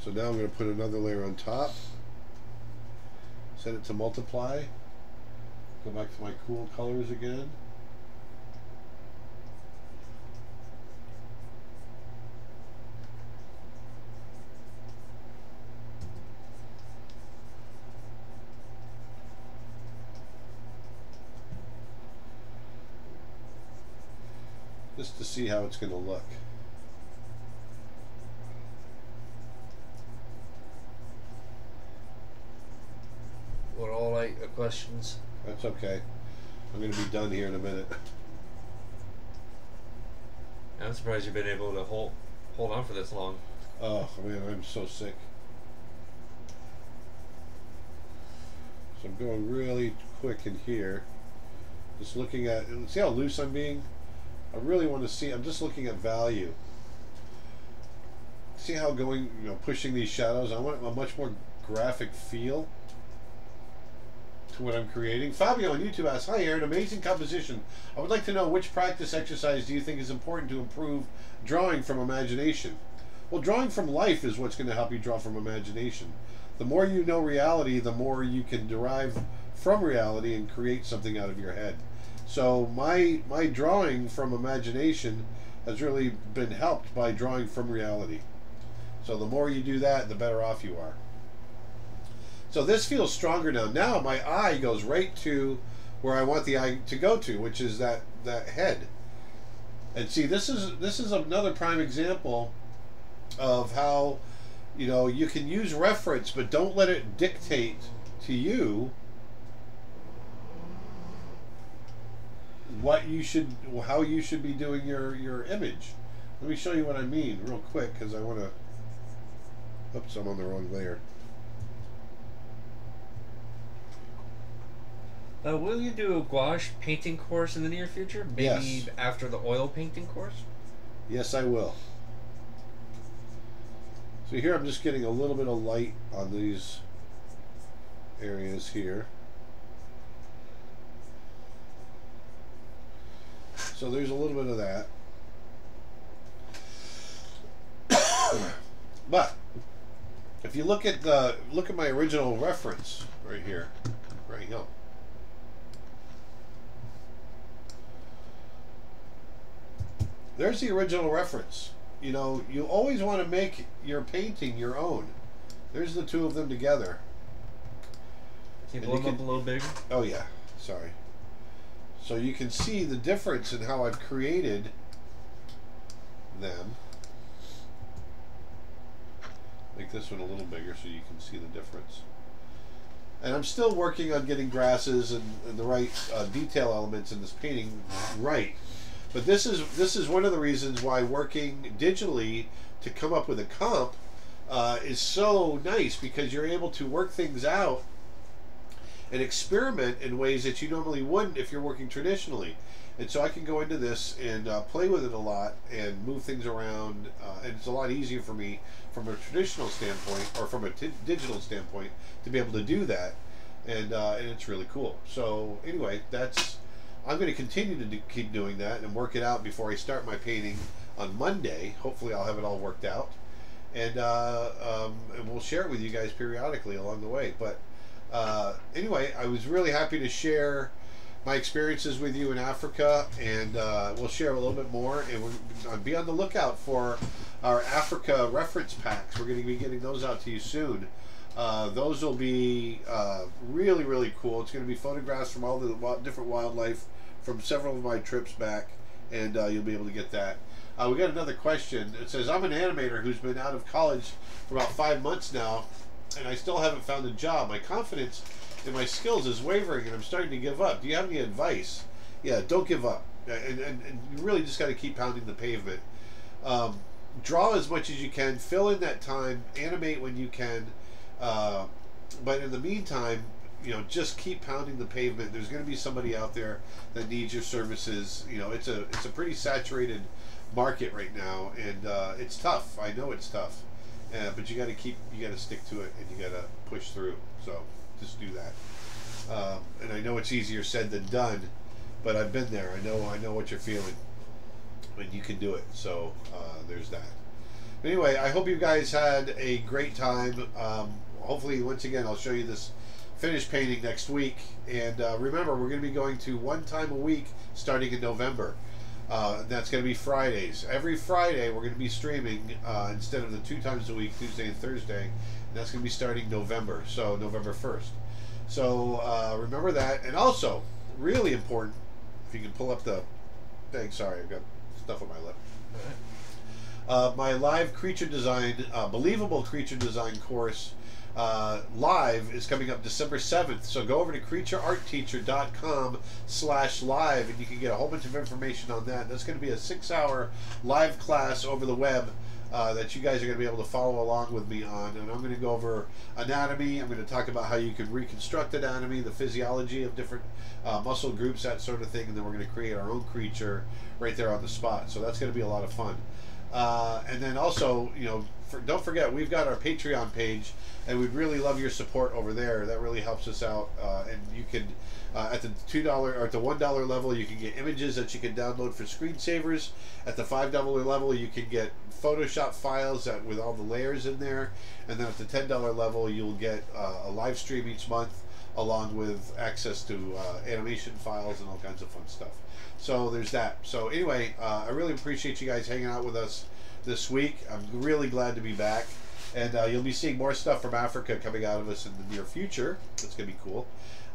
So now I'm going to put another layer on top. Set it to multiply. Go back to my cool colors again. Just to see how it's going to look. We're all like the questions? That's okay. I'm going to be done here in a minute. I'm surprised you've been able to hold hold on for this long. Oh man, I'm so sick. So I'm going really quick in here. Just looking at, see how loose I'm being? I really want to see, I'm just looking at value. See how going, you know, pushing these shadows, I want a much more graphic feel to what I'm creating. Fabio on YouTube asks, Hi Aaron, amazing composition. I would like to know which practice exercise do you think is important to improve drawing from imagination? Well, drawing from life is what's going to help you draw from imagination. The more you know reality, the more you can derive from reality and create something out of your head. So my my drawing from imagination has really been helped by drawing from reality. So the more you do that, the better off you are. So this feels stronger now. Now my eye goes right to where I want the eye to go to, which is that that head. And see, this is this is another prime example of how you know you can use reference, but don't let it dictate to you what you should how you should be doing your your image. Let me show you what I mean real quick because I want to. Oops, I'm on the wrong layer. Uh, will you do a gouache painting course in the near future? Maybe Yes. after the oil painting course? Yes, I will. So here I'm just getting a little bit of light on these areas here. So there's a little bit of that. but if you look at the look at my original reference right here, right here. There's the original reference. You know, you always want to make your painting your own. There's the two of them together. Can you blow them up a little bigger? Oh yeah, sorry. So you can see the difference in how I've created them. Make this one a little bigger so you can see the difference. And I'm still working on getting grasses and, and the right uh, detail elements in this painting right. But this is this is one of the reasons why working digitally to come up with a comp uh, is so nice because you're able to work things out and experiment in ways that you normally wouldn't if you're working traditionally. And so I can go into this and uh, play with it a lot and move things around, uh, and it's a lot easier for me from a traditional standpoint or from a digital standpoint to be able to do that, and uh, and it's really cool. So anyway, that's I'm going to continue to do, keep doing that and work it out before I start my painting on Monday. Hopefully, I'll have it all worked out, and uh, um, and we'll share it with you guys periodically along the way. But uh, anyway, I was really happy to share my experiences with you in Africa, and uh, we'll share a little bit more. And we'll, uh, be on the lookout for our Africa reference packs. We're going to be getting those out to you soon. Uh, those will be uh, really, really cool. It's going to be photographs from all the different wildlife from several of my trips back, and uh, you'll be able to get that. We got another question. It says, I'm an animator who's been out of college for about five months now, and I still haven't found a job. My confidence in my skills is wavering, and I'm starting to give up. Do you have any advice? Yeah, don't give up. And, and, and you really just got to keep pounding the pavement. Um, draw as much as you can, fill in that time, animate when you can. Uh, but in the meantime, you know, just keep pounding the pavement. There's going to be somebody out there that needs your services. You know, it's a it's a pretty saturated market right now, and uh, it's tough. I know it's tough, uh, but you got to keep you got to stick to it, and you got to push through. So just do that. Um, and I know it's easier said than done, but I've been there. I know I know what you're feeling, and you can do it. So uh, there's that. Anyway, I hope you guys had a great time. Um, hopefully, once again, I'll show you this finished painting next week. And uh, remember, we're going to be going to one time a week starting in November. Uh, that's going to be Fridays. Every Friday, we're going to be streaming uh, instead of the two times a week, Tuesday and Thursday. And that's going to be starting November, so November 1st. So uh, remember that. And also, really important, if you can pull up the thing. Sorry, I've got stuff on my lip. Uh, my live creature design, uh, believable creature design course uh, live is coming up December 7th. So go over to creatureartteacher.com slash live and you can get a whole bunch of information on that. That's going to be a six hour live class over the web uh, that you guys are going to be able to follow along with me on. And I'm going to go over anatomy. I'm going to talk about how you can reconstruct anatomy, the physiology of different uh, muscle groups, that sort of thing. And then we're going to create our own creature right there on the spot. So that's going to be a lot of fun. Uh, and then also, you know, for, don't forget we've got our Patreon page, and we'd really love your support over there. That really helps us out. Uh, and you can, uh, at the two dollar or at the one dollar level, you can get images that you can download for screensavers. At the five dollar level, you can get Photoshop files that with all the layers in there. And then at the ten dollar level, you'll get uh, a live stream each month, along with access to uh, animation files and all kinds of fun stuff. So there's that. So anyway, uh, I really appreciate you guys hanging out with us this week. I'm really glad to be back. And uh, you'll be seeing more stuff from Africa coming out of us in the near future. That's going to be cool.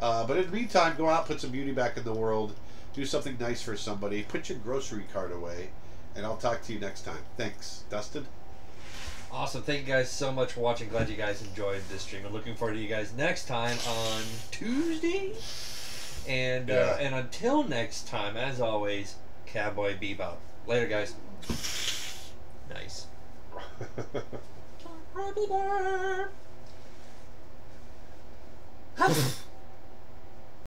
Uh, but in the meantime, go out, put some beauty back in the world, do something nice for somebody, put your grocery cart away, and I'll talk to you next time. Thanks. Dustin? Awesome. Thank you guys so much for watching. Glad you guys enjoyed this stream. I'm looking forward to you guys next time on Tuesday. And uh, and until next time, as always, Cowboy Bebop. Later, guys. Nice. (laughs) Cowboy Bebop. (laughs)